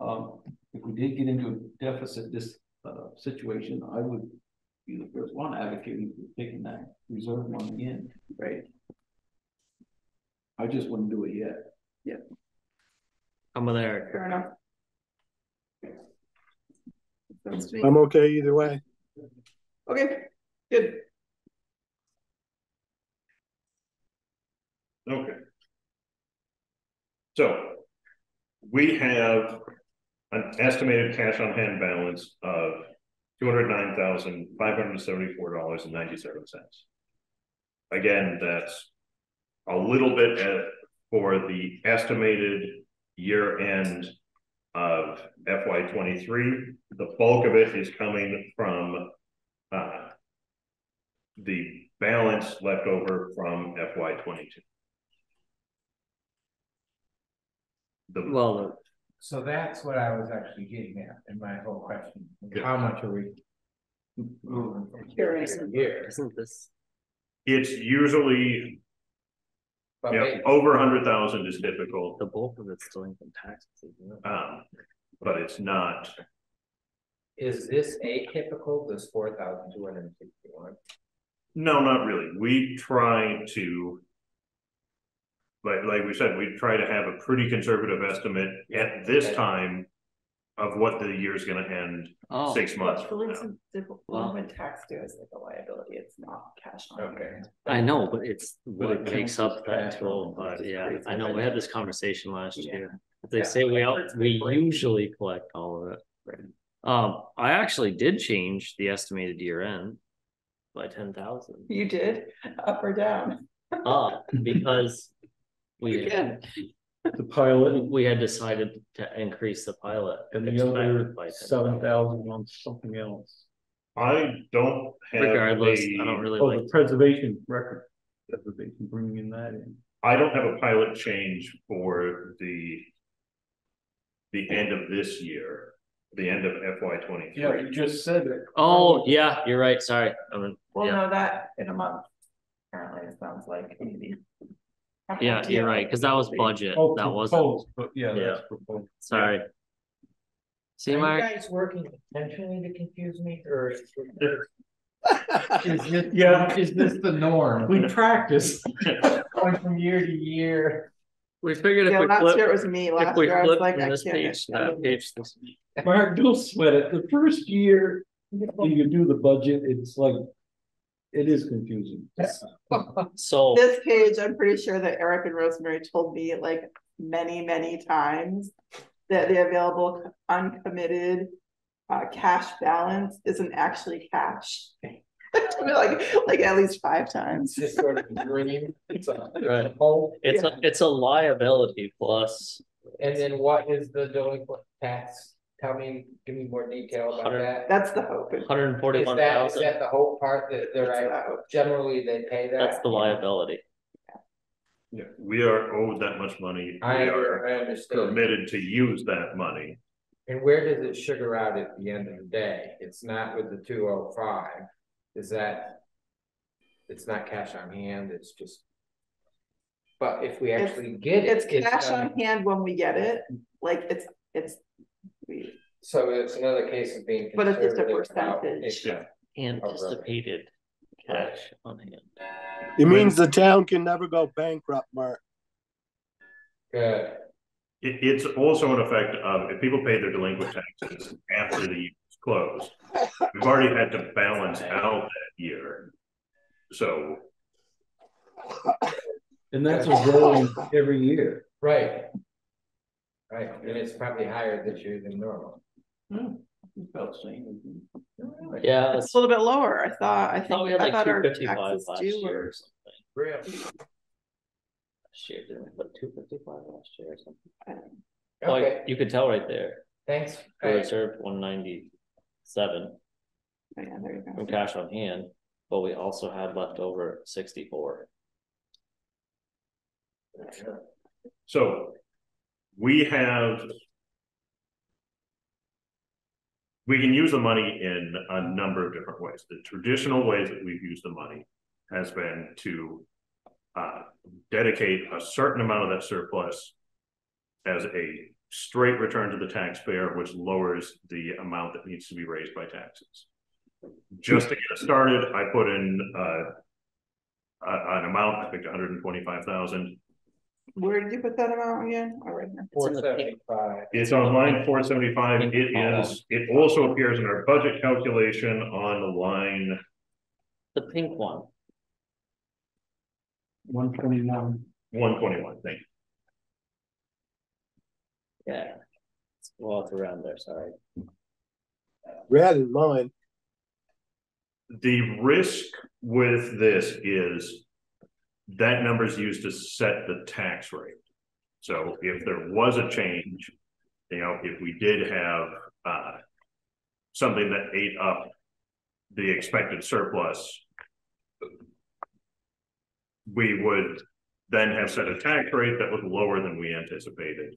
Um, if we did get into a deficit, this, uh, situation, I would be the first one advocating for taking that reserve money in. Right. I just wouldn't do it yet. I'm with Eric. Fair enough. Sounds to me- I'm okay either way. Okay, good. Okay. So we have an estimated cash on hand balance of $209,574.97. Again, that's a little bit at, for the estimated year end of FY23. The bulk of it is coming from uh, the balance left over from FY22. The, Well, So that's what I was actually getting at in my whole question. Yeah. How much are we? Moving from year Curious. to year? isn't this, it's usually, But yeah, maybe- over a hundred thousand is difficult, the bulk of it's delinquent taxes, isn't it? um, but it's not. Is this atypical, this four thousand two hundred and sixty-one? No, not really. We try to. Like, like we said, we try to have a pretty conservative estimate at this Okay. time. Of what the year's gonna end Oh, six months But from now. delinquent, delinquent tax due is like a liability, it's not cash on. Okay. hand. I know, but it's what it it makes up that cash twelve, on but yeah, I know, we had this conversation last Yeah. year. They Yeah. say we all, we usually collect all of it. Um, I actually did change the estimated year end by ten thousand. You did, up or down? Uh, because we, Again. The pilot we had decided to increase the pilot. and the expected other by 10,000. seven thousand on something else. I don't have Regardless, I don't a, really Oh, like, the preservation record, preservation, bringing in that in. I don't have a pilot change for the. The end of this year, the end of FY Yeah, twenty-three. you just said it. oh, yeah, you're right, sorry, I mean, We'll yeah, know that in a month. Apparently, it sounds like maybe. Yeah, you're right, cause that was budget, Oh, that wasn't, proposed, But yeah, Yeah. that's proposed. sorry. See, Are you Mark, guys working intentionally to confuse me or? is this, [laughs] Yeah. is this the norm? We practice. [laughs] Going from year to year. we figured if Yeah, we last flip, year it was me, if last we year I was flip like, from I this can't. page to I that don't- page, this. Mark, don't sweat it. The first year when you do the budget, it's like, it is confusing. [laughs] So, This page, I'm pretty sure that Eric and Rosemary told me like many, many times. That the available uncommitted uh cash balance isn't actually cash. [laughs] Like, like at least five times. Just sort of a dream. It's a Right. hope. it's a, it's a liability plus And then what is the delinquent tax? Tell me, give me more detail about Hundred- that. That's the hope. hundred and Is forty-one that, is that the whole part that they're, That's the hope. generally they pay that? that's the liability. Yeah, we are owed that much money. I, We are I understand. permitted to use that money. And where does it sugar out at the end of the day? It's not with the two oh five, is that? It's not cash on hand, it's just. But if we It's- actually get it. It's cash done- on hand when we get it, like it's, it's. We- So it's another case of being. But it's just a conservative about percentage. it. Anticipated cash on hand. It means the town can never go bankrupt, Mark. Good. It, it's also an effect of if people pay their delinquent taxes after the year is closed, we've already had to balance out that year. So And that's a rolling every year. Right. Right, and it's probably higher this year than normal. Hmm, About saying. Yeah, It's it's a little bit lower, I thought, I thought we think, had I like thought our fifty-five taxes last due year or were. something. Really? Last year, didn't we put two fifty-five last year or something? I- Okay, Like, you could tell right there, thanks. we reserved one ninety-seven oh, Yeah, there you go. from cash on hand, but we also had left over sixty-four. So we have. We can use the money in a number of different ways. The traditional ways that we've used the money has been to. Uh, dedicate a certain amount of that surplus. As a straight return to the taxpayer, which lowers the amount that needs to be raised by taxes. Just to get started, I put in uh. an amount, I picked hundred and twenty-five thousand. Where did you put that amount again? Oh, right here. Four seventy-five. It's on line four seventy-five. It is, it also appears in our budget calculation on the line. The pink one, One twenty-one. One twenty-one, thank you. yeah. Well, it's around there, sorry. Red and mine. The risk with this is. That number is used to set the tax rate. So if there was a change, you know, if we did have, uh. Something that ate up the expected surplus. We would then have set a tax rate that was lower than we anticipated.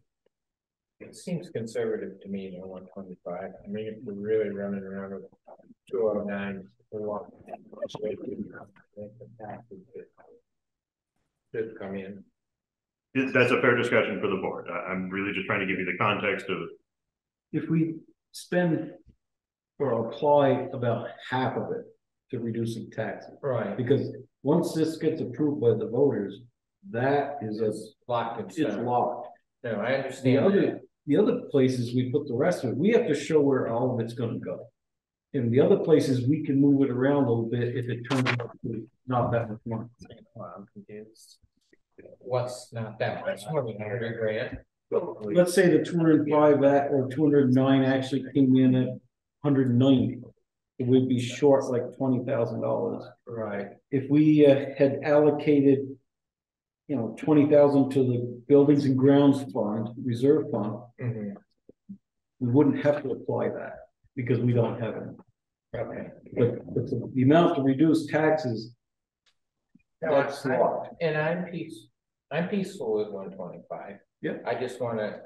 It seems conservative to me, the one twenty-five, I mean, if we're really running around with two oh nine. Should come in. That's a fair discussion for the board. I, I'm really just trying to give you the context of, If we spend or apply about half of it to reducing taxes. Right. Because once this gets approved by the voters, that is a, Locked in it's stone. locked. No, I understand. The other, that. the other places we put the rest of it, we have to show where all of it's gonna go. And the other places, we can move it around a little bit if it turns out to be not that much money. Well, I'm confused. What's not that much, more than hundred grand? Let's say the two hundred and five at, or two hundred and nine actually came in at hundred and ninety. It would be short like twenty thousand dollars. Right. If we uh, had allocated. You know, twenty thousand to the buildings and grounds fund, reserve fund, Mhm. we wouldn't have to apply that, because we don't have it. Okay. But, but the the amount to reduce taxes, that's I- locked. And I'm peace, I'm peaceful with one twenty-five. Yeah. I just wanna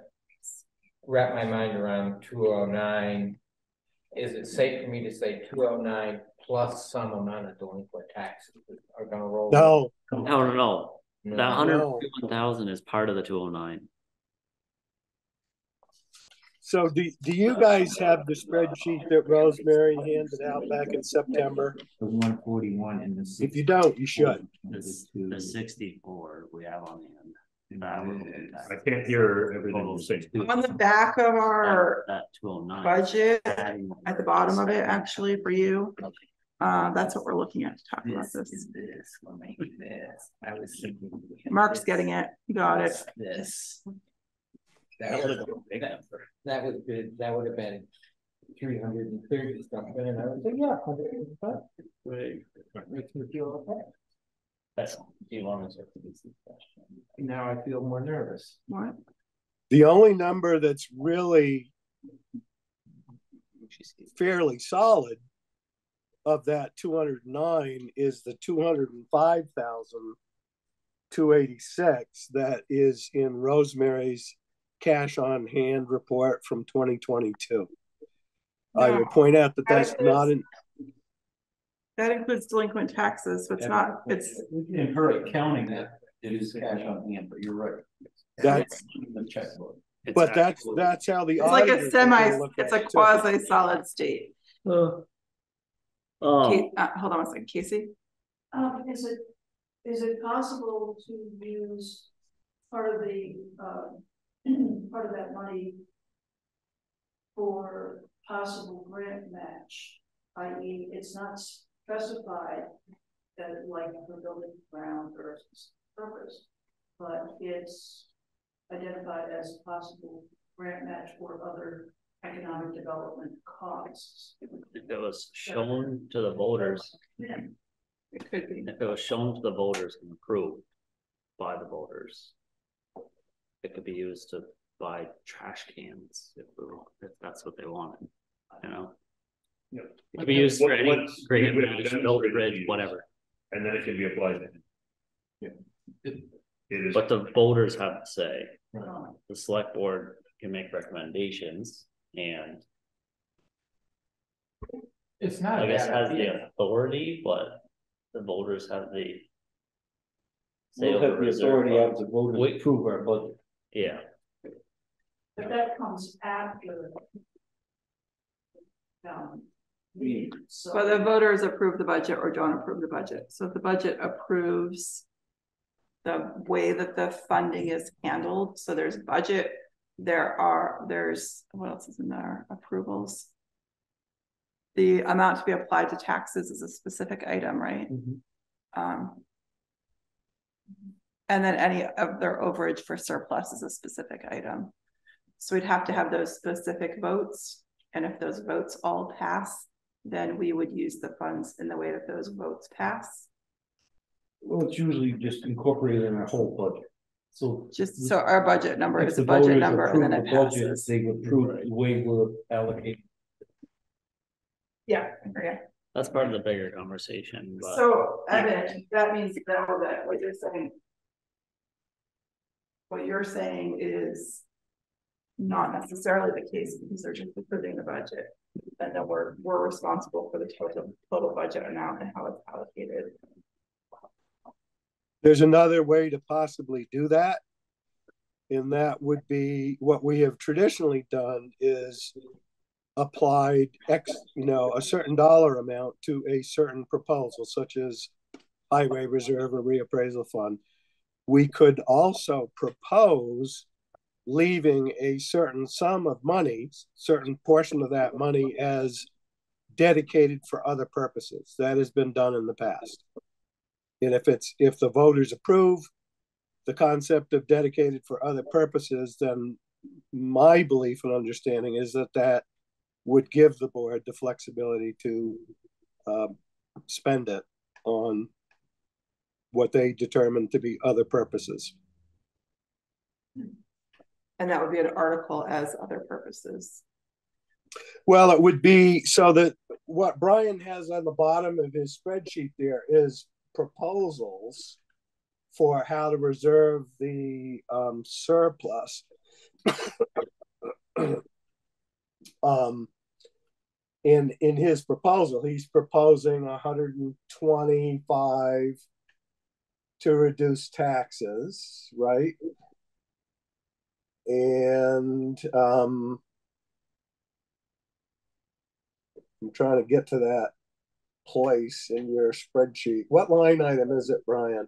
wrap my mind around two oh nine. Is it safe for me to say two oh nine plus some amount of delinquent taxes that are gonna roll? No, No, no, no, No. that hundred No. fifty-one thousand is part of the two oh nine. So do, do you guys have the spreadsheet that Rosemary handed out back in September? The one forty-one and the. If you don't, you should. The, the sixty-four we have on hand. That would be I can't hear everything you're saying. On the back of our That two oh nine. budget, at the bottom of it, actually, for you. Uh, that's what we're looking at to talk about This this. is this, we're making this, I was thinking. Mark's getting it, you got it. This. That would have been, that would have been, that would have been three hundred and thirty something, and I was like, yeah. 125. Makes me feel okay. That's, do you want to? Now I feel more nervous. What? The only number that's really fairly solid of that two hundred and nine is the two hundred and five thousand two eighty-six that is in Rosemary's cash on hand report from twenty twenty-two. I will point out that That that's not includes- in, That includes delinquent taxes, so it's not, it's, In her accounting, that it is cash on hand, but you're right. That's- The checkbook. but that's, that's how the. it's like a semi, it's at a it, quasi solid state. Um, Ca- uh, hold on one second, Casey? Um, is it, is it possible to use part of the, uh, [clears throat] part of that money for possible grant match? I.e., it's not specified that like for building ground or a specific purpose, but it's identified as possible grant match for other economic development costs. If it was shown to the voters, It could be. if it was shown to the voters and approved by the voters. It could be used to buy trash cans if, we were- if that's what they wanted, you know? Yeah. It could be used for What- any what's- great we would match, demonstrate build bridge, is- whatever. And then it can be applied. to- Yeah. It it is. But the voters have to say, Right. the select board can make recommendations and It's not. I a guess bad has the authority, but the voters have the. say We'll over have the reserve authority funds. out to vote Wait. to approve our budget. Yeah, But that comes after. Um, so. Whether voters approve the budget or don't approve the budget, so if the budget approves. The way that the funding is handled, so there's budget, there are, there's, what else is in there, approvals? The amount to be applied to taxes is a specific item, right? Um. And then any of their overage for surplus is a specific item. So we'd have to have those specific votes, and if those votes all pass, then we would use the funds in the way that those votes pass. Well, it's usually just incorporated in our whole budget, so. Just so our budget number is the a budget number and then it approve the budget, passes. They approve the way we're allocating. Yeah, yeah. that's part of the bigger conversation, but. So, Evan, that means though that what you're saying. What you're saying is. Not necessarily the case because they're just approving the budget. And then we're, we're responsible for the total, total budget amount and how it's allocated. There's another way to possibly do that. And that would be, what we have traditionally done is applied X, you know, a certain dollar amount to a certain proposal, such as highway reserve or reappraisal fund. We could also propose leaving a certain sum of money, certain portion of that money as dedicated for other purposes. That has been done in the past. And if it's, if the voters approve the concept of dedicated for other purposes, then my belief and understanding is that that would give the board the flexibility to um, spend it on what they determine to be other purposes. And that would be an article as other purposes. Well, it would be so that what Brian has on the bottom of his spreadsheet there is proposals for how to reserve the um, surplus. [coughs] um, in in his proposal, he's proposing 125 to reduce taxes, right? And um, I'm trying to get to that place in your spreadsheet. What line item is it, Brian?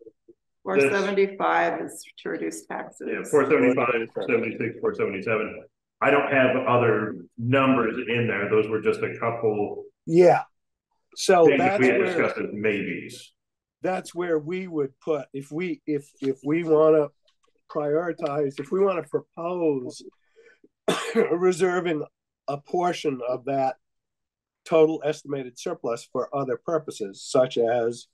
Four seventy-five is to reduce taxes. Yeah, four seventy-five, seventy-six, four seventy-seven. I don't have other numbers in there. Those were just a couple Yeah. So that that's we had where, discussed as maybes. That's where we would put, if we, if, if we want to prioritize, if we want to propose [coughs] reserving a portion of that total estimated surplus for other purposes, such as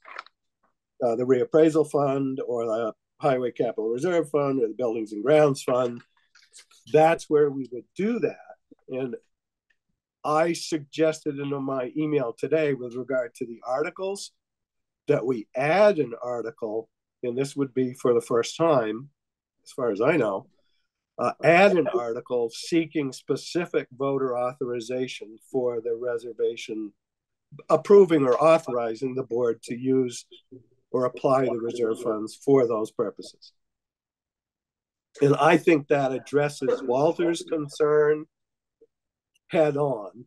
uh, the reappraisal fund or the highway capital reserve fund or the buildings and grounds fund, that's where we would do that. And I suggested in my email today with regard to the articles that we add an article, and this would be for the first time, as far as I know, uh, add an article seeking specific voter authorization for the reservation, approving or authorizing the board to use or apply the reserve funds for those purposes. And I think that addresses Walter's concern head on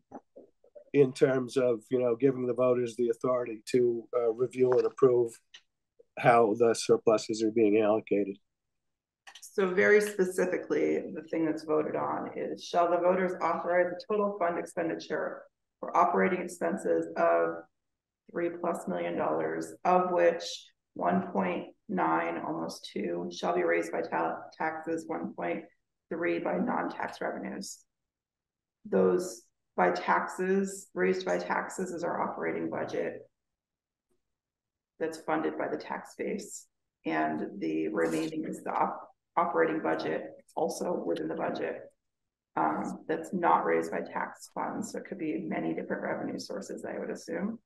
in terms of, you know, giving the voters the authority to uh, review and approve how the surpluses are being allocated. So very specifically, the thing that's voted on is shall the voters authorize the total fund expenditure for operating expenses of three plus million dollars, of which one point nine, almost two, shall be raised by ta taxes, one point three by non-tax revenues. Those by taxes, raised by taxes is our operating budget. That's funded by the tax base. And the remaining is the op operating budget, also within the budget. Um, that's not raised by tax funds, so it could be many different revenue sources, I would assume.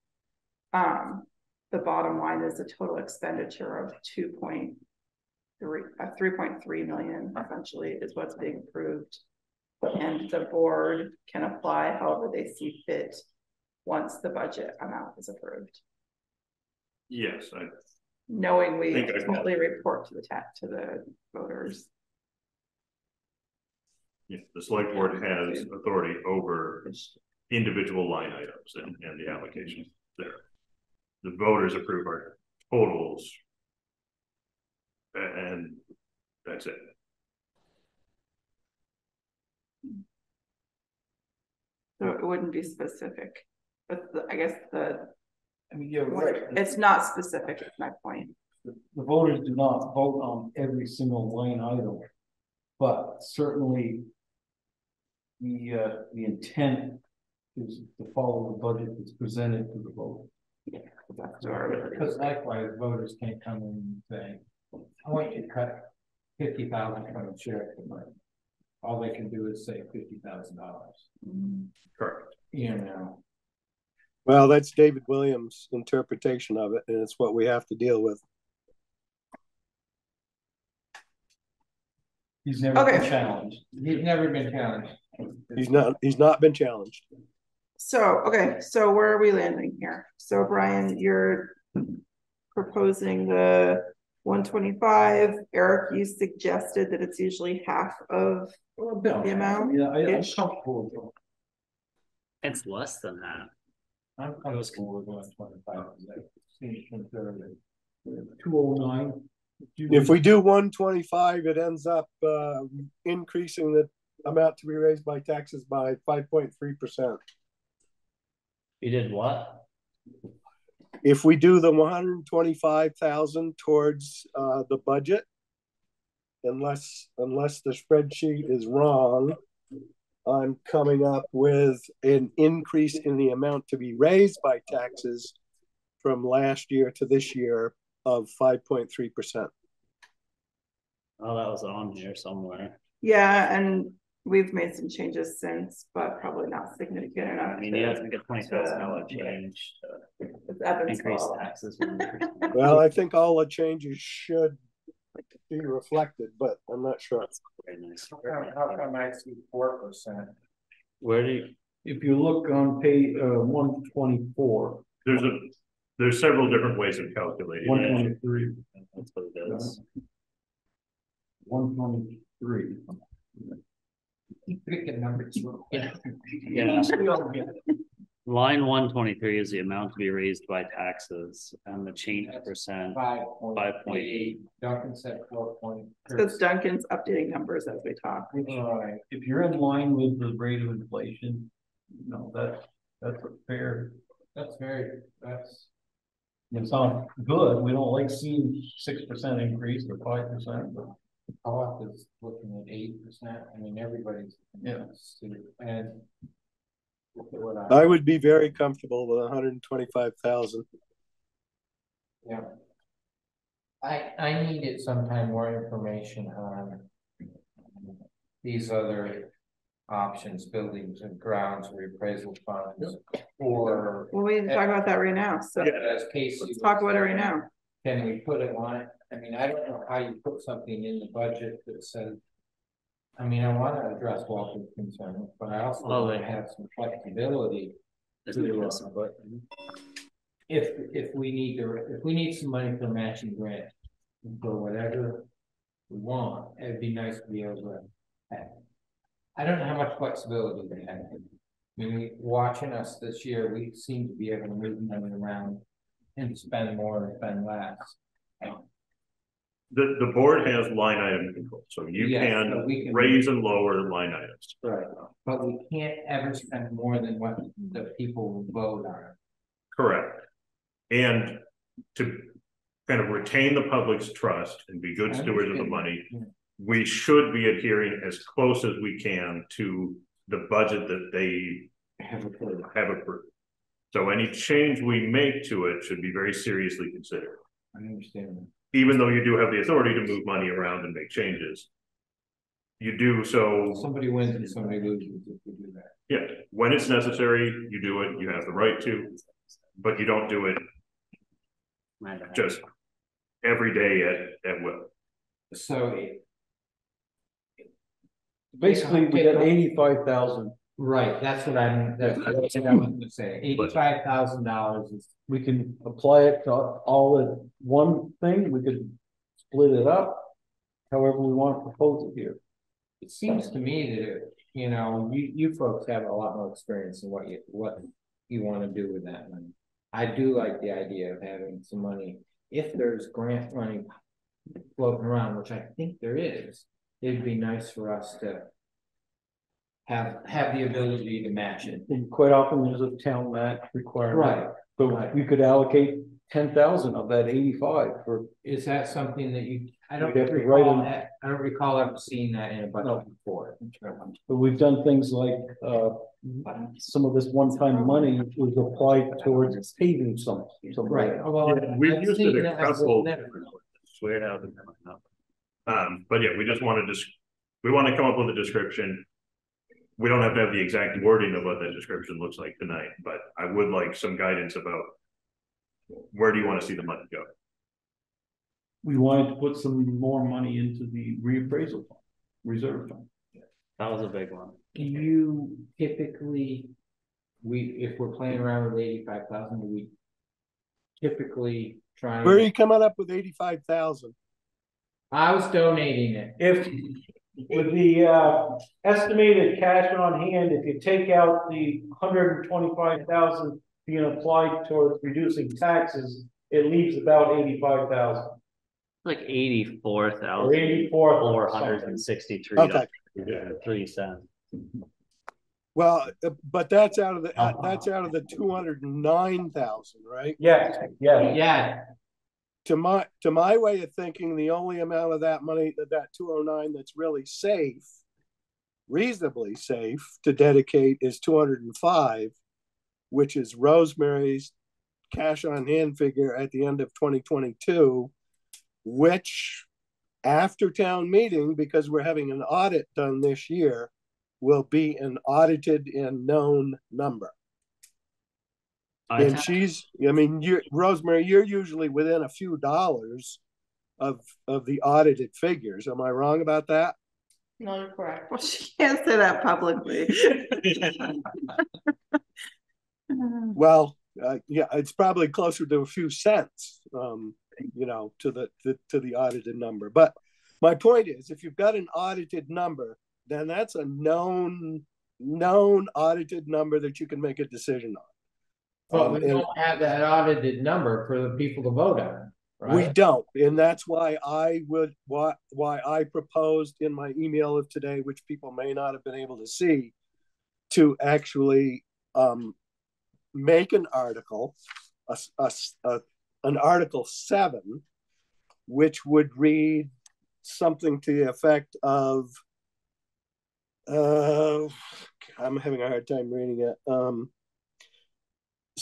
Um, the bottom line is a total expenditure of two point three, uh, three point three million essentially is what's being approved. And the board can apply however they see fit once the budget amount is approved. Yes, I, Knowing we I- ultimately report to the tax to the voters. yeah, the select board has authority over individual line items and, and the allocations there. The voters approve our totals. And that's it. So it wouldn't be specific, but the- I guess the, I mean, you're right. it's not specific, is my point. The voters do not vote on every single line item. But certainly. The, uh, the intent is to follow the budget that's presented to the vote. Because likewise, voters can't come in and say, I want you to cut fifty thousand from the sheriff tonight. All they can do is say fifty thousand dollars, Correct. you know. Well, that's David Williams' interpretation of it, and it's what we have to deal with. He's never been challenged. He's never been challenged. He's not, he's not been challenged. So, okay, so where are we landing here? So Brian, you're proposing the one twenty-five. Eric, you suggested that it's usually half of the amount. Yeah, I, I'm ish. comfortable with it. It's less than that. I'm comfortable with one twenty-five. Seems conservative. Two oh nine. If we do one twenty-five, it ends up, uh, increasing the amount to be raised by taxes by five point three percent. You did what? If we do the one hundred and twenty-five thousand towards, uh, the budget, unless, unless the spreadsheet is wrong, I'm coming up with an increase in the amount to be raised by taxes from last year to this year of five point three percent. Oh, that was on here somewhere. Yeah, and we've made some changes since, but probably not significant enough. I mean, you have to to- get twenty thousand dollar change to It's Evan's increase [laughs] taxes. Well, I think all the changes should be reflected, but I'm not sure. Very nice. How come- how come I see four percent? Where do you, If you look on page, uh, one twenty-four, There's a, there's several different ways of calculating. one it. twenty-three, that's what it is. one twenty-three. Keep picking numbers. Yeah. Line one twenty-three is the amount to be raised by taxes and the change percent, Five five point eight. Duncan said four point. Because Duncan's updating numbers as we talk. Right. If you're in line with the rate of inflation, you know, that's, that's fair, That's very, that's, it's not good. We don't like seeing six percent increase or five percent, but. Co-op is looking at eight percent, I mean, everybody's. Yeah. And. look at what I- I would be very comfortable with hundred and twenty-five thousand. Yeah. I, I needed sometime more information on. These other options, buildings and grounds, reappraisal funds, or. Well, we need to talk about that right now, so As Casey. let's talk about it right now. Can we put it on, I mean, I don't know how you put something in the budget that says. I mean, I wanna address Walter's concerns, but I also Well, wanna they- have some flexibility. To, uh, but- If, if we need to, if we need some money for matching grant, for whatever we want, it'd be nice to be able to. have- I don't know how much flexibility they have. I mean, watching us this year, we seem to be able to move money around and spend more and spend less. The, the board has line item control, so you Yes, so we can can- raise and lower line items. Right. But we can't ever spend more than what the people will vote on. Correct. And to kind of retain the public's trust and be good I stewards of the understand. money, Yeah. we should be adhering as close as we can to the budget that they Have approved. have approved. So any change we make to it should be very seriously considered, I understand. Even though you do have the authority to move money around and make changes. You do so, Somebody wins and somebody loses if we do that. yeah, when it's necessary, you do it, you have the right to, but you don't do it just every day at, at will. So Basically, we got eighty-five thousand. Right, that's what I'm, that's what I was gonna say, eighty-five thousand dollars is, We can apply it to all in one thing, we could split it up. However, we want to propose it here. it seems to me that, you know, you, you folks have a lot more experience in what you, what you wanna do with that money. I do like the idea of having some money, if there's grant money floating around, which I think there is, it'd be nice for us to have, have the ability to match it. And quite often there's a town match requirement. Right, So right. we could allocate ten thousand of that eighty-five for, Is that something that you, I don't We'd have to write recall in- that, I don't recall ever seeing that in a budget before. but we've done things like, uh, some of this one-time money was applied towards paving some, some. Right, well. We've I've used seen it a that as couple. never- Swear it out. Um, but yeah, we just wanted to, we want to come up with a description. We don't have to have the exact wording of what that description looks like tonight, but I would like some guidance about. Where do you want to see the money go? We wanted to put some more money into the reappraisal fund, reserve fund. That was a big one. Do you typically, we, if we're playing around with eighty-five thousand, do we typically try? Where are and- you coming up with eighty-five thousand? I was donating it. If, with the, uh, estimated cash on hand, if you take out the hundred and twenty-five thousand being applied towards reducing taxes, it leaves about eighty-five thousand. Like eighty-four Or thousand, eighty-four. four hundred and sixty-three. Okay. Three cents. Well, uh, but that's out of the, uh, that's out of the two hundred and nine thousand, right? Yeah, yeah. Yeah, To my, to my way of thinking, the only amount of that money, that that two oh nine that's really safe. Reasonably safe to dedicate is two hundred and five. Which is Rosemary's cash on hand figure at the end of twenty twenty-two. Which after town meeting, because we're having an audit done this year. Will be an audited and known number. I And she's, I mean, you're, Rosemary, you're usually within a few dollars of, of the audited figures. Am I wrong about that? No, you're correct. Well, she can't say that publicly. [laughs] Well, uh, yeah, it's probably closer to a few cents, um, you know, to the, to, to the audited number. But my point is, if you've got an audited number, then that's a known, known audited number that you can make a decision on. But Um, we and- don't have that audited number for the people to vote on, We right? don't, and that's why I would, why, why I proposed in my email of today, which people may not have been able to see, to actually, um, make an article, a, s- a s- a- an article seven, which would read something to the effect of, uh, I'm having a hard time reading it. Um,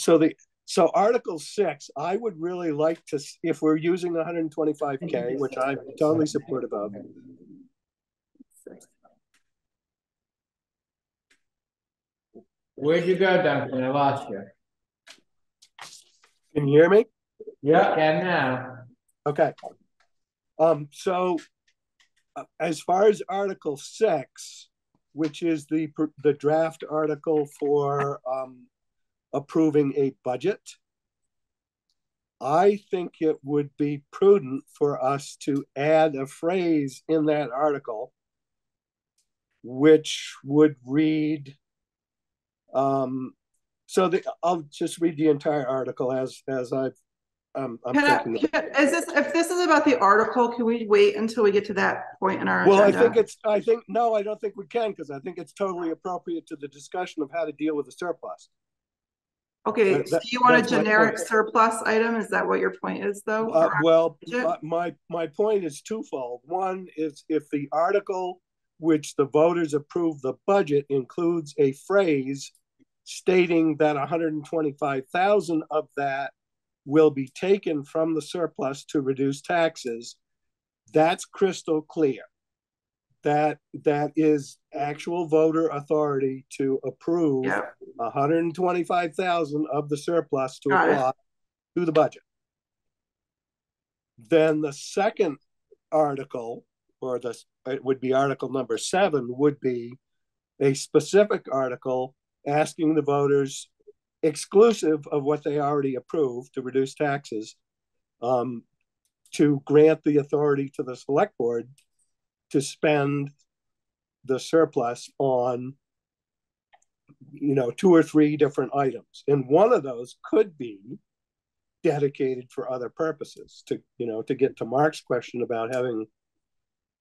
so the, so Article six, I would really like to, s- if we're using one hundred and twenty-five K, which I'm totally supportive of. Where'd you go, Duncan? I lost you. Can you hear me? Yeah. Can now. Okay. Um, so as far as Article six, which is the, the draft article for, um, approving a budget, I think it would be prudent for us to add a phrase in that article which would read, um, so the, I'll just read the entire article as, as I've, um, I'm Can I- can- Is this, if this is about the article, can we wait until we get to that point in our Well, I think it's, I think, no, I don't think we can, because I think it's totally appropriate to the discussion of how to deal with the surplus. Okay, that- so that- you want a that's my point. generic surplus item? Is that what your point is, though? Uh, Or- well, budget? my- my, my point is twofold. One is if the article which the voters approve the budget includes a phrase stating that hundred and twenty-five thousand of that will be taken from the surplus to reduce taxes, that's crystal clear. That, that is actual voter authority to approve Yep. hundred and twenty-five thousand of the surplus to Got it. apply to the budget. Then the second article, or the, it would be article number seven, would be a specific article asking the voters, exclusive of what they already approved to reduce taxes, um, to grant the authority to the select board to spend the surplus on you know, two or three different items. And one of those could be dedicated for other purposes to, you know, to get to Mark's question about having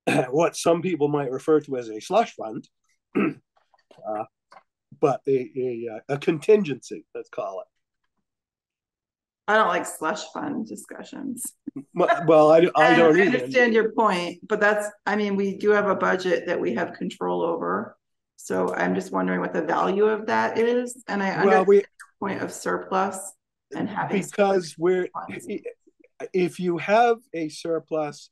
[clears throat] what some people might refer to as a slush fund, [clears throat] uh, but a, a, a contingency, let's call it. I don't like slush fund discussions. Well, I, I don't I understand your point, but that's, I mean, we do have a budget that we have control over. So I'm just wondering what the value of that is, and I Well, understand we, the point of surplus and having. because we're, if you have a surplus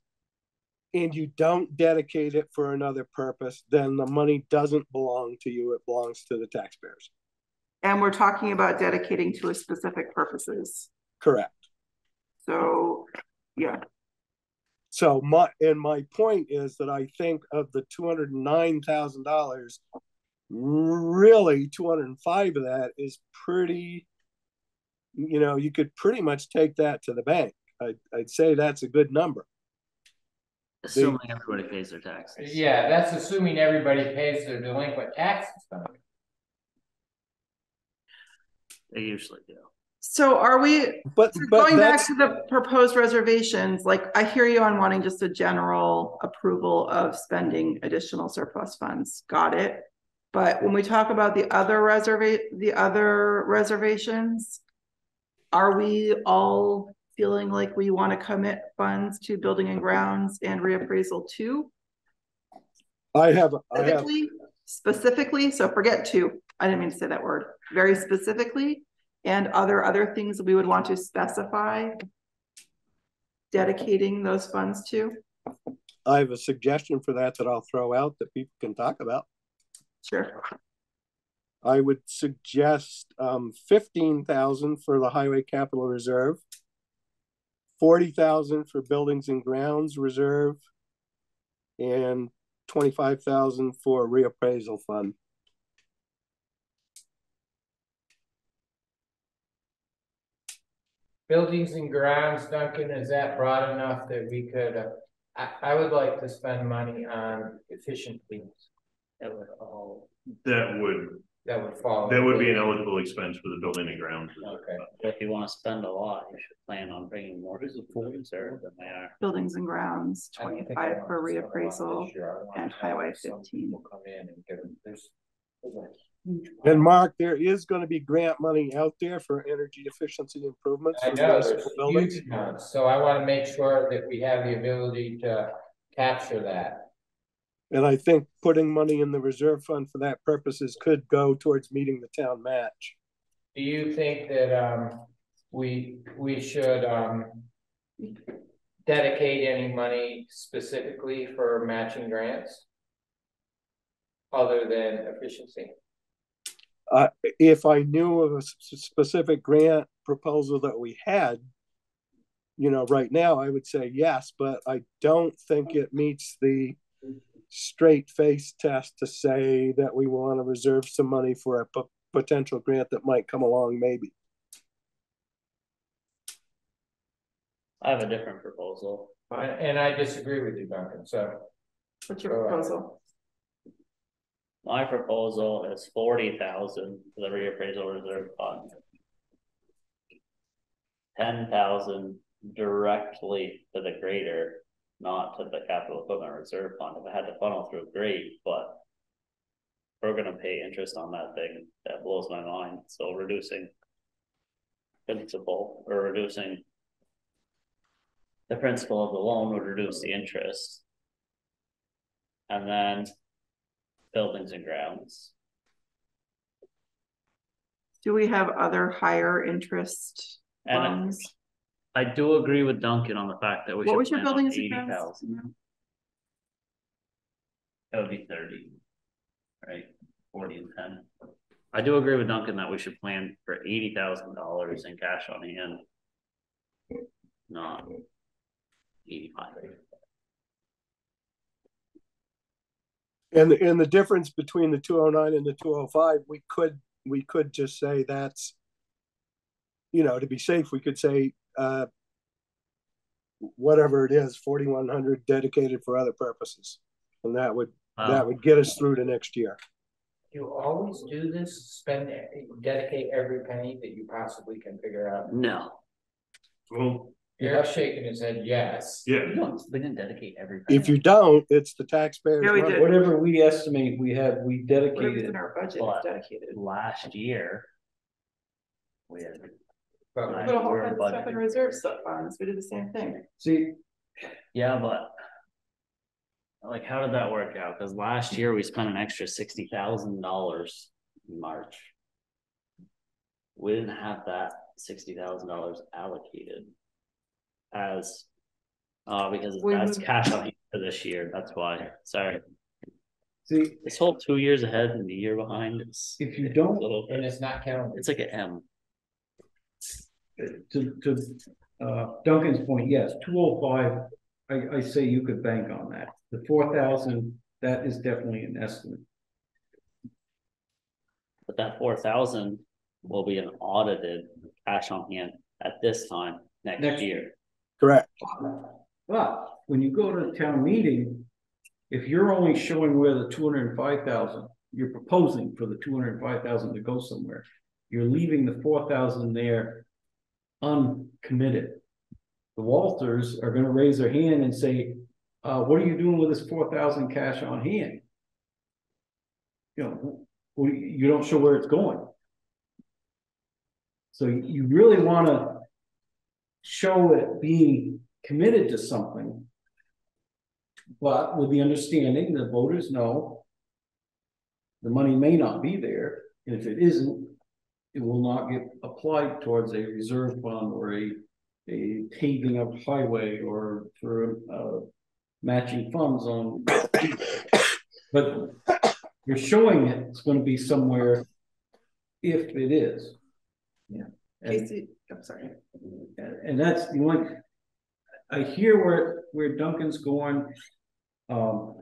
and you don't dedicate it for another purpose, then the money doesn't belong to you, it belongs to the taxpayers. And we're talking about dedicating to a specific purposes, Correct. so, yeah. So my, and my point is that I think of the two hundred and nine thousand dollars, really two hundred and five of that is pretty, you know, you could pretty much take that to the bank. I, I'd say that's a good number. Assuming everybody pays their taxes. Yeah, that's assuming everybody pays their delinquent taxes. They usually do. So are we, But, so but going back to the proposed reservations, like, I hear you on wanting just a general approval of spending additional surplus funds, got it? But when we talk about the other reserva- the other reservations, are we all feeling like we want to commit funds to building and grounds and reappraisal too? I have, I have, Specifically, specifically, so forget two, I didn't mean to say that word, very specifically. And other other things that we would want to specify? Dedicating those funds to? I have a suggestion for that that I'll throw out that people can talk about. Sure. I would suggest um fifteen thousand for the highway capital reserve. Forty thousand for buildings and grounds reserve. And twenty-five thousand for reappraisal fund. Buildings and grounds, Duncan, is that broad enough that we could, uh, I, I would like to spend money on efficient cleans. That would all, That would, that would fall. that would be an eligible expense for the building and grounds. Okay. But if you wanna spend a lot, you should plan on bringing more to the reserve than they are. Buildings and grounds, I don't think I twenty-five want for to spend a lot reappraisal this year. I want and to highway have some fifteen. people Come in and give them, there's. there's a huge And Mark, there is gonna be grant money out there for energy efficiency improvements. I know, there's buildings. huge amounts, so I wanna make sure that we have the ability to capture that. And I think putting money in the reserve fund for that purposes could go towards meeting the town match. Do you think that, um, we, we should, um. Dedicate any money specifically for matching grants? Other than efficiency? Uh, if I knew of a specific grant proposal that we had. You know, right now, I would say yes, but I don't think it meets the straight face test to say that we want to reserve some money for a potential grant that might come along, maybe. I have a different proposal. And, and I disagree with you, Duncan, so. What's your proposal? My proposal is forty thousand for the reappraisal reserve fund. Ten thousand directly to the grader, not to the capital equipment reserve fund. If I had to funnel through, great, but. We're gonna pay interest on that thing, that blows my mind, so reducing. Principal or reducing. The principal of the loan would reduce the interest. And then. Buildings and grounds. Do we have other higher interest And I- ones? I do agree with Duncan on the fact that we should. What was your buildings and grounds? That would be thirty. Right, forty and ten. I do agree with Duncan that we should plan for eighty thousand dollars in cash on hand. Not eighty-five. And, the- and the difference between the two oh nine and the two oh five, we could, we could just say that's, you know, to be safe, we could say, uh, whatever it is, forty-one hundred dedicated for other purposes. And that would, that would get us through to next year. You always do this, spend, dedicate every penny that you possibly can figure out. No. Well, Eric's shaking his head, yes. We yeah, don't, we didn't dedicate every. If you don't, it's the taxpayers. Yeah, we money. did. Whatever we estimate we have, we Whatever's dedicated. in our budget is But- dedicated. Last year. We had. But Right. Put a whole bunch of stuff in reserve stuff funds. We did the same thing. See, Yeah, but. Like, how did that work out? Cause last year we spent an extra sixty thousand dollars in March. We didn't have that sixty thousand dollars allocated. As. Uh, because We that's cash on hand for this year, that's why, sorry. see, This whole two years ahead and the year behind, it's. if you don't, little And it's not counted. It's like an M. to, to, uh, Duncan's point, yes, two oh five, I, I say you could bank on that. The four thousand, that is definitely an estimate. But that four thousand will be an audited cash on hand at this time next Next year. Correct. But when you go to the town meeting, if you're only showing where the two hundred and five thousand, you're proposing for the two hundred and five thousand to go somewhere. You're leaving the four thousand there uncommitted. The Walters are gonna raise their hand and say, uh, what are you doing with this four thousand cash on hand? You know, you don't show where it's going. So you really wanna show it being committed to something. But with the understanding that voters know. The money may not be there, and if it isn't, it will not get applied towards a reserve fund or a. A paving of highway or for uh matching funds on. [coughs] But you're showing it, it's gonna be somewhere. If it is. Yeah. And- I'm sorry. and, that's the one I hear where, where Duncan's going. Um.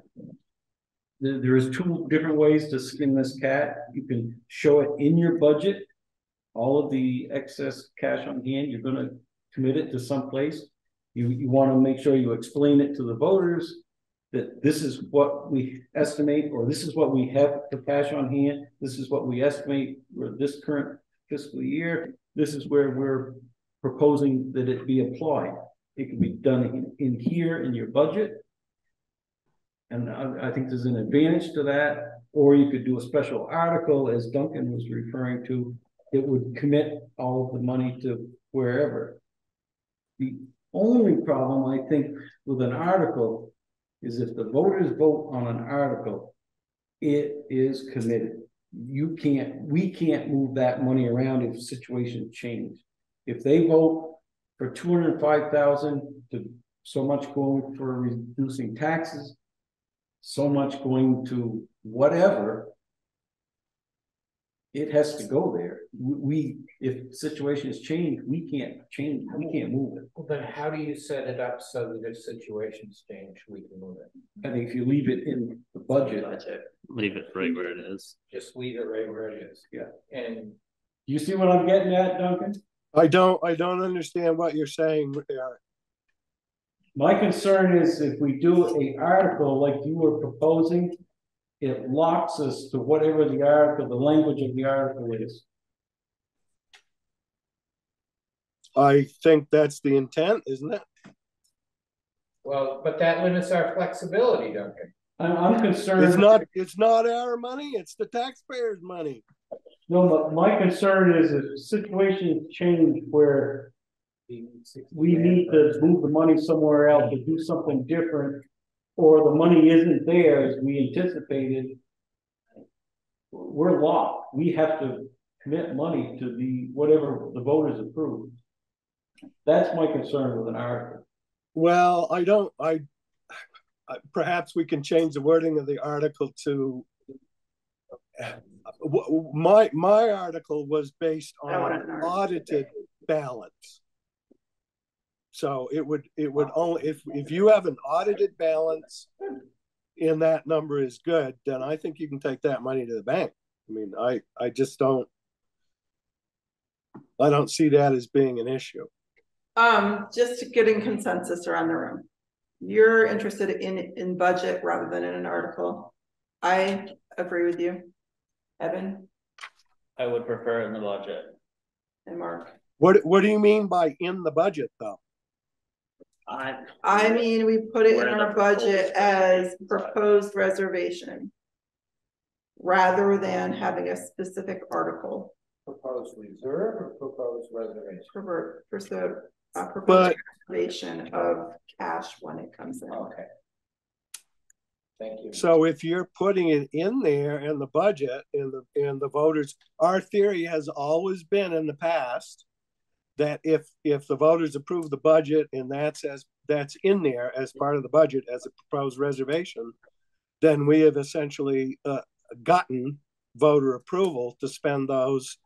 There, there's two different ways to skin this cat. You can show it in your budget. All of the excess cash on hand, you're gonna commit it to someplace. You, you wanna make sure you explain it to the voters. That this is what we estimate, or this is what we have the cash on hand, this is what we estimate for this current fiscal year. This is where we're proposing that it be applied. It can be done in, in here in your budget. And I, I think there's an advantage to that, or you could do a special article, as Duncan was referring to. It would commit all of the money to wherever. The only problem, I think, with an article is if the voters vote on an article, it is committed. You can't, we can't move that money around if situations change. If they vote for two hundred and five thousand to so much going for reducing taxes. So much going to whatever. It has to go there. We, we- if situations change, we can't change, we can't move it. Well, then how do you set it up so that if situations change, we can move it? I think if you leave it in the budget, Budget. Leave it right where it is. Just leave it right where it is. Yeah. And you see what I'm getting at, Duncan? I don't, I don't understand what you're saying, Eric. My concern is if we do a article like you were proposing, it locks us to whatever the article, the language of the article is. I think that's the intent, isn't it? Well, but that limits our flexibility, Duncan. I'm, I'm concerned. It's not, it's not our money, it's the taxpayers' money. No, my, my concern is if situations change where we need to move the money somewhere else to do something different, or the money isn't there as we anticipated, we're locked. We have to commit money to the, whatever the voters approve. That's my concern with an article. Well, I don't, I, I- perhaps we can change the wording of the article to uh, w- w- my, my article was based on audited balance. So it would, it would only, if, if you have an audited balance and that number is good, then I think you can take that money to the bank. I mean, I, I just don't, I don't see that as being an issue. Um, just getting consensus around the room. You're interested in, in budget rather than in an article. I agree with you. Evan I would prefer in the budget. and Mark. What, what do you mean by in the budget though? I, I mean, we put it in Where the our budget proposed as proposed reservation. Rather than having a specific article Proposed reserve or proposed reservation? for, for the, uh, proposed But- reservation of cash when it comes in. Okay. Thank you. So if you're putting it in there in the budget and the, and the voters, our theory has always been in the past. That if, if the voters approve the budget and that's as, that's in there as part of the budget as a proposed reservation. Then we have essentially, uh, gotten voter approval to spend those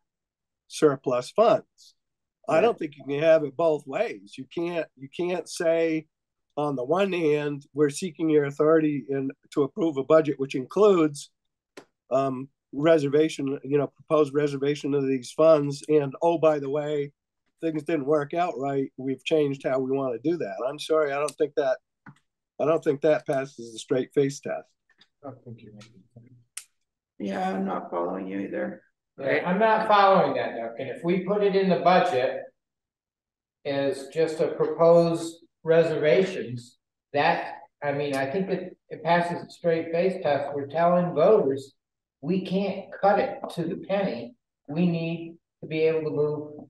surplus funds. I don't think you can have it both ways. You can't, you can't say, on the one hand, we're seeking your authority in to approve a budget which includes um, reservation, you know, proposed reservation of these funds. And oh, by the way, things didn't work out right. We've changed how we want to do that. I'm sorry, I don't think that I don't think that passes the straight face test. I think you're. Yeah, I'm not following you either. Okay, I'm not following that, Duncan. If we put it in the budget as just a proposed reservations, that, I mean, I think it, it passes the straight face test. We're telling voters, we can't cut it to the penny. We need to be able to move,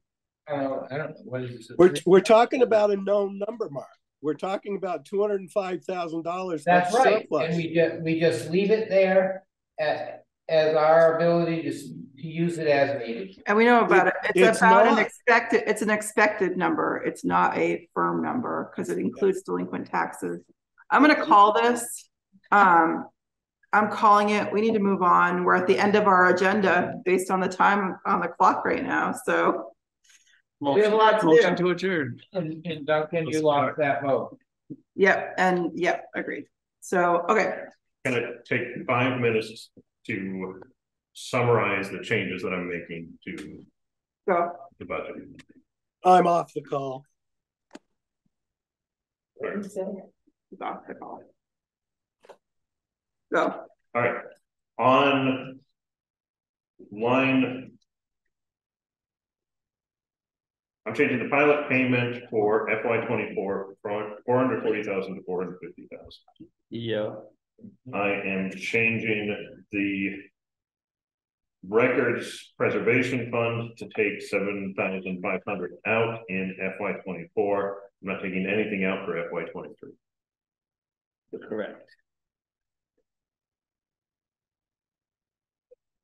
I I don't know, what is this? We're we're talking about a known number, Mark. We're talking about two hundred and five thousand dollars. That's right, and we just, we just leave it there as, as our ability to, to use it as needed. And we know about it. It's It's about an expected, it's an expected number. It's not a firm number because it includes delinquent taxes. I'm gonna call this. Um, I'm calling it. We need to move on. We're at the end of our agenda based on the time on the clock right now, so. We have a lot to Motion do. to adjourn. And, and Duncan, you lost that vote. Yep, and yep, agreed. So, okay, Gonna take five minutes to summarize the changes that I'm making to go. the budget. I'm off the call. He's off the call. Go. All right, on line. I'm changing the pilot payment for FY twenty-four from four hundred forty thousand to four hundred fifty thousand. Yeah. I am changing the. Records Preservation Fund to take seven thousand five hundred out in FY twenty-four. I'm not taking anything out for FY twenty-three. Correct.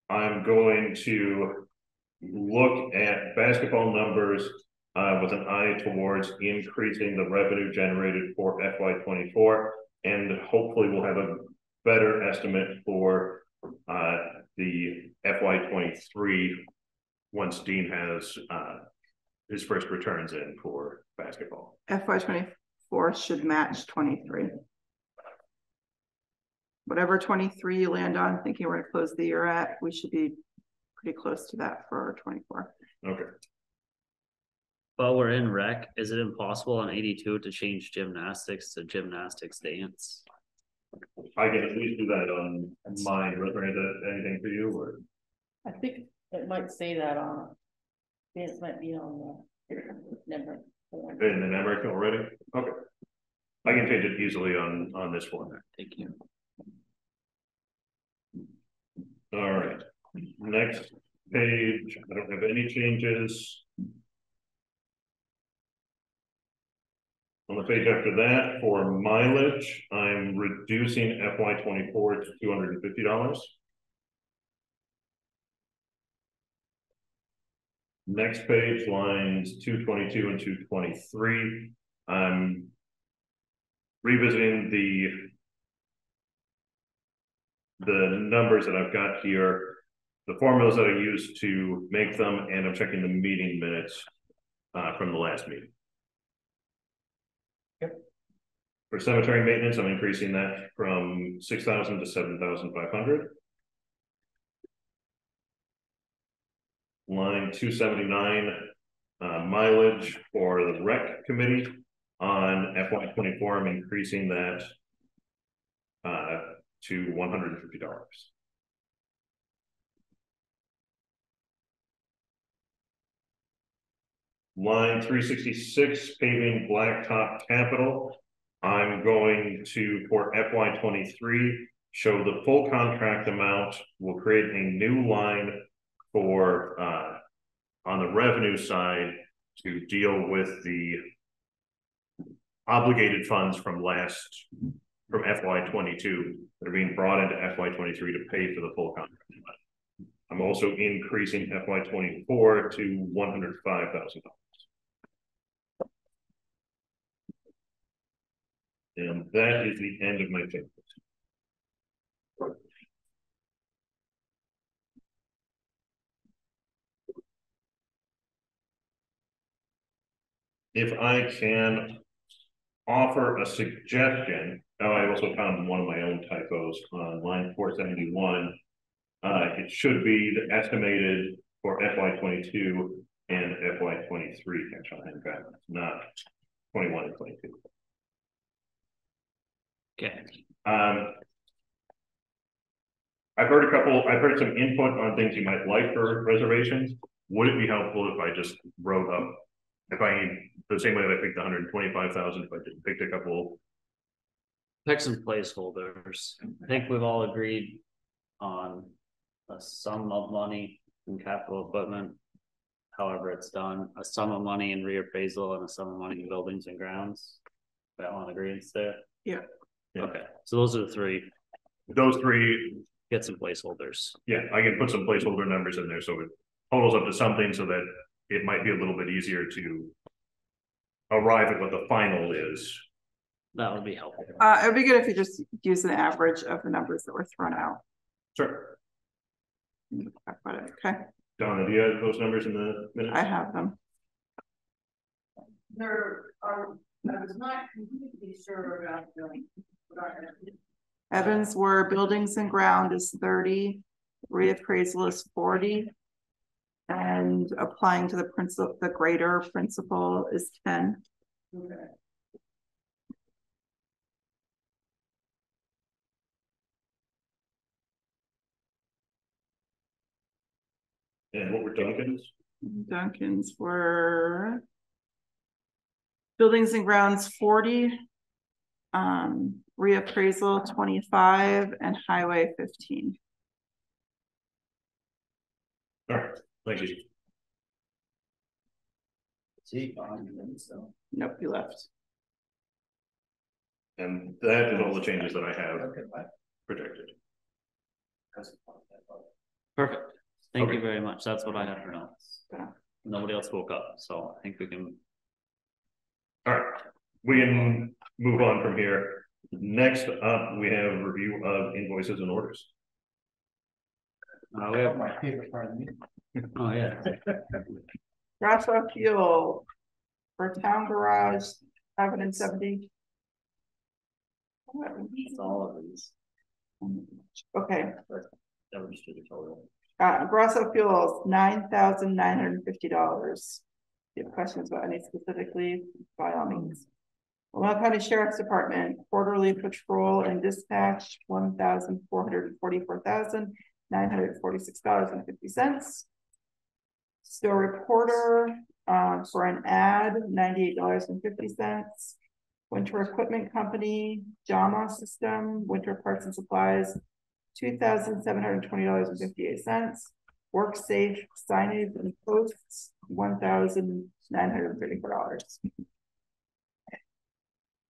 I'm going to look at basketball numbers uh, with an eye towards increasing the revenue generated for FY twenty-four. And hopefully we'll have a better estimate for uh, the FY twenty-three. Once Dean has, uh, his first returns in for basketball. FY twenty-four should match twenty-three. Whatever twenty-three you land on, thinking we're gonna close the year at, we should be pretty close to that for twenty-four. Okay. While we're in rec, is it impossible on eighty-two to change gymnastics to gymnastics dance? I can at least do that on mine, Rosemary, is anything for you, or? I think it might say that on. it. It might be on the. Never. In the American already? Okay. I can change it easily on, on this one. Thank you. All right, next page, I don't have any changes. On the page after that, for mileage, I'm reducing FY twenty-four to two hundred and fifty dollars. Next page, lines two twenty-two and two twenty-three, I'm revisiting the the numbers that I've got here, the formulas that I used to make them, and I'm checking the meeting minutes uh, from the last meeting. For cemetery maintenance, I'm increasing that from six thousand to seven thousand five hundred. Line two seventy-nine, uh, mileage for the rec committee on FY twenty-four, I'm increasing that uh, to one hundred and fifty dollars. Line three sixty-six paving blacktop capital. I'm going to, for FY twenty-three, show the full contract amount. We'll create a new line for, uh, on the revenue side to deal with the obligated funds from last, from FY twenty-two that are being brought into FY twenty-three to pay for the full contract. I'm also increasing FY twenty-four to one hundred five thousand dollars. And that is the end of my thing. If I can offer a suggestion, oh, I also found one of my own typos on line four seventy-one. Uh, it should be the estimated for FY twenty-two and FY twenty-three, actually, not twenty-one and twenty-two. Okay. Um. I've heard a couple, I've heard some input on things you might like for reservations. Would it be helpful if I just wrote up? If I, the same way that I picked the hundred and twenty-five thousand, if I just picked a couple, Pick some placeholders. I think we've all agreed on a sum of money in capital equipment. However, it's done, a sum of money in reappraisal and a sum of money in buildings and grounds. That one agrees there? Yeah. Okay, so those are the three. those three, Get some placeholders. yeah, I can put some placeholder numbers in there, so it totals up to something so that it might be a little bit easier to. Arrive at what the final is. That would be helpful. Uh, it'd be good if you just use an average of the numbers that were thrown out. Sure. Talk about it, Okay, Donna, do you have those numbers in the minutes? I have them. There are, I was not completely sure about the. Evans were buildings and ground is thirty, reappraisal is forty. And applying to the principal, the greater principal is ten. Okay. And what were Duncan's? Duncan's were. Buildings and grounds forty. Um, reappraisal twenty-five and highway fifteen. All right, thank you. See, so. Nope, you left. And that is all the changes that I have projected. Perfect. Thank you very much. That's what I had for notes. Yeah. Nobody else woke up, so I think we can, All right, we can move on from here. Next up, we have review of invoices and orders. Uh, we have my favorite part of the meeting. Oh, yeah. Grasso [laughs] fuel for town garage, five hundred and seventy. It's all of these. Okay, Numbers to the total. uh, Grasso fuels, nine thousand nine hundred and fifty dollars. If you have questions about any specifically, by all means. Lamoille County Sheriff's Department quarterly patrol and dispatch, one thousand four hundred forty-four thousand nine hundred forty-six dollars and fifty cents. Stowe Reporter, uh, for an ad, ninety-eight dollars and fifty cents. Winter Equipment Company, Jama System, Winter Parts and Supplies, two thousand seven hundred twenty dollars and fifty-eight cents. Work Safe signage and posts, one thousand nine hundred thirty-four dollars.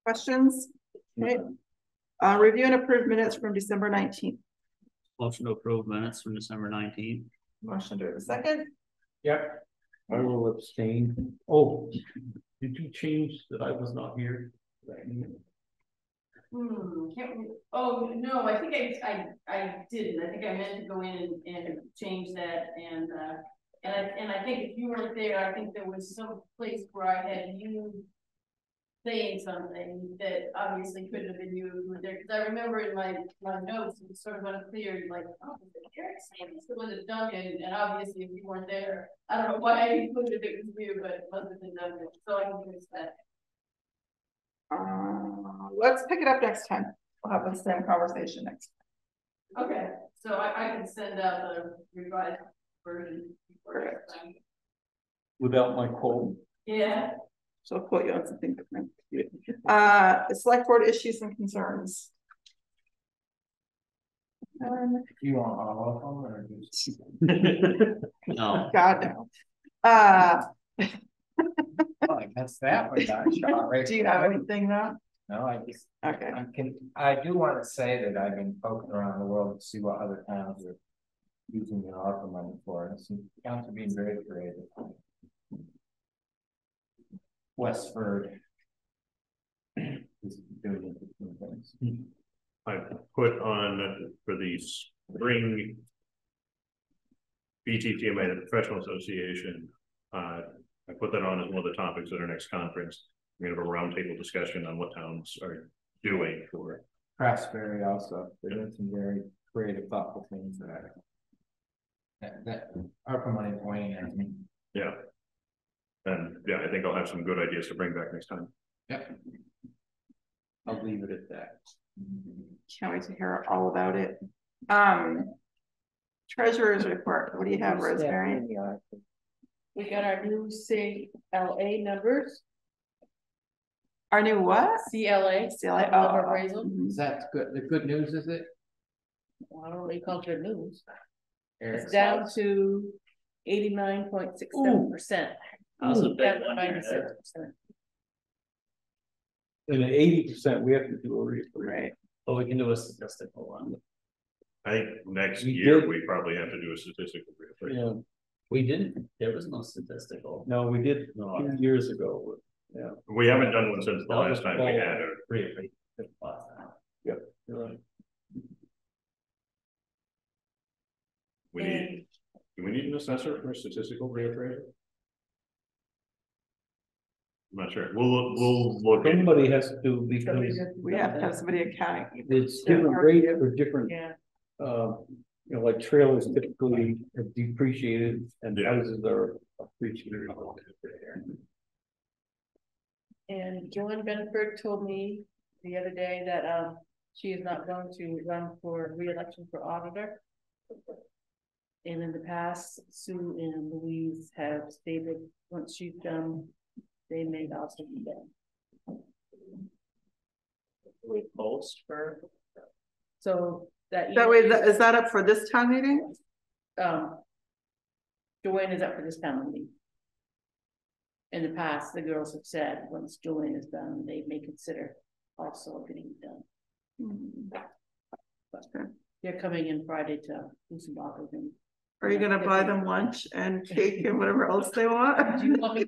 Questions? Okay. Uh, review and approve minutes from December nineteenth. Motion to approve minutes from December nineteenth. Motion to have a second? Yep. I will abstain. Oh, did you change that I was not here? Hmm, can't, re- oh, no, I think I, I, I didn't, I think I meant to go in and, and change that and, uh. And I, and I think if you weren't there, I think there was some place where I had you. Saying something that obviously couldn't have been you if you there, cause I remember in my, my notes, it was sort of unclear, like, oh, was it Eric saying this, was it Duncan, and obviously if you weren't there. I don't know why I included it was you, but it must have been Duncan, so I can fix that. Uh, let's pick it up next time. We'll have the same conversation next. Time. Okay, so I, I can send out the revised version. for next time. Without my quote. Yeah, So I'll quote you on something different. Uh, select board issues and concerns. Um, You want all of them or just? No. God, no. Uh, I guess that one got shot [laughs] right. do you have anything though? No, I just, Okay, I can, I do wanna say that I've been poking around the world to see what other towns are. Using the ARPA money for, and some towns are being very creative. Westford. Is doing interesting things. I put on for the spring. BTTMA, the Professional Association, uh, I put that on as one of the topics at our next conference. We're gonna have a roundtable discussion on what towns are doing for, Craftsbury also, they're doing some very creative, thoughtful things that I. That, that ARPA money pointing at me. yeah. And yeah, I think I'll have some good ideas to bring back next time. Yeah. I'll leave it at that. Can't wait to hear all about it. Um, treasurer's report. What do you have, Rosemary? We got our new CLA numbers. Our new what? CLA. CLA. Oh, oh, appraisal. Mm-hmm. Is that good? The good news is it? Well, I don't really call it news. It's down to 89.67%. Hmm. Big one here. And at eighty percent, we have to do a reappraisal. Right. But we can do a statistical one. I think next We year, did- we probably have to do a statistical reappraisal. Yeah, We didn't, there was no statistical. no, we did No, years ago. We haven't done one since the That last time we bad. had it. Really? Right. We need, do we need an assessor for a statistical reappraisal? I'm not sure, we'll, look- we'll look. into Somebody it. has to, because we have to have somebody accounting. it's different rates for different, Yeah, um, you know, like trailers typically are depreciated and Yeah. houses are appreciated. and Joanne Benford told me the other day that, um, she is not going to run for reelection for auditor. And in the past, Sue and Louise have stated, once she's done, they may also be done. We post for, So that. That way, that- is that up for this town meeting? Um. Joanne is up for this town meeting. In the past, the girls have said, once Joanne is done, they may consider also getting it done. But they're coming in Friday to do some auditing. Are you gonna buy them lunch and cake and whatever else they want? Do you want me,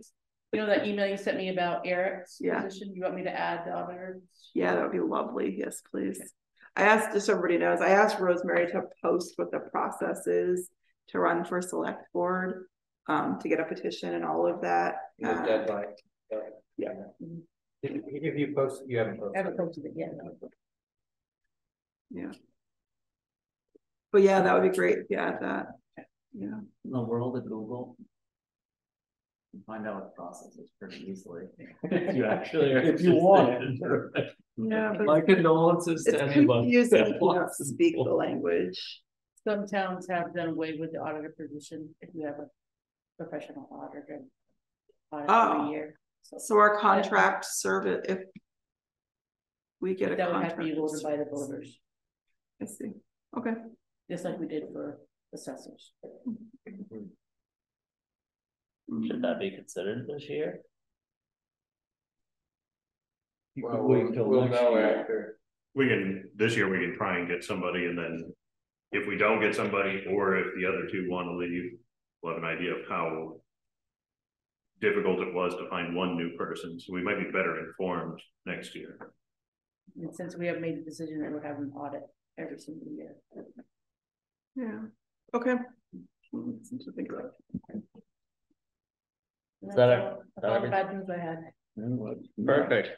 you know that email you sent me about Eric's Yeah. position, you want me to add the auditor? Yeah, that would be lovely, yes, please. I asked, just so everybody knows, I asked Rosemary to post what the process is to run for select board, um, to get a petition and all of that. The Uh, deadline. Yeah. If, if you post, you haven't posted. Haven't posted it yet. Yeah. But yeah, that would be great if you add that. Yeah. In the world of Google. You Find out what the process is pretty easily. If you actually are [laughs] If you want interested. Yeah, but My condolences it's to anyone. confusing if you don't to [laughs] speak the language. Some towns have done away with the auditor position if you have a professional auditor. Audit Oh. every year. So our contract service, if we get a That would have contract. to be voted by the voters, I see, okay. just like we did for assessors. Mm-hmm. Should that be considered this year? You could Well, wait we'll, till we'll next know year. after. We can, this year we can try and get somebody and then if we don't get somebody or if the other two want to leave, we'll have an idea of how difficult it was to find one new person. So we might be better informed next year. And since we have made the decision that we're having an audit every single year. Yeah, okay. Something to think about. And Is that's that a- all- that that's all the every- bad news I had. Perfect.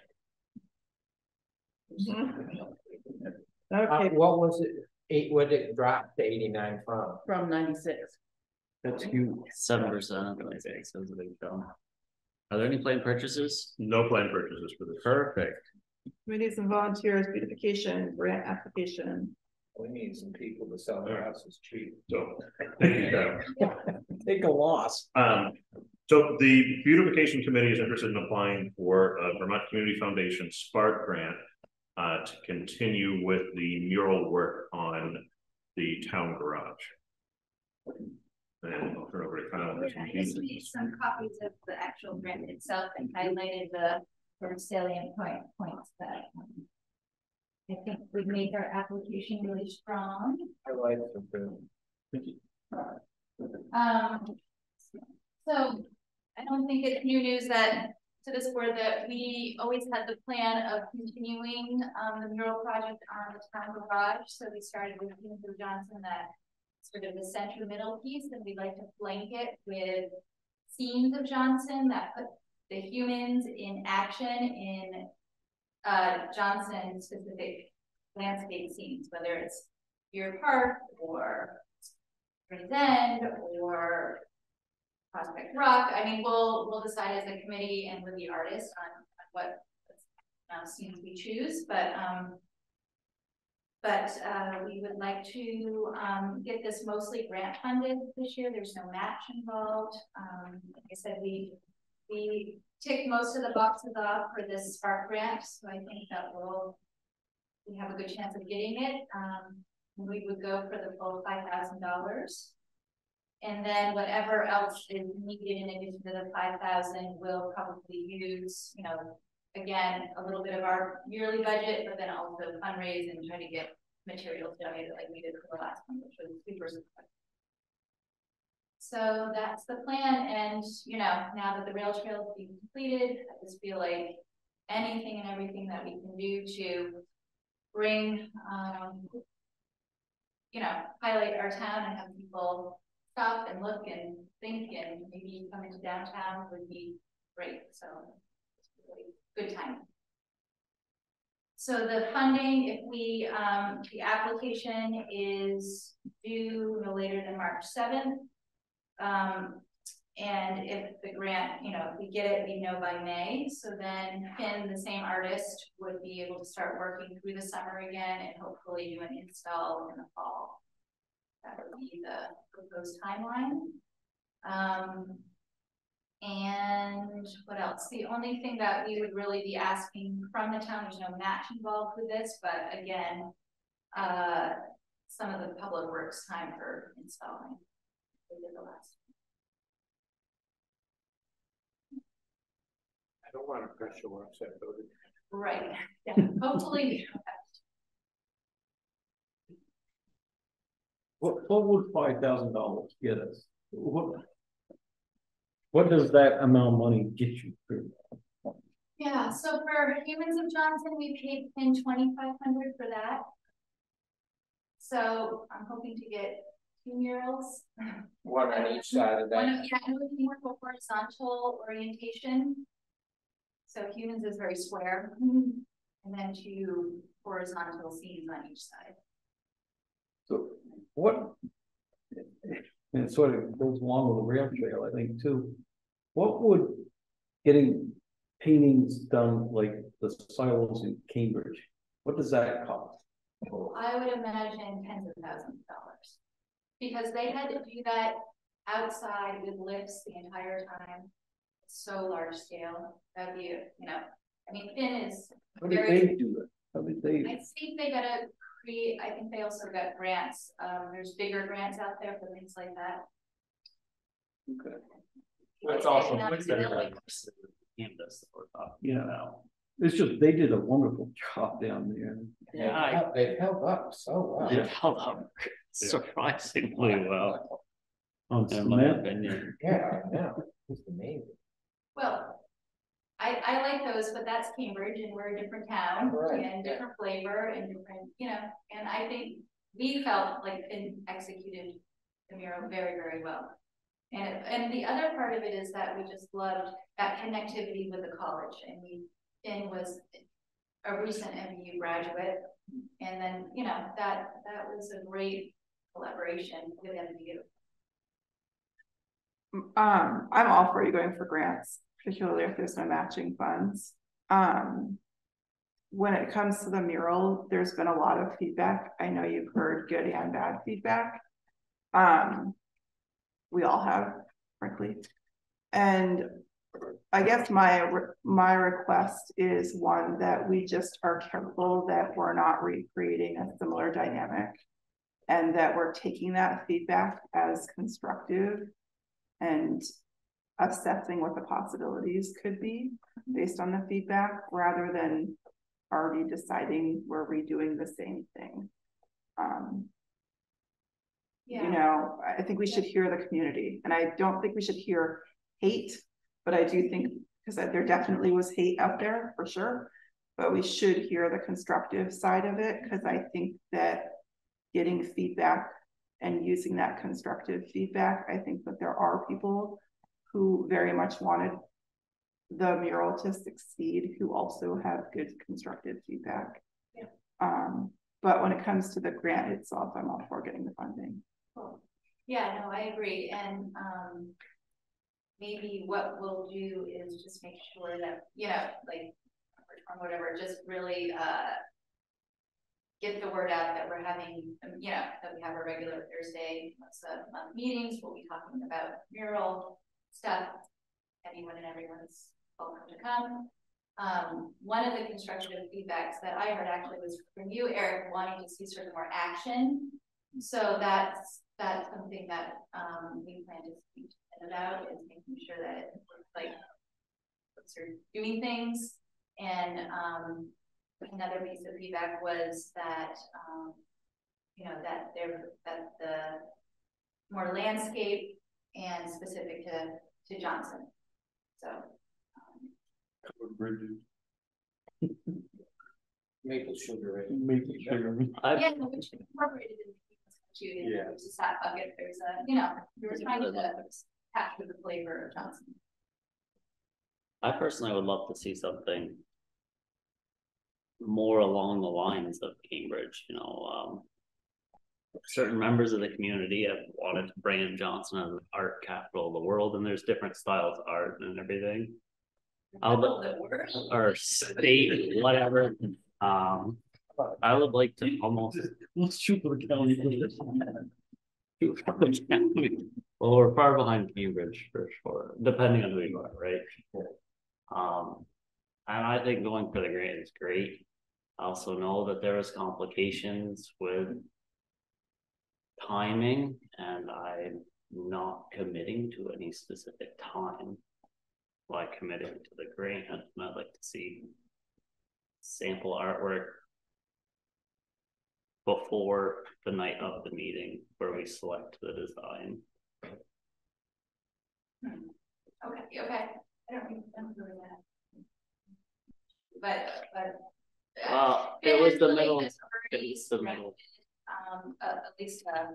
Uh, Okay, what was it, eight, what did it drop to eighty-nine from? From ninety-six. That's huge. Seven percent, I think, so it's a big jump. Are there any planned purchases? No planned purchases for this. Perfect. committees and volunteers, beautification, grant application. We need some people to sell their houses cheap. So, thank you, [laughs] Take a loss. Um, so the beautification committee is interested in applying for a Vermont Community Foundation Spark grant. Uh, to continue with the mural work on the town garage. And I'll turn over to Kyle. for some I just made some copies of the actual grant itself and highlighted the sort of salient point, points that. um, I think would make our application really strong. I like the. Um, so I don't think it's new news that to this board that we always had the plan of continuing um the mural project on the town garage. So we started with Kingsville Johnson that sort of the center middle piece and we'd like to flank it with scenes of Johnson that put the humans in action in uh Johnson specific landscape scenes, whether it's Deer Park or Gray's End or Prospect Rock, I mean, we'll, we'll decide as a committee and with the artist on on what uh, scenes we choose, but, um, but, uh, we would like to, um, get this mostly grant funded this year, there's no match involved. Um, like I said, we, we ticked most of the boxes off for this spark grant, so I think that we'll we have a good chance of getting it, um, we would go for the full five thousand dollars. And then whatever else is needed in addition to the five thousand, we'll probably use, you know, again, a little bit of our yearly budget, but then also fundraise and try to get materials donated like we did for the last one, which was super support. So that's the plan, and, you know, now that the rail trail is being completed, I just feel like anything and everything that we can do to bring, um, you know, highlight our town and have people stop and look and think and maybe come into downtown would be great, so. it's really Good time. So the funding, if we, um, the application is due no later than March seventh. Um, and if the grant, you know, if we get it, we know by May, so then Finn, the same artist, would be able to start working through the summer again and hopefully do an install in the fall. That would be the proposed timeline. Um. And what else? The only thing that we would really be asking from the town, there's no match involved with this, but again. Uh, some of the public works time for installing. We did the last. I don't want to pressure work, so I voted. Right, yeah, hopefully. What, what would five thousand dollars get us? What? What does that amount of money get you through? Yeah, so for Humans of Johnson, we paid in twenty-five hundred for that. so I'm hoping to get two murals. One on each side of One, that. yeah, I'm looking more for horizontal orientation. So humans is very square, mm-hmm. and then two horizontal scenes on each side. So what? And it sort of goes along with the rail trail, I think, too. What would getting paintings done like the silos in Cambridge, what does that cost? I would imagine tens of thousands of dollars. Because they had to do that outside with lifts the entire time. So large scale, that'd be, you know, I mean, Finn is How did very. they do it? How did they? I think they gotta create, I think they also got grants, um, there's bigger grants out there for things like that. Okay. That's Like, awesome. not What's that really- like? Canvas that we're talking Yeah. about. It's just, they did a wonderful job down there. Yeah, I- They've held up so well. They've held up [laughs] surprisingly well, On in my cement. opinion. Yeah, yeah, it's amazing. Well, I, I like those, but that's Cambridge and we're a different town Right, and yeah. different flavor and different, you know, and I think we felt like and executed the mural very, very well. And, and the other part of it is that we just loved that connectivity with the college. And mean, Finn was a recent NVU graduate. And then, you know, that, that was a great collaboration with NVU. Um, I'm all for you going for grants, particularly if there's no matching funds. Um. When it comes to the mural, there's been a lot of feedback. I know you've heard good and bad feedback. Um. We all have, frankly. And I guess my, my request is one that we just are careful that we're not recreating a similar dynamic. And that we're taking that feedback as constructive and assessing what the possibilities could be based on the feedback rather than already deciding we're redoing the same thing. Um, Yeah. you know, I think we should hear the community and I don't think we should hear hate, but I do think, because there definitely was hate out there for sure. But we should hear the constructive side of it, because I think that getting feedback and using that constructive feedback, I think that there are people who very much wanted the mural to succeed, who also have good constructive feedback. Yeah. Um, but when it comes to the grant itself, I'm all for getting the funding. Cool. Yeah, no, I agree, and, um. Maybe what we'll do is just make sure that, you know, like, or whatever, just really, uh. Get the word out that we're having, um, you know, that we have our regular Thursday, once a month meetings, we'll be talking about mural stuff. Anyone and everyone's welcome to come. Um, one of the constructive feedbacks that I heard actually was from you, Eric, wanting to see sort of more action. So that's, that's something that, um, we plan to speak about is making sure that like folks are doing things. And, um, another piece of feedback was that, um, you know, that there, that the more landscape and specific to, to Johnson. So, [laughs] Maple sugar. Maple sugar. yeah, no, which incorporated in the statute, Yeah. there's a sat bucket, there's a, you know, we were trying to capture the flavor of Johnson. I personally would love to see something. More along the lines of Cambridge, you know, um. Certain members of the community have wanted to brand Johnson as the art capital of the world, and there's different styles of art and everything. Little or state, whatever, um, I would like to almost. Let's shoot for the county. shoot for the county. Well, we're far behind Cambridge for sure, depending on who you are, right? Um, and I think going for the grant is great. I also know that there was complications with timing and I'm not committing to any specific time. by committing to the grant, and I'd like to see sample artwork before the night of the meeting where we select the design. Hmm. Okay, okay, I don't think I'm doing that. But, but. Uh, Well, it was the middle, has it was the middle. um, a- at least a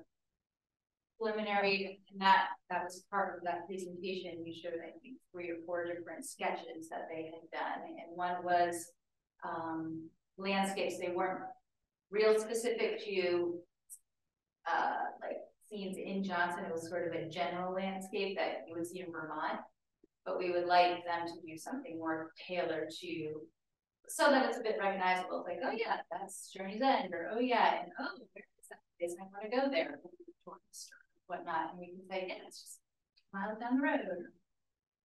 preliminary, and that, that was part of that presentation, you showed, I think, three or four different sketches that they had done, and one was um, landscapes, they weren't real specific to uh, like scenes in Johnson, it was sort of a general landscape that you would see in Vermont. But we would like them to do something more tailored to, so that it's a bit recognizable, like, oh yeah, that's Journey's End, or oh yeah, and oh, where is that place, I wanna go there. or Whatnot, and we can say, yeah, it's just miles down the road.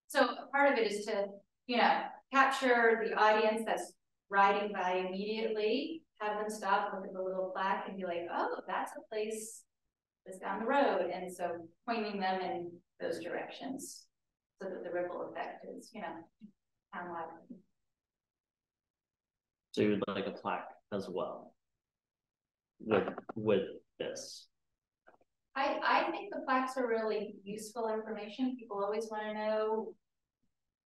So part of it is to, you know, capture the audience that's riding by immediately, have them stop, look at the little plaque and be like, oh, that's a place that's down the road. And so pointing them in those directions so that the ripple effect is, you know, townwide. So you would like a plaque as well? With, with this? I, I think the plaques are really useful information. People always want to know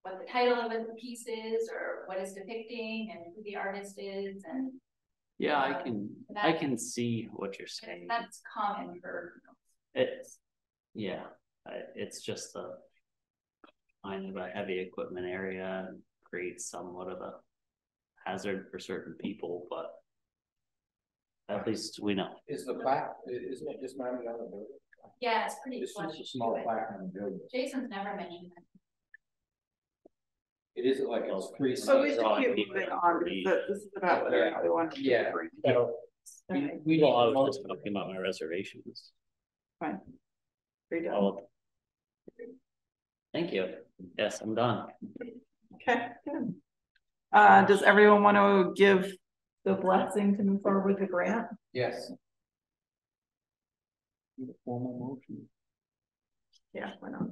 what the title of the piece is or what it's depicting and who the artist is and Yeah, I Um, can, I can see what you're saying. that's common for It's, yeah, it's just a kind of a heavy equipment area and creates somewhat of a hazard for certain people, but at least we know. Is the plaque, i- isn't it just mounted on the building? Yeah, it's pretty It's just a to small it. plaque on the building. Jason's never mentioned that. It isn't like it's three. So we should drawing keep people moving on, pretty- because this is about whether or not we want to. Yeah. So, Okay, we need Well, I a was just talking about my reservations. Fine. You're done. All Thank you. Yes, I'm done. Okay, good. Uh, does everyone want to give the blessing to move forward with the grant? Yes. Formal motion. Yeah, why not?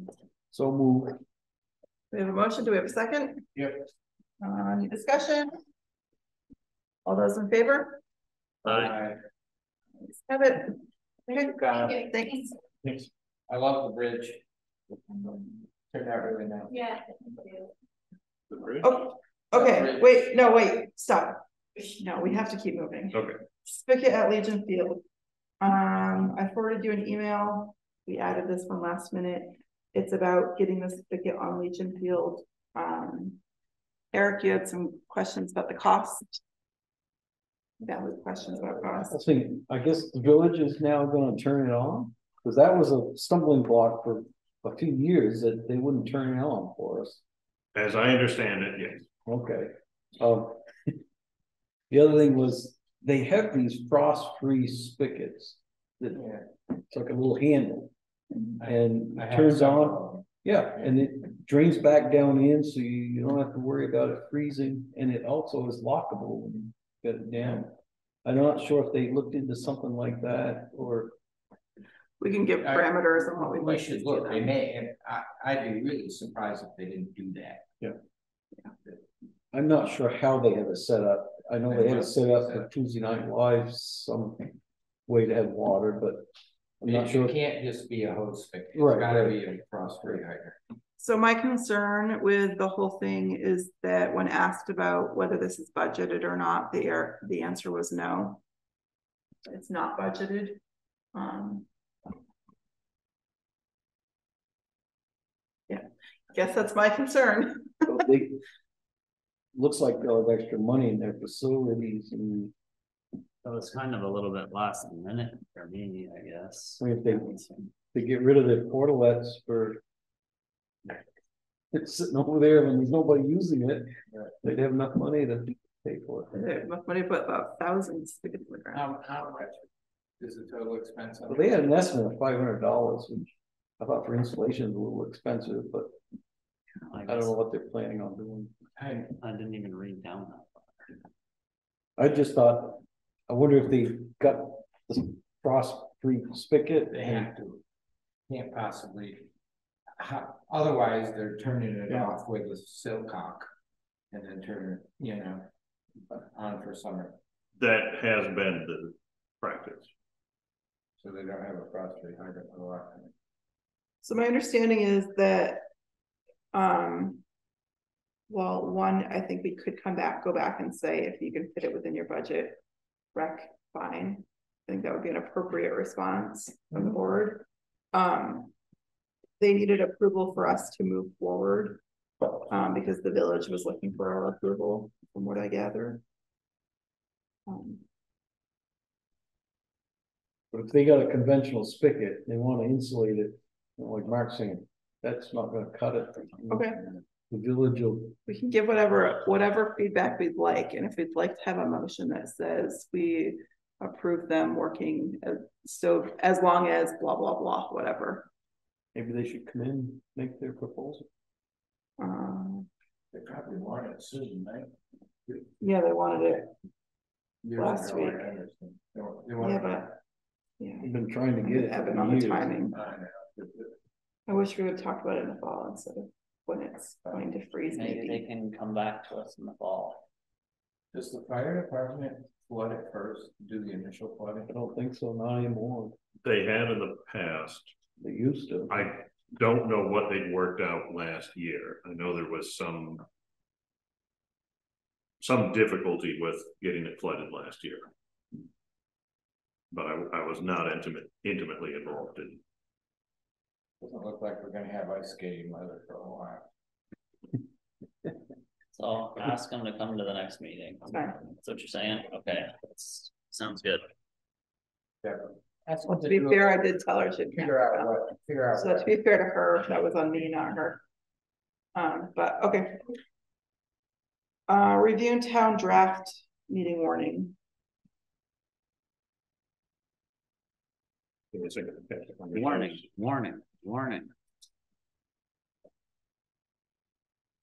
So move. We have a motion, do we have a second? Yep. Uh, any discussion? All those in favor? Bye. Let's Have it. Okay, Got it. Thanks. Thanks. I love the bridge. Turned out really nice. Yeah. The bridge. Oh, okay, wait, no, wait, stop. No, we have to keep moving. Okay. Spigot at Legion Field. Um, I forwarded you an email. We added this one last minute. It's about getting the spigot on Legion Field. Um. Eric, you had some questions about the cost. Valid questions about cost. I cost. think, I guess the village is now gonna turn it on, because that was a stumbling block for a few years that they wouldn't turn it on for us. As I understand it, yes. Okay, um. The other thing was, they have these frost-free spigots. That, it's like a little handle. And I it have turns several on, yeah, and it drains back down in, so you, you don't have to worry about it freezing, and it also is lockable when you get it down. I'm not sure if they looked into something like that, or, We can give I- parameters on what we'd We like to should do. look, they then. may, I, I'd be really surprised if they didn't do that. I'm not sure how they have it set up. I know they have it set up for Tuesday night live, some way to have water, but I'm not It sure. it can't just be a hose spigot, it's Right, gotta right. be a frost-free hydrant. So my concern with the whole thing is that when asked about whether this is budgeted or not, the air, the answer was no. It's not budgeted. Um. Yeah, guess that's my concern. They, looks like they'll have extra money in their facilities and That was kind of a little bit last minute for me, I guess. I mean, if they, they get rid of their portalets for. It's [laughs] sitting over there and there's nobody using it, they'd have enough money to pay for it. They enough money to put about thousands to get to the ground. How, how much is the total expense? on Well, they had an estimate of five hundred dollars, which I thought for installation is a little expensive, but I I don't know what they're planning on doing. I, I didn't even read down that. I just thought, I wonder if they got the frost-free spigot. They have to, can't possibly. How, otherwise, they're turning it Yeah. off with a silcock. And then turn it, you know, on for summer, That has been the practice. so they don't have a frost-free hydrant a lot. So my understanding is that. Um. Well, one, I think we could come back, go back and say if you can fit it within your budget, rec, fine. I think that would be an appropriate response from the board. Um. They needed approval for us to move forward. Um, because the village was looking for our approval, from what I gather. Um, But if they got a conventional spigot, they wanna insulate it, you know, like Mark's saying, that's not gonna cut it. Okay. The village will, we can give whatever, whatever feedback we'd like, and if we'd like to have a motion that says we. Approve them working, so as long as blah, blah, blah, whatever. maybe they should come in, make their proposal. Um, They probably wanted it soon, right? yeah, they wanted it, Years Last ago, week. understand. They want- they yeah, want- but. Yeah, We've been trying to get it. Evan for on the years. timing. I know. I wish we would talk about it in the fall instead of when it's going to freeze Maybe they can come back to us in the fall. Does the fire department flood it first, do the initial flooding? I don't think so, not anymore. They have in the past. They used to. I don't know what they'd worked out last year. I know there was some. Some difficulty with getting it flooded last year. But I, I was not intimate, intimately involved in. Doesn't look like we're gonna have ice skating weather for a while. [laughs] So ask them to come to the next meeting. Fine. That's what you're saying? Okay, that's, sounds good. Yeah. That's Well, what to be do. fair, I did tell her she'd. Figure out what, figure out. So to be fair to her, that was on me, not her. Um, but, okay. Uh, reviewing town draft meeting warning. Warning, warning, warning.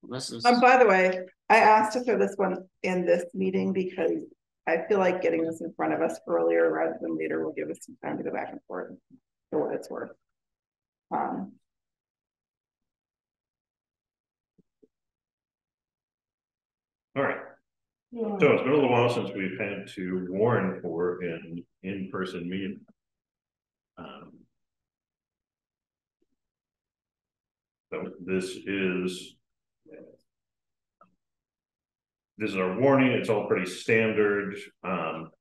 This is, Um, by the way, I asked to throw this one in this meeting because I feel like getting this in front of us earlier rather than later will give us some time to go back and forth for what it's worth. Um. All right. So it's been a little while since we've had to warn for an in-person meeting. Um, So this is. This is our warning, it's all pretty standard, um.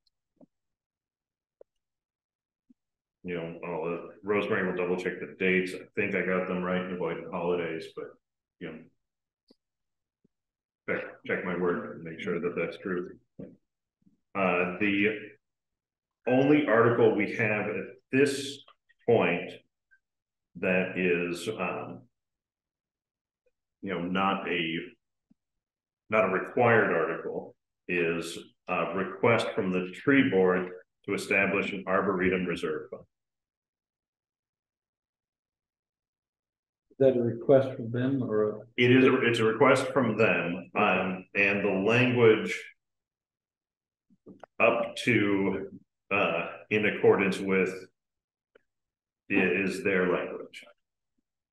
You know, Rosemary will double check the dates, I think I got them right, avoid the holidays, but, you know. Check, check my word, and make sure that that's true. Uh, the only article we have at this point that is, um, you know, not a, not a required article, is a request from the tree board to establish an arboretum reserve fund. Is that a request from them or? a- It is, a- it's a request from them, um, and the language. Up to, uh, in accordance with. Is their language.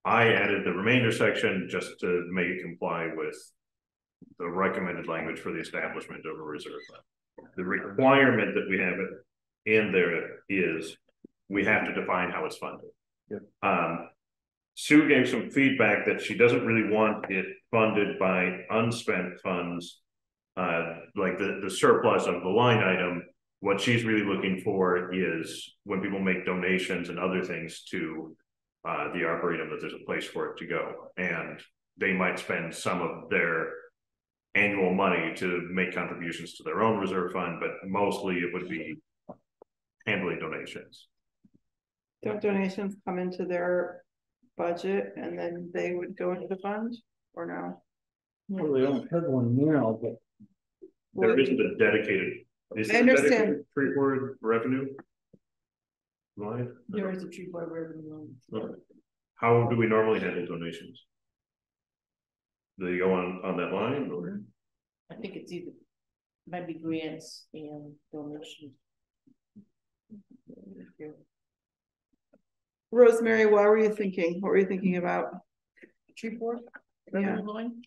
I added the remainder section just to make it comply with. The recommended language for the establishment of a reserve fund. The requirement that we have it in there is, we have to define how it's funded. Yep. Um, Sue gave some feedback that she doesn't really want it funded by unspent funds. Uh, like the, the surplus of the line item, what she's really looking for is when people make donations and other things to. Uh, the arboretum, that there's a place for it to go, and they might spend some of their. Annual money to make contributions to their own reserve fund, but mostly it would be. Handling donations. Don't donations come into their budget and then they would go into the fund or no? Well, they don't have one now, but There isn't a dedicated. is I there a understand. dedicated Tree board revenue? Line? There is a tree board revenue line. How do we normally handle donations? Do they go on, on that line or? Mm-hmm. I think it's either, might be grants and donations. Rosemary, what were you thinking? What were you thinking about? Tree board Yeah, line?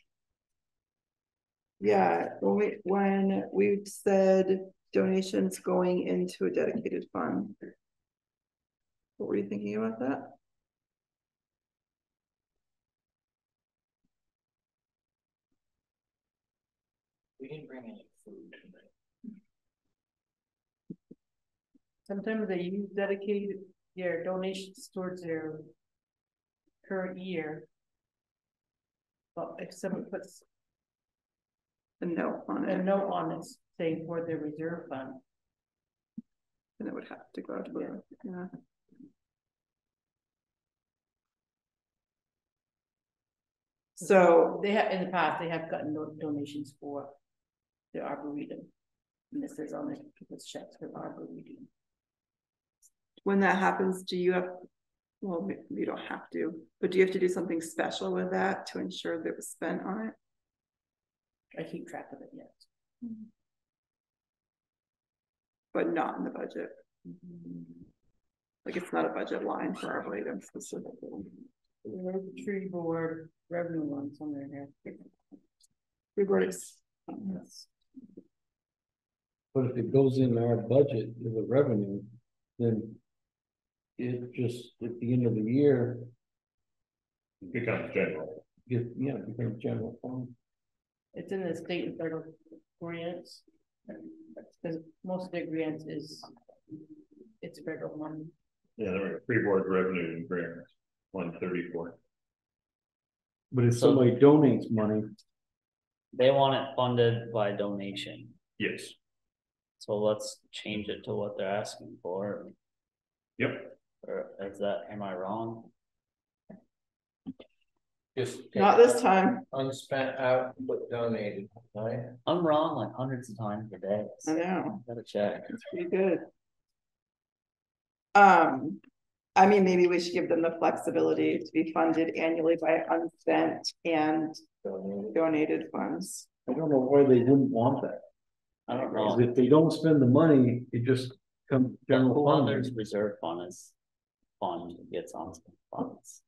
yeah, when we, when we said donations going into a dedicated fund. What were you thinking about that? We didn't bring any food tonight. Sometimes they use dedicated their donations towards their current year. But if someone puts A note on it, a note on it saying for the reserve fund, then it would have to go to the, yeah. So, they have, in the past, they have gotten do- donations for the arboretum. And this is on the people's checks for arboretum. when that happens, do you have, well, you don't have to, but do you have to do something special with that to ensure that it was spent on it? I keep track of it, yes. Mm-hmm. But not in the budget? Mm-hmm. Like, it's not a budget line for item specifically. There's the tree board revenue one somewhere here. We were, But if it goes in our budget as a revenue, then it just, at the end of the year, Becomes general. it, yeah, it becomes general fund. It's in the state and federal grants. Because most of their grants is, it's federal money. Yeah, there were tree board revenue and grant, one thirty-four. But if So- somebody donates money, They want it funded by donation, Yes, so let's change it to what they're asking for. yep. Or is that, am I wrong? Just. take not this time, Unspent out, but donated, right? I'm wrong like hundreds of times a day. I know. Gotta check. It's pretty good. Um, I mean, maybe we should give them the flexibility to be funded annually by unspent and donated funds. I don't know why they wouldn't want that. I don't Because know. if they don't spend the money, it just comes general who fund. others reserve fund is fund gets on some funds.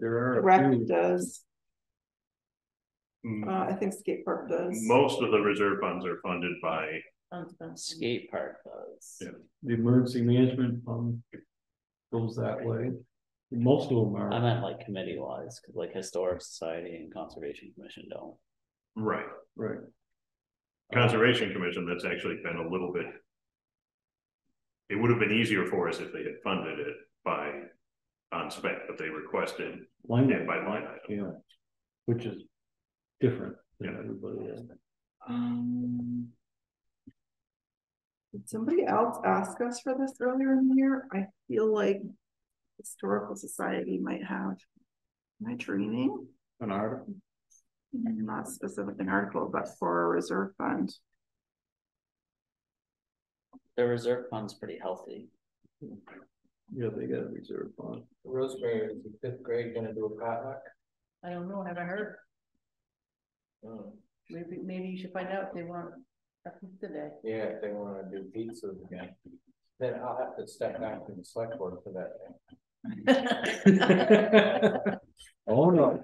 There are a Rec few. does, Mm, uh, I think skate park does. Most of the reserve funds are funded by, Unspent. Skate park does. Yeah. The emergency management fund goes that way. Most of them are. I are, meant like committee wise, cause like historic society and conservation commission don't. right, right. Conservation Commission, that's actually been a little bit. It would have been easier for us if they had funded it by on spec, but they requested Line it by line item. Yeah, which is different than Yeah. everybody else. Um. Did somebody else ask us for this earlier in the year? I feel like Historical Society might have. Am I dreaming? An article, Not specific an article, but for a reserve fund. The reserve fund's pretty healthy. yeah, they got a reserve fund. Rosemary, is the fifth grade gonna do a potluck? I don't know, haven't heard. Hmm. Maybe, maybe you should find out if they want a pizza day. Yeah, if they wanna do pizzas again, then I'll have to step back from the select board for that. [laughs] Oh, no.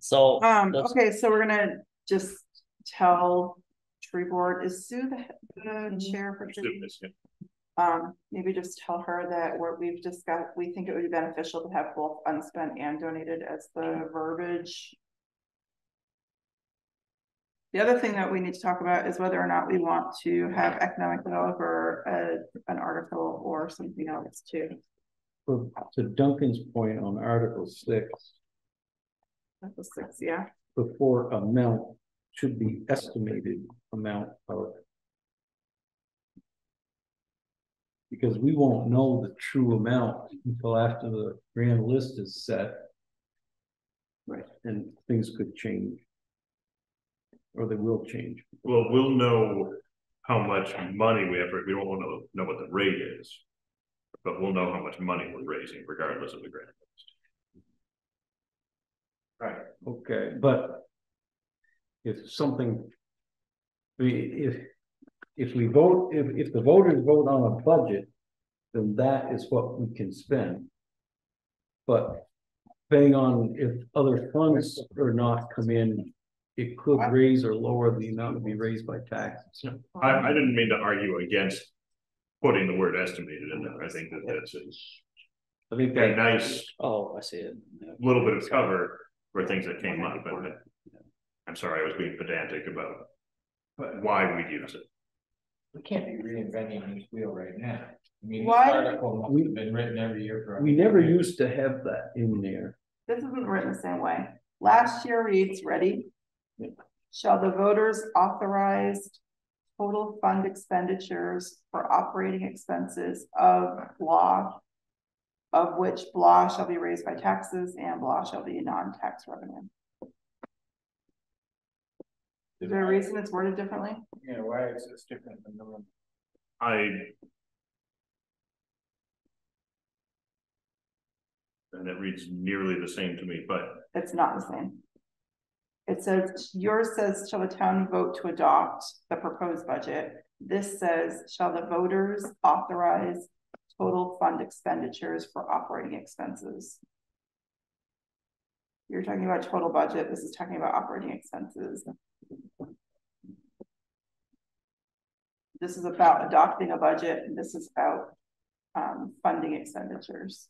So. Um, let's- okay, so we're gonna just tell tree board, is Sue the, the chair for tree? Students, yeah. Um, maybe just tell her that we're, we've discussed, we think it would be beneficial to have both unspent and donated as the verbiage. The other thing that we need to talk about is whether or not we want to have economic developer, uh, an article or something else too. But to Duncan's point on Article six, That was six, yeah. before amount should be estimated amount of. Because we won't know the true amount until after the grand list is set. Right. And things could change. Or they will change. Well, we'll know how much money we have, we don't want to know what the rate is. But we'll know how much money we're raising regardless of the grant. Right. Okay, but. If something. If, if we vote, if, if the voters vote on a budget, then that is what we can spend. But depending on if other funds or not come in, it could raise or lower the amount to be raised by taxes. I, I didn't mean to argue against putting the word estimated in there. I think that that's a I think a nice Oh, I see it. Yeah. little bit of cover for things that came up, but I'm sorry, I was being pedantic about but why we'd use it. We can't be reinventing this wheel right now. I mean, this Why- article must have been written every year for. We never used to have that in there. This isn't written the same way. Last year reads, ready? Shall the voters authorize total fund expenditures for operating expenses of blah, of which blah shall be raised by taxes and blah shall be non-tax revenue. Is there a reason it's worded differently? Yeah, why is this different than the one? I. And it reads nearly the same to me, but It's not the same. It says, yours says, shall the town vote to adopt the proposed budget? This says, shall the voters authorize total fund expenditures for operating expenses? You're talking about total budget, this is talking about operating expenses. This is about adopting a budget, and this is about um, funding expenditures.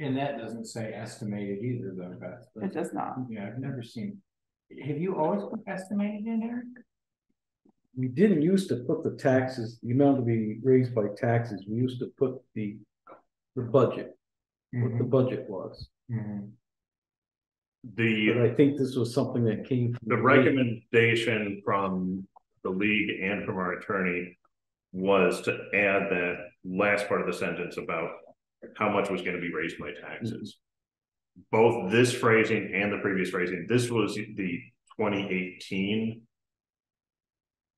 And that doesn't say estimated either though, Beth. but- It does not. Yeah, I've never seen. Have you always put estimated in there? We didn't used to put the taxes, the amount to be raised by taxes, we used to put the, the budget, what the budget was. Mhm. the. But I think this was something that came. from The recommendation from the league and from our attorney was to add that last part of the sentence about how much was gonna be raised by taxes. Both this phrasing and the previous phrasing, this was the twenty eighteen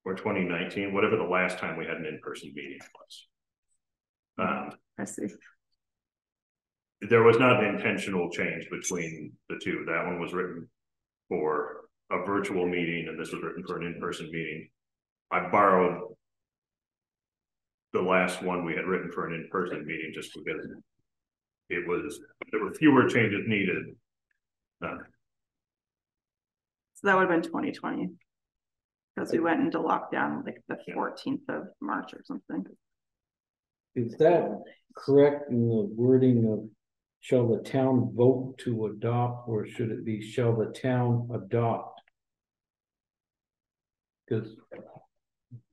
or twenty nineteen, whatever the last time we had an in-person meeting was. Um, I see. there was not an intentional change between the two. That one was written for a virtual meeting and this was written for an in-person meeting. I borrowed the last one we had written for an in-person meeting just because it was, there were fewer changes needed. Uh, So that would have been twenty twenty. Because we went into lockdown like the fourteenth of March or something. Is that correct in the wording of shall the town vote to adopt, or should it be shall the town adopt? Cause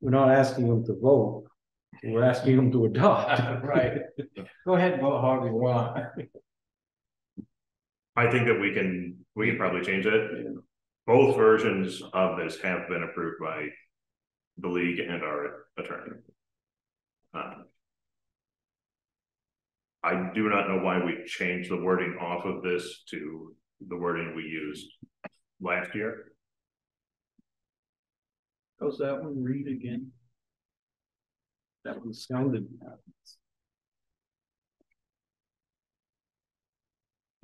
we're not asking them to vote, we're asking them to adopt. [laughs] Right. Go ahead and vote however you want. I think that we can, we can probably change it. Both versions of this have been approved by the league and our attorney. Um, I do not know why we changed the wording off of this to the wording we used last year. How's that one read again? That one sounded.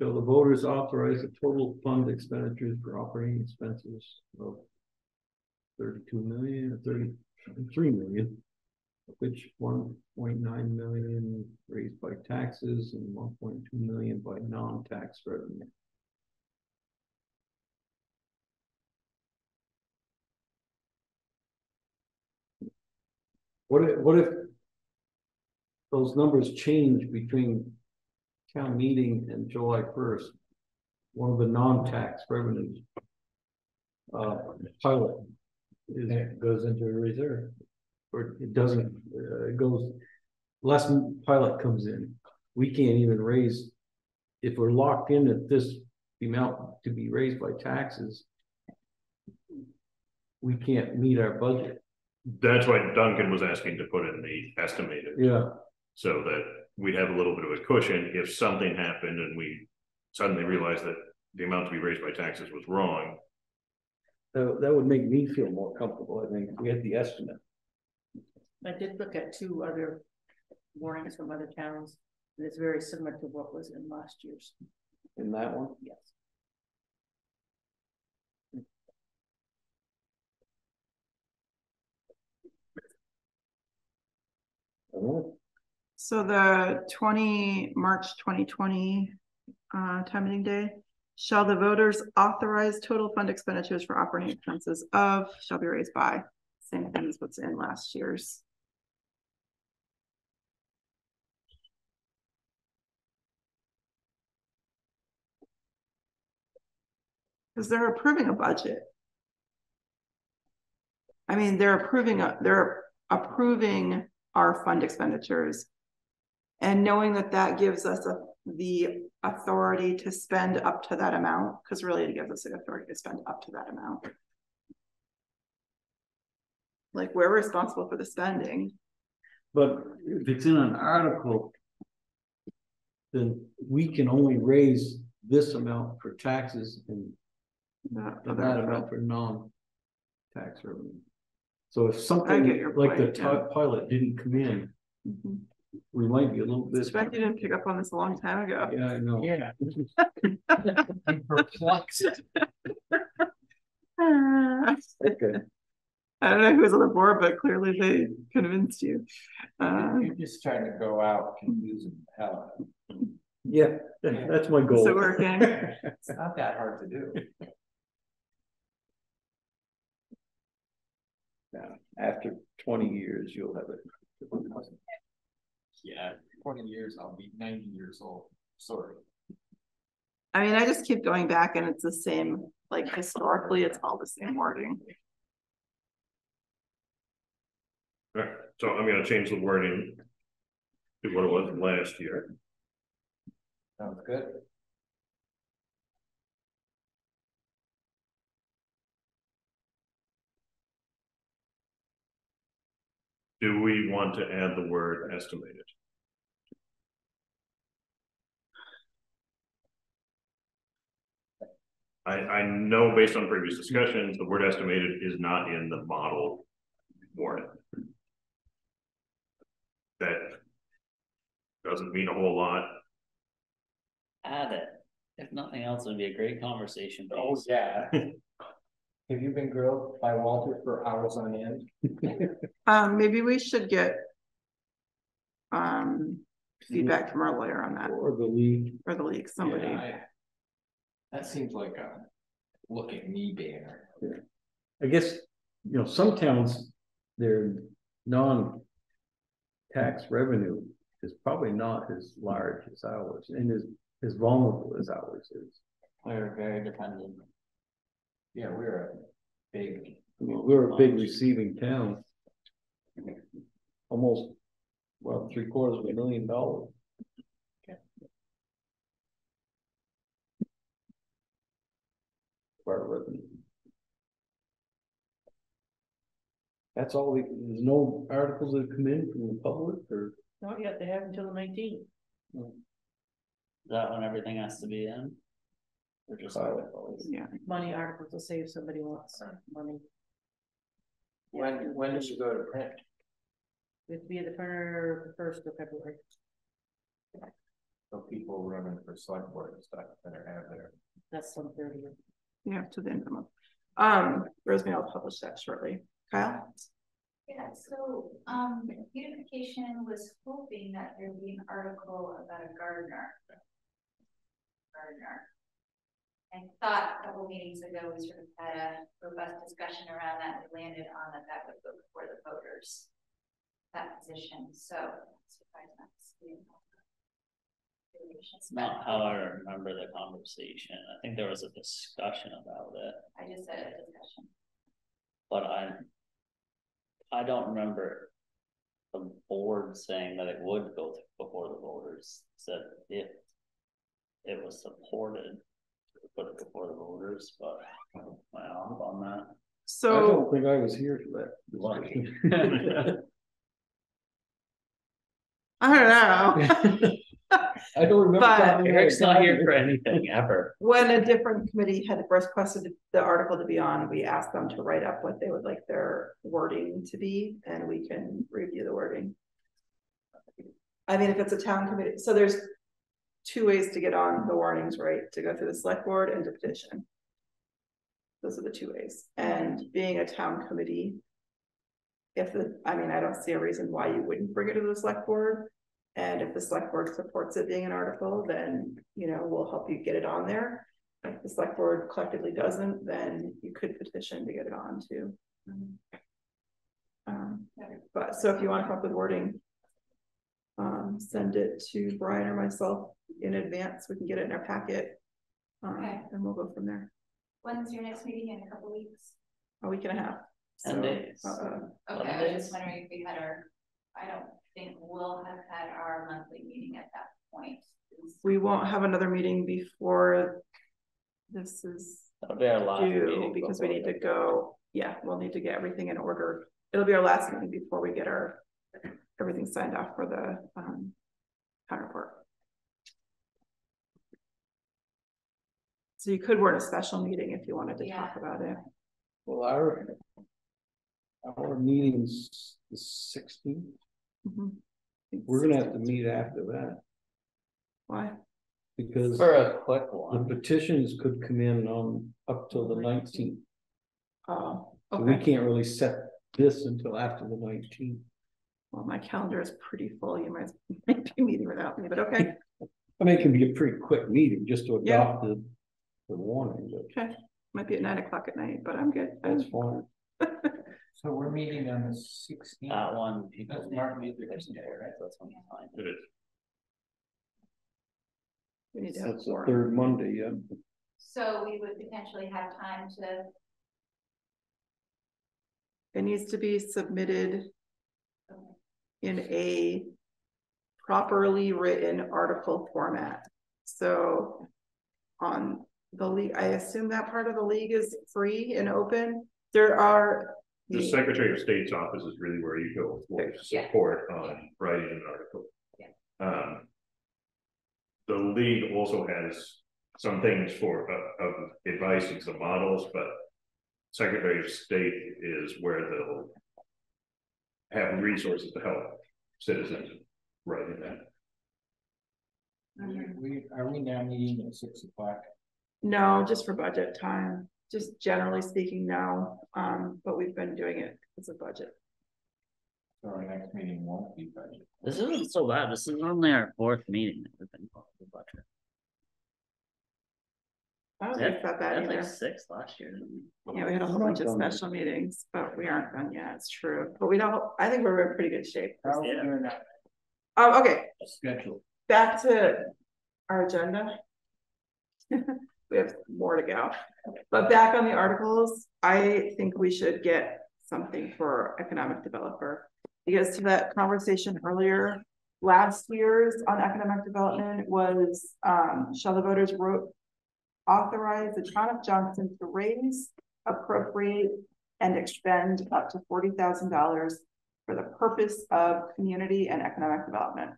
Shall the voters authorize the total fund expenditures for operating expenses of thirty-two million or thirty-three million? of Which one point nine million raised by taxes and one point two million by non-tax revenue. What if, what if those numbers change between town meeting and July first? One of the non-tax revenues. Uh, pilot. Is, It goes into a reserve. or it doesn't, uh, it goes, less pilot comes in, we can't even raise. If we're locked in at this amount to be raised by taxes. We can't meet our budget. That's why Duncan was asking to put in the estimated. Yeah. So that we'd have a little bit of a cushion if something happened and we suddenly realized that the amount to be raised by taxes was wrong. That, that would make me feel more comfortable, I think, if we had the estimate. I did look at two other warnings from other towns, and it's very similar to what was in last year's. In that one? Yes. So the twenty, March twenty twenty, uh, town meeting day. Shall the voters authorize total fund expenditures for operating expenses of shall be raised by, same thing as what's in last year's. Cause they're approving a budget. I mean, they're approving, a- they're approving our fund expenditures. And knowing that that gives us a, the authority to spend up to that amount, because really it gives us the authority to spend up to that amount. Like, we're responsible for the spending. But if it's in an article. Then we can only raise this amount for taxes and Not that amount for non-tax revenue. So if something your like the point, yeah. ti- pilot didn't come in, Mhm. we might be a little bit. Suspect you didn't pick up on this a long time ago. Yeah, I know. Yeah. I'm [laughs] [laughs] perplexed. Ah. Okay. I don't know who was on the board, but clearly they convinced you. Uh, You're just trying to go out confusing the hell out of Yeah, that's my goal. So working. [laughs] It's not that hard to do. Now, After twenty years, you'll have it. Yeah, twenty years, I'll be ninety years old, sorry. I mean, I just keep going back and it's the same, like historically, it's all the same wording. Alright, so I'm gonna change the wording. To what it was last year. Sounds good. Do we want to add the word estimated? I, I know based on previous discussions, the word estimated is not in the model warrant. That doesn't mean a whole lot. Add it. If nothing else, it would be a great conversation. Oh, yeah. [laughs] Have you been grilled by Walter for hours on end? [laughs] Um, maybe we should get. Um, feedback from our lawyer on that, Or the league. or the league, somebody. Yeah, I- That seems like a look at me banner. I guess, you know, some towns, their non. Tax revenue is probably not as large as ours and as, as vulnerable as ours is. We're very dependent. Yeah, we're a big. I we're a big receiving town. Almost, well, three quarters of a million dollars. For our revenue. That's all, we- there's no articles that come in from the public or? Not yet, they have until the nineteenth. Is that when everything has to be in? Or just articles? Yeah, Money articles to say if somebody wants money. When, when does it go to print? It'd be the printer the first of February. So people running for select board and stuff that are out there. that's some thirty. Yeah, to the end of the month. Um, Rosemary, I'll publish that shortly. Kyle? Yeah, so, um, beautification was hoping that there'd be an article about a gardener. Gardener. I thought a couple meetings ago, we sort of had a robust discussion around that, and we landed on that that would go before the voters. That position, so. surprised not to see it. It's not how I remember the conversation. I think there was a discussion about it, I just said a discussion. but I. I don't remember. The board saying that it would go before the voters, said if. It was supported, put it before the voters, but am I off on that? So I don't think I was here for Lucky. that. [laughs] I don't know. I don't remember. But- Eric's not here for anything ever. When a different committee had requested the article to be on, we asked them to write up what they would like their wording to be, and we can review the wording. I mean, if it's a town committee, so there's two ways to get on the warnings, right? To go through the select board and to petition. Those are the two ways, and being a town committee. If the, I mean, I don't see a reason why you wouldn't bring it to the select board. And if the select board supports it being an article, then, you know, we'll help you get it on there. If the select board collectively doesn't, then you could petition to get it on too. Um, but so if you want to come up with wording. Um, send it to Brian or myself in advance, we can get it in our packet. Um, Okay. and we'll go from there, When's your next meeting in a couple weeks? a week and a half. So, Ten days. uh, Okay, I was just wondering if we had our, I don't think we'll have had our monthly meeting at that point. we won't have another meeting before this is That'll be our last due, because we need to go, yeah, we'll need to get everything in order. It'll be our last meeting before we get our, everything signed off for the, um, town report. So you could warn a special meeting if you wanted to talk about it. Well, our, our meeting's the sixteenth. Mhm. We're gonna have to meet after that Why? because For a quick one, the petitions could come in on up till the nineteenth. Oh, So we can't really set this until after the nineteenth. Well, my calendar is pretty full. You might, [laughs] might be meeting without me, but okay, I mean, it can be a pretty quick meeting just to Yeah. adopt the, the warning, but okay. Might be at nine o'clock at night, but I'm good. that's fine. [laughs] So we're meeting on the sixteenth. That one, people. That's Martin Luther King Day, right? That's when you find It is. We need to have That's the four. third Monday, yeah. So we would potentially have time to, It needs to be submitted in a properly written article format. So on the league, I assume that part of the league is free and open. There are. The Secretary of State's office is really where you go for Yeah. support on writing an article. Um. The league also has some things for, uh, of advice and some models, but Secretary of State is where they'll have resources to help citizens writing that. We, are we now meeting at six o'clock? No, just for budget time, just generally speaking, no, um, but we've been doing it as a budget. So our next meeting won't be budget. This isn't so bad. This is only our fourth meeting that we've been talking about budget. I don't Yeah, think it's that bad That's like six last year. Yeah, we had a whole bunch of special meetings, but we aren't done yet, it's true, but we don't, I think we're in pretty good shape. How are we doing that Oh, okay, schedule? back to our agenda. [laughs] We have more to go, but back on the articles, I think we should get something for economic developer. Because to that conversation earlier, last year's on economic development was, um, shall the voters wrote. Authorize the town of Johnson to raise, appropriate, and expend up to forty thousand dollars. For the purpose of community and economic development.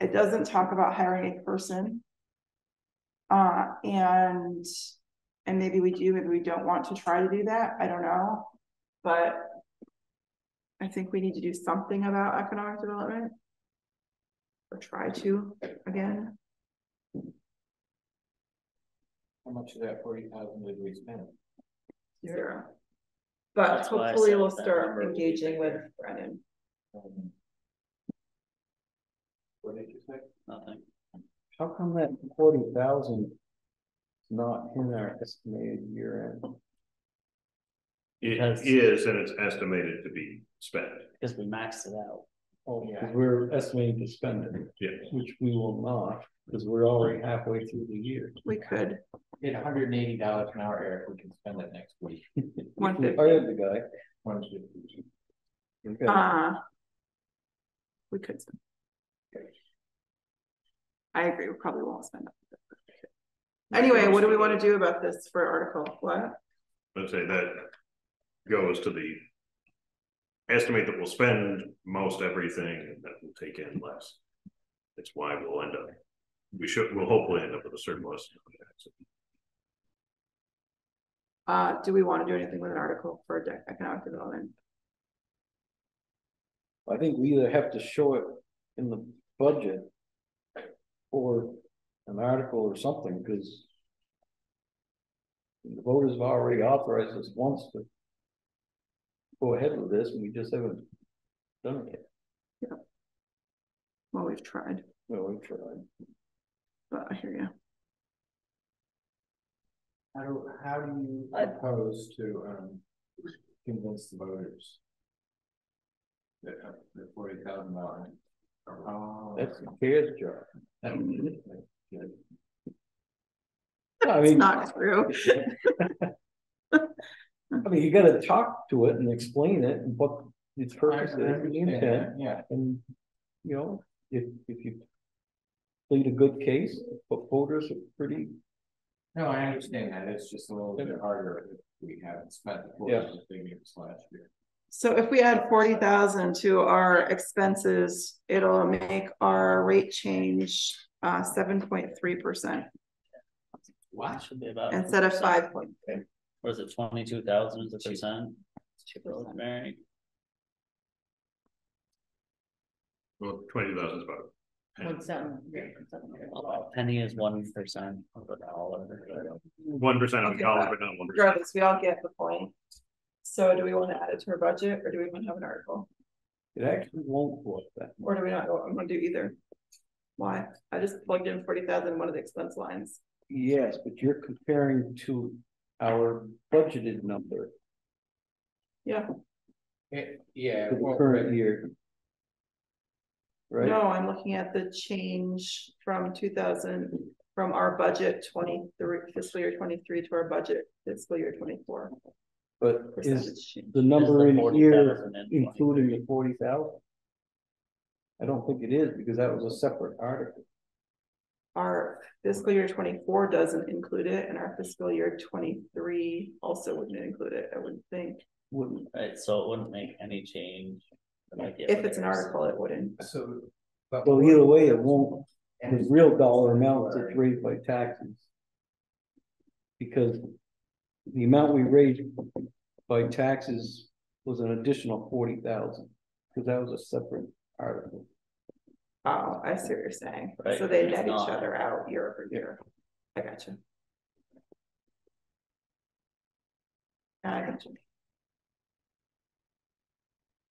It doesn't talk about hiring a person. Uh, and, and maybe we do, maybe we don't want to try to do that, I don't know, but. I think we need to do something about economic development. Or try to, again, How much of that forty thousand did we spend? zero. But That's why I hopefully said we'll that start would be engaging with bigger. Brennan. Um, What did you say? Nothing. How come that forty thousand is not in our estimated year end? It Because- is, and it's estimated to be spent. Because we maxed it out. Oh, yeah. We're estimating to spend it, Yes. which we will not, because we're already halfway through the year. We could, At hundred and eighty dollars an hour, Eric, we can spend it next week. [laughs] one We fifty, hired the guy. One fifty. Okay. uh. We could. spend. I agree, we probably won't spend. it. Anyway, what do we wanna do about this for article, what? Let's say that goes to the. Estimate that we'll spend most everything and that we'll take in less. That's why we'll end up, we should, we'll hopefully end up with a surplus. Uh, do we wanna do anything with an article for de- economic development? I think we either have to show it in the budget. Or an article or something, because. The voters have already authorized us once to. Go ahead with this, and we just haven't done it yet. Well, we've tried, Well, we've tried. but I hear you. How do, how do you propose to, um, convince the voters? That, uh, the forty thousand dollars. Oh. That's the CARES job. I mean. [laughs] It's not true. [laughs] [laughs] I mean, you gotta talk to it and explain it and what its purpose is, and the intent, Yeah, and, you know, if, if you plead a good case, but voters are pretty, no, I understand that, it's just a little bit harder if we haven't spent the full Yeah. figures last year. So if we add forty thousand to our expenses, it'll make our rate change uh seven point three percent What? Should be about. instead of five point three. What is it, twenty-two thousand is a percent? Rosemary, Well, twenty thousand is about. One seven, yeah, something like that. a penny is one percent of a dollar. One percent of the Okay, dollar, but but not one percent. Regardless, we all get the point. So do we want to add it to our budget or do we want to have an article? it actually won't go up that much. Or do we not want to do either? Why? I just plugged in forty thousand in one of the expense lines. Yes, but you're comparing to our budgeted number Yeah, It, yeah. for the well, current year. Right? no, I'm looking at the change from two thousand, from our budget twenty-three, fiscal year twenty-three to our budget fiscal year twenty-four. But is Percentage change. the number Is the in here including the forty thousand? I don't think it is, because that was a separate article. Our fiscal year twenty-four doesn't include it, and our fiscal year twenty-three also wouldn't include it, I wouldn't think. Wouldn't, Right, so it wouldn't make any change. Like, If it's an article, it wouldn't. So. but well, either way, it won't, the real dollar amount that's raised by taxes. Because the amount we raised by taxes was an additional forty thousand, because that was a separate article. Oh, I see what you're saying. Right, So they it's net each other out year over year. I got you. I got you.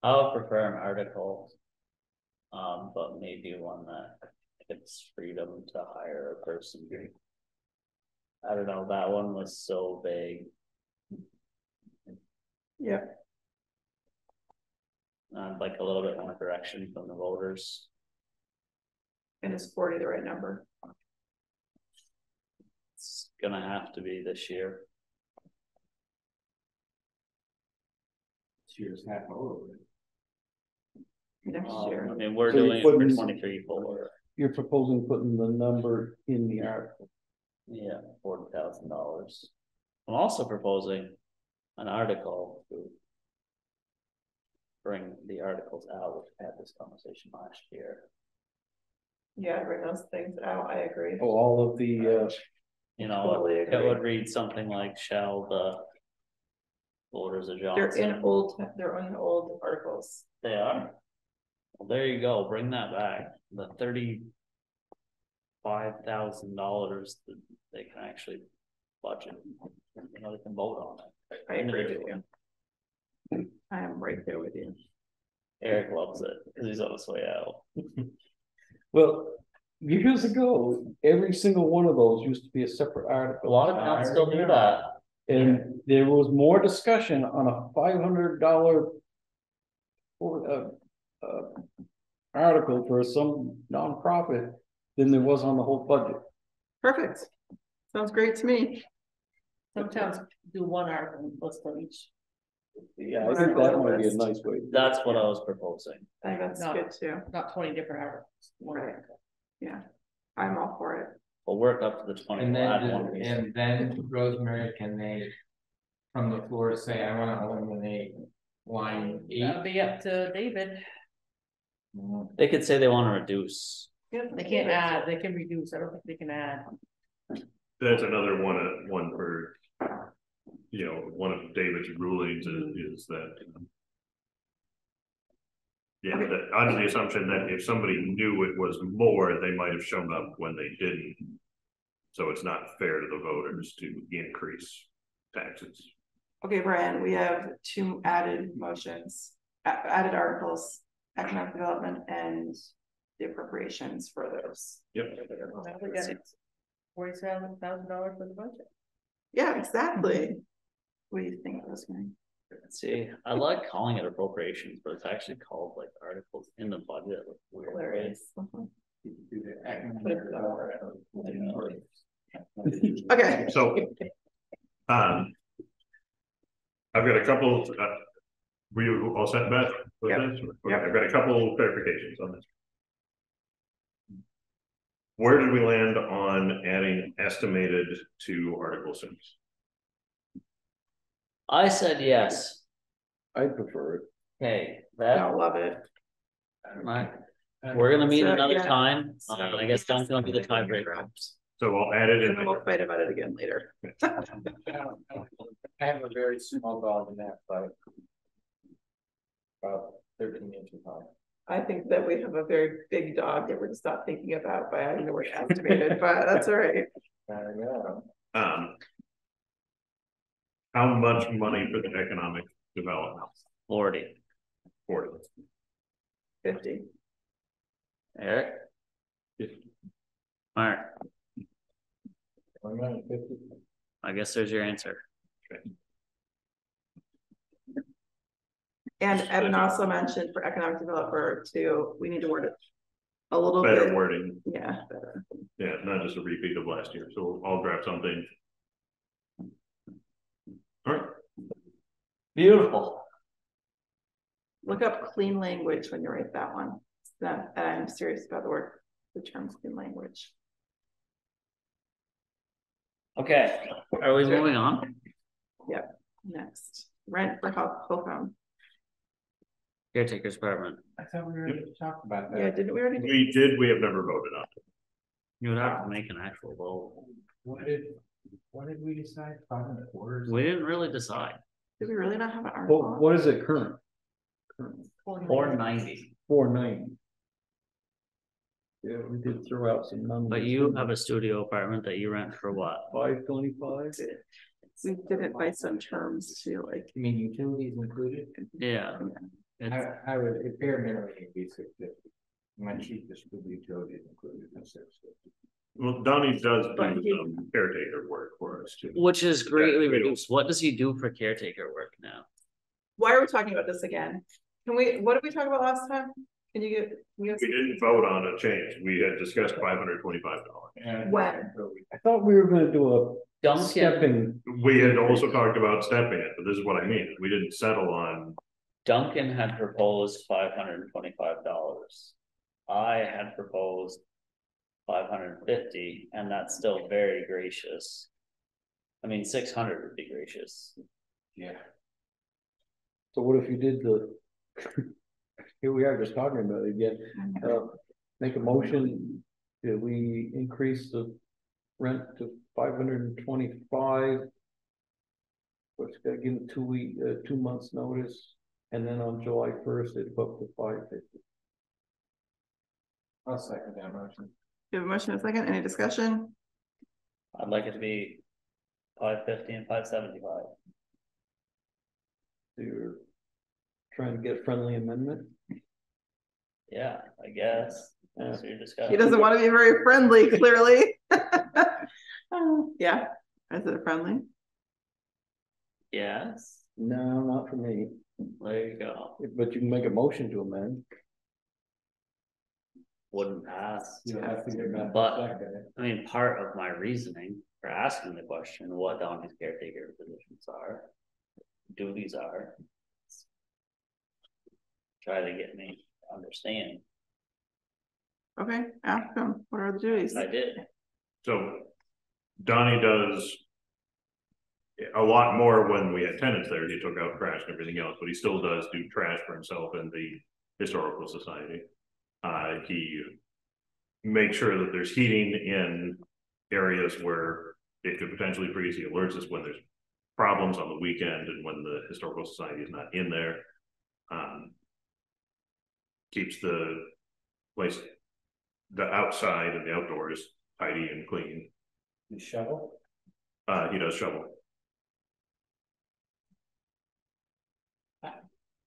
I would prefer an article. Um, but maybe one that gives freedom to hire a person. I don't know, that one was so vague. Yeah, I'd like a little bit more direction from the voters. And is forty the right number? It's gonna have to be this year. This year's half over. Next Um, year. I mean, we're So you're doing it for twenty-three for, You're proposing putting the number in the article. yeah, forty thousand dollars. I'm also proposing an article to. Bring the articles out, which we had this conversation last year. Yeah, bring those things out, I agree. Oh, all of the, uh, You know, Totally it agree. would read something like, shall the. Voters of They're in Johnson, old, they're in old articles. they are. Well, there you go, bring that back, the thirty. Five thousand dollars that they can actually budget, you know, they can vote on it. I agree with you. I am right there with you. Eric loves it, cause he's on his way out. [laughs] well, years ago, every single one of those used to be a separate article. A lot of towns still do that. And there was more discussion on a five hundred dollar. For uh, uh. Article for some nonprofit than there was on the whole budget. Perfect. Sounds great to me. Some towns do one article and list on each. Yeah, I think that might be a nice way. That's what I was proposing. I think that's Not- good too. Not twenty different hours. one Right. article. Yeah, I'm all for it. We'll work up to the twenty. And then, one and then Rosemary, can they, from the floor, say, I wanna eliminate line That'll be up to David. They could say they wanna reduce, They can't add, they can reduce, I don't think they can add. That's another one, uh, one for. You know, one of David's rulings is, is that. Yeah, that, under the assumption that if somebody knew it was more, they might have shown up when they didn't. So it's not fair to the voters to increase taxes. Okay, Brian, we have two added motions, added articles, economic development and the appropriations for those. Yep. Forty-seven thousand dollars for the budget. Yeah, exactly. What do you think, Rosemary? Let's see, I like calling it appropriations, but it's actually called like articles in the budget. like, weird way. Hilarious. Uh-huh. Do the economic development. Okay. So. Um. I've got a couple, uh, were you all set, Beth? with Yep. this? Okay, I've got a couple clarifications on this. Where did we land on adding estimated to Article six? I said yes. I prefer it. Okay, I that, love it. my, we're gonna meet So, another yeah. time, So- uh, I guess Don's gonna be the tiebreaker. So I'll add it in. And then we'll fight about it again later. [laughs] I have a very small dog in that fight. About thirteen inches high. I think that we have a very big dog that we're just not thinking about by adding the word estimated, [laughs] but that's all right. I know. Um. How much money for the economic development? Forty. Forty. Fifty. Eric? Alright, One hundred fifty. I guess there's your answer. And Evan also mentioned for economic developer too, we need to word it a little bit. Better wording, Yeah, better. yeah, not just a repeat of last year, so I'll draft something. All right, Beautiful. Look up clean language when you write that one. That, I'm serious about the word, the term clean language. Okay, are we moving on? Yep, next, rent for health, Hillcom. Caretaker's department. I thought we were gonna talk about that. Yeah, didn't we already? do- we did, we have never voted on it. You would have to make an actual vote. What did, what did we decide? Five and a quarter? We didn't really decide. Did we really not have an What, article? what is it current? Four ninety, Four ninety. Yeah, we did throw out some numbers. but you have a studio apartment that you rent for what? Five twenty-five? We did it by some terms too, like. You mean utilities included? Yeah. It's, I, I would, it bare minimum would be six fifty. My cheapest would be utilities included in six fifty. Well, Donnie does But do he- some caretaker work for us too. which is greatly Yeah. reduced. What does he do for caretaker work now? Why are we talking about this again? Can we, what did we talk about last time? Can you get? can you give We didn't vote on a change, we had discussed five hundred twenty-five dollars. When? I thought we were gonna do a Duncan, stepping, We had also talked about stepping it, but this is what I mean, we didn't settle on, Duncan had proposed five hundred and twenty-five dollars. I had proposed five hundred and fifty, and that's still very gracious. I mean, six hundred would be gracious. Yeah. so what if you did the? [laughs] Here we are just talking about it again, uh, make a motion, that we increase the rent to five hundred and twenty-five. What's gotta give them two week, uh, two months notice, and then on July first, it'd up to five fifty. I'll second that motion. Do you have a motion in a second? Any discussion? I'd like it to be five fifty and five seventy-five. You're trying to get friendly amendment? Yeah, I guess. That's what you're discussing. He doesn't want to be very friendly, clearly. [laughs] Yeah, is it friendly? Yes, No, not for me, there you go. but you can make a motion to amend. Wouldn't pass. You don't have to get that But- I mean, part of my reasoning for asking the question, what Donnie's caretaker positions are, duties are. Try to get me to understand. Okay, ask him, what are the duties? I did. so. Donnie does. A lot more when we had tenants there, he took out trash and everything else, but he still does do trash for himself and the historical society. Uh, he. Makes sure that there's heating in areas where it could potentially freeze, he alerts us when there's. Problems on the weekend and when the historical society is not in there. Um. Keeps the place. The outside and the outdoors tidy and clean. You shovel? Uh, he does shovel.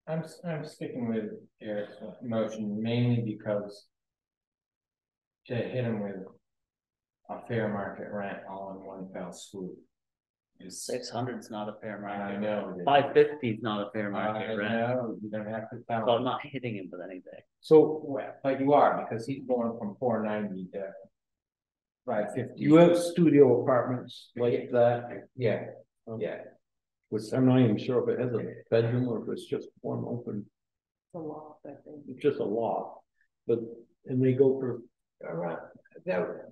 I'm, s- I'm sticking with Eric's motion mainly because. To hit him with a fair market rent all in one fell swoop. Is, Six hundred's not a fair market I market. know. it is. Five fifty's not a fair I market rent, know, you don't have to so I'm tell. not hitting him with anything. So, well, but you are, because he's going from four ninety to. Five fifty. You have studio apartments like that, Yeah, yeah. Which I'm not even sure if it has a bedroom or if it's just one open, The law, I think. it's just a loft. But, and they go for, Around, that,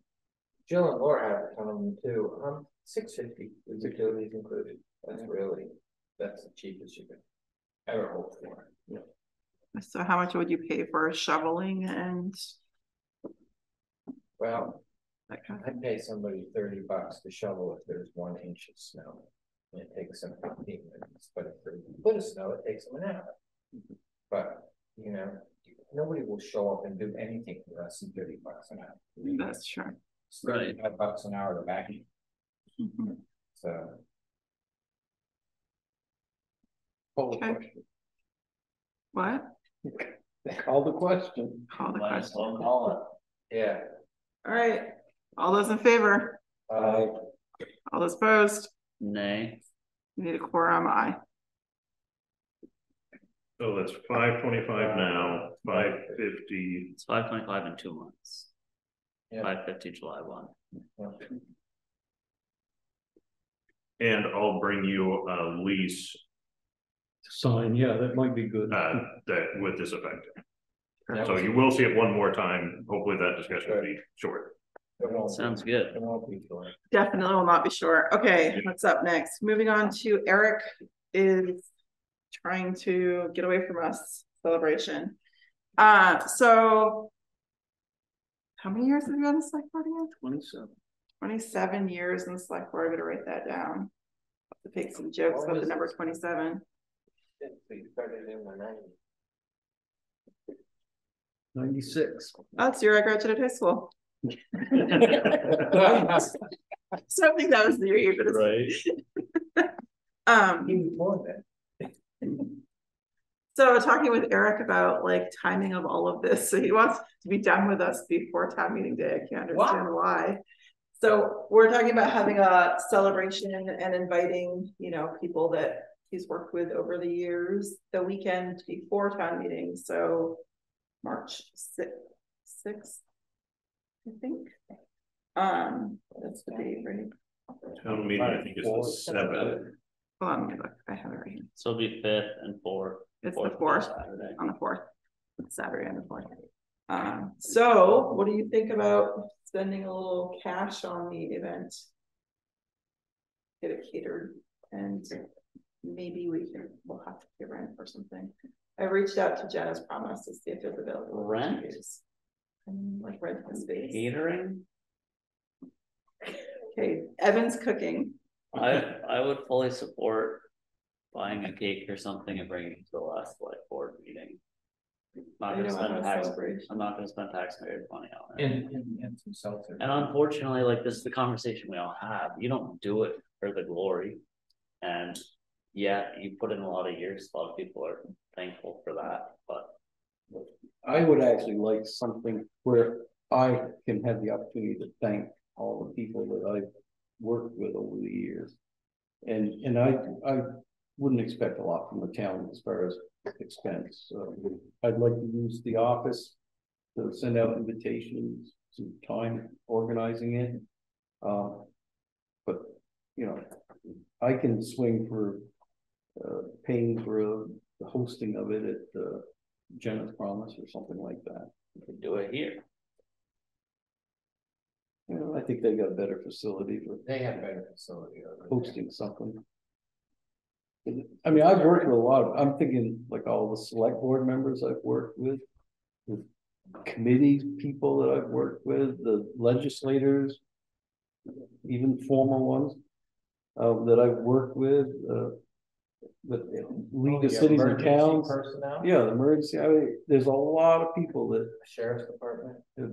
Jill and Laura have a ton of them too, um, six fifty with utilities included, that's really, that's the cheapest you can ever hope for. So how much would you pay for shoveling and Well, that kind? I'd pay somebody thirty bucks to shovel if there's one inch of snow. And it takes them fifteen minutes, but if there's a foot of snow, it takes them an hour. But, you know, nobody will show up and do anything for less than thirty bucks an hour. That's true. Right. Five bucks an hour to vacuum, Mhm. so. call the Okay. question. What? [laughs] Call the question. Call the Might as question. call it. Yeah. All right, all those in favor, Uh, all those opposed, Nay, We need a quorum, aye. So that's five twenty-five now, five fifty, it's five twenty-five in two months. Yeah. Five fifty July one. and I'll bring you a lease, Sign, yeah, that might be good. uh, that with this effect. So you will see it one more time, hopefully that discussion will be short. It won't be- Sounds good. It won't be short. Definitely will not be short. Okay, what's up next? Moving on to Eric is trying to get away from us celebration. Uh, so how many years have you been on the select board again? Twenty-seven. Twenty-seven years in the select board. I gotta write that down. Have To take some jokes What about the number this? twenty-seven. We started in the nineties. Ninety-six. That's your I graduated high school. So I think that was the year you could Right. [laughs] Um. He was born. So talking with Eric about like timing of all of this, so he wants to be done with us before town meeting day, I can't understand why. So we're talking about having a celebration and inviting, you know, people that he's worked with over the years, the weekend before town meeting, so. March sixth, sixth. I think. Um, that's the date, right? Town meeting, I think is the seventh. Hold on, let me look, I have it right here. So it'll be fifth and fourth. It's the fourth, Saturday. on the fourth, Saturday and the fourth. Um, so what do you think about spending a little cash on the event? Get it catered and maybe we can, we'll have to pay rent or something. I reached out to Jenna's promise to see if there's available. Rent? And like rent the space. Catering, Okay, Evan's cooking. I, I would fully support buying a cake or something and bringing it to the last like board meeting. Not I gonna don't have spend a tax, celebration. I'm not gonna spend taxpayers money on it. And, and, and some seltzer. And unfortunately, like this is the conversation we all have, you don't do it for the glory. And yeah, you put in a lot of years, a lot of people are thankful for that, but I would actually like something where I can have the opportunity to thank all the people that I've worked with over the years. And, and I, I wouldn't expect a lot from the town as far as expense. So I'd like to use the office to send out invitations, some time organizing it. Um, but, you know, I can swing for uh, paying for uh, the hosting of it at, uh, Jenna's Promise or something like that. you could do it here. You know, I think they got a better facility for They have better facility. over there. hosting something. I mean, I've worked with a lot of, I'm thinking like all the select board members I've worked with. The committee people that I've worked with, the legislators. Even former ones. Uh, that I've worked with, uh. That lead the Oh, yeah, cities and emergency towns. Personnel. Yeah, the emergency, I mean, there's a lot of people that Sheriff's Department. have,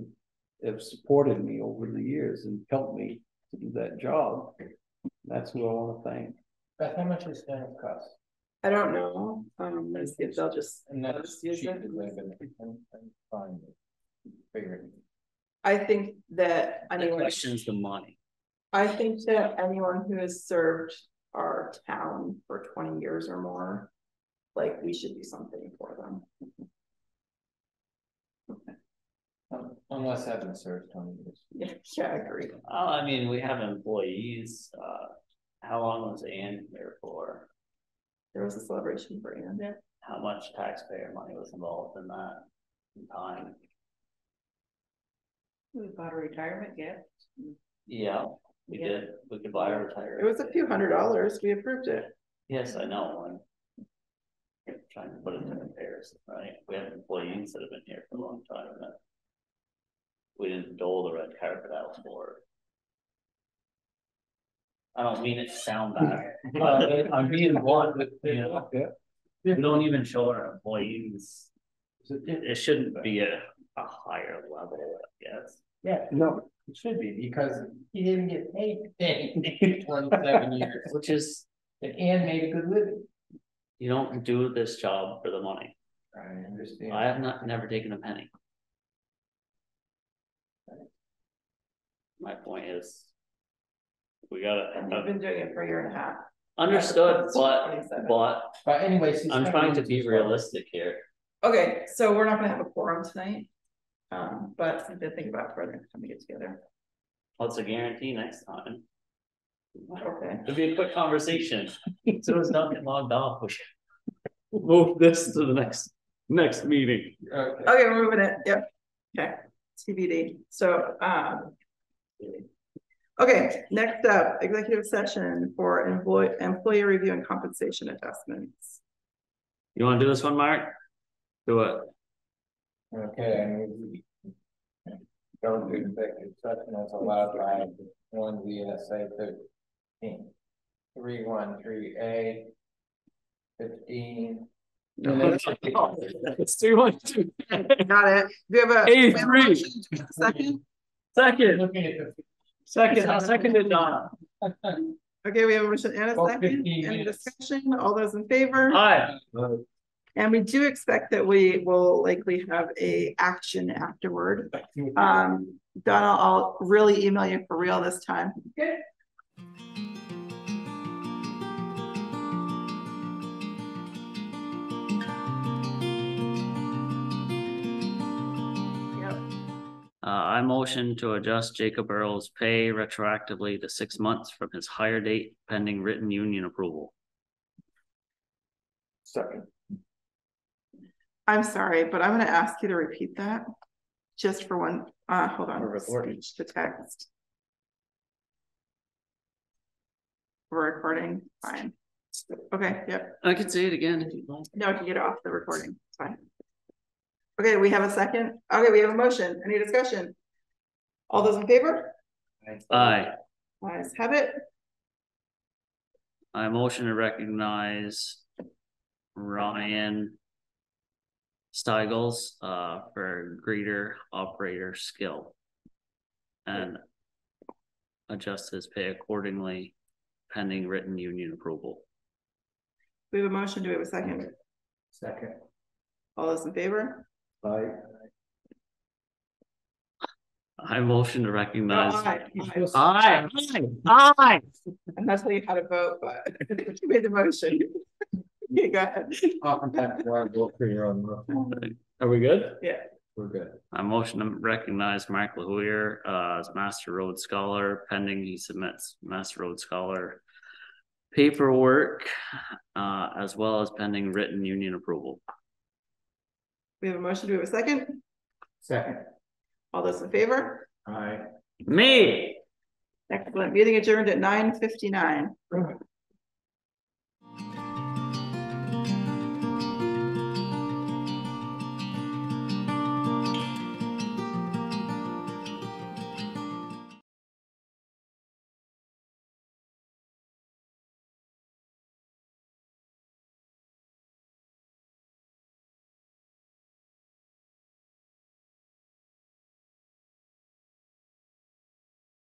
have supported me over the years and helped me to do that job. That's who I wanna thank. Beth, how much is that cost? I don't know, um, let's see if they'll just. And let that's us use cheap, it. because I've been, I'm, I'm fine with. I think that The anyone, question's the money. I think that anyone who has served our town for twenty years or more. Like, we should do something for them. Um, Unless I've been served twenty years. Yeah, yeah, I agree. Oh, I mean, we have employees, uh, how long was Ann here for? There was a celebration for Anne. How much taxpayer money was involved in that in time? We bought a retirement gift. Yeah, we Yeah. did, we could buy our retire. It was a few hundred dollars. We approved it. Yes, I know, I'm. Trying to put it in comparison, right? We have employees that have been here for a long time and that. We didn't dole the red carpet out for. it. I don't mean it to sound bad, [laughs] but [laughs] I'm being blunt with, you know. We don't even show our employees. It, it shouldn't be a, a higher level, I guess. Yeah, no, it should be, because he didn't get paid in twenty-seven [laughs] years, Which is, and Ann made a good living. you don't do this job for the money. I understand. I have not, never taken a penny. My point is. We gotta, And you've been doing it for a year and a half. understood, but, but But anyways. I'm trying to be realistic here. Okay, so we're not gonna have a quorum tonight. Um, but something to think about for the next time we get together. What's a guarantee next time? Okay. It'll be a quick conversation, [laughs] so it's not getting logged off. we should Move this to the next, next meeting. Okay. Okay, we're moving it, yep, okay, TBD, so, um. Okay, next up, executive session for employee, employee review and compensation adjustments. You wanna do this one, Mark? Do it. Okay, and we. Go to executive session as allowed by one VSA thirteen. Three one three A. Fifteen. It's too much. Got it, do you have a? Eighty we have a three. motion? Second, Second, Looking at second, I seconded Donna. okay, we have a motion and a second, any discussion, all those in favor? Aye. And we do expect that we will likely have a action afterward. Um, Donna, I'll really email you for real this time. Okay. Yep. Uh, I motion to adjust Jacob Earl's pay retroactively to six months from his hire date pending written union approval. Second. I'm sorry, but I'm gonna ask you to repeat that. Just for one, uh, hold on. For recording. Speech to text. For recording, fine. Okay, yep, I can say it again if you'd like. no, I can get off the recording, it's fine. Okay, we have a second, okay, we have a motion, any discussion? All those in favor? Aye, Ayes have it, I motion to recognize Ryan Steigels, uh, for greater operator skill. And adjust his pay accordingly pending written union approval. we have a motion, do we have a second? Second. All those in favor? Aye. I motion to No, recognize. aye, aye. Aye, aye, aye. I'm not telling you how to vote, but [laughs] you made the motion. [laughs] Okay, go ahead. Oftentimes, why vote for your own. vote. Are we good? Yeah, We're good. I motion to recognize Mark LaHoyer, uh, as Master Road Scholar pending he submits Master Road Scholar. Paperwork, uh, as well as pending written union approval. we have a motion, do we have a second? Second. All those in favor? Aye. Me, Excellent, meeting adjourned at nine fifty-nine.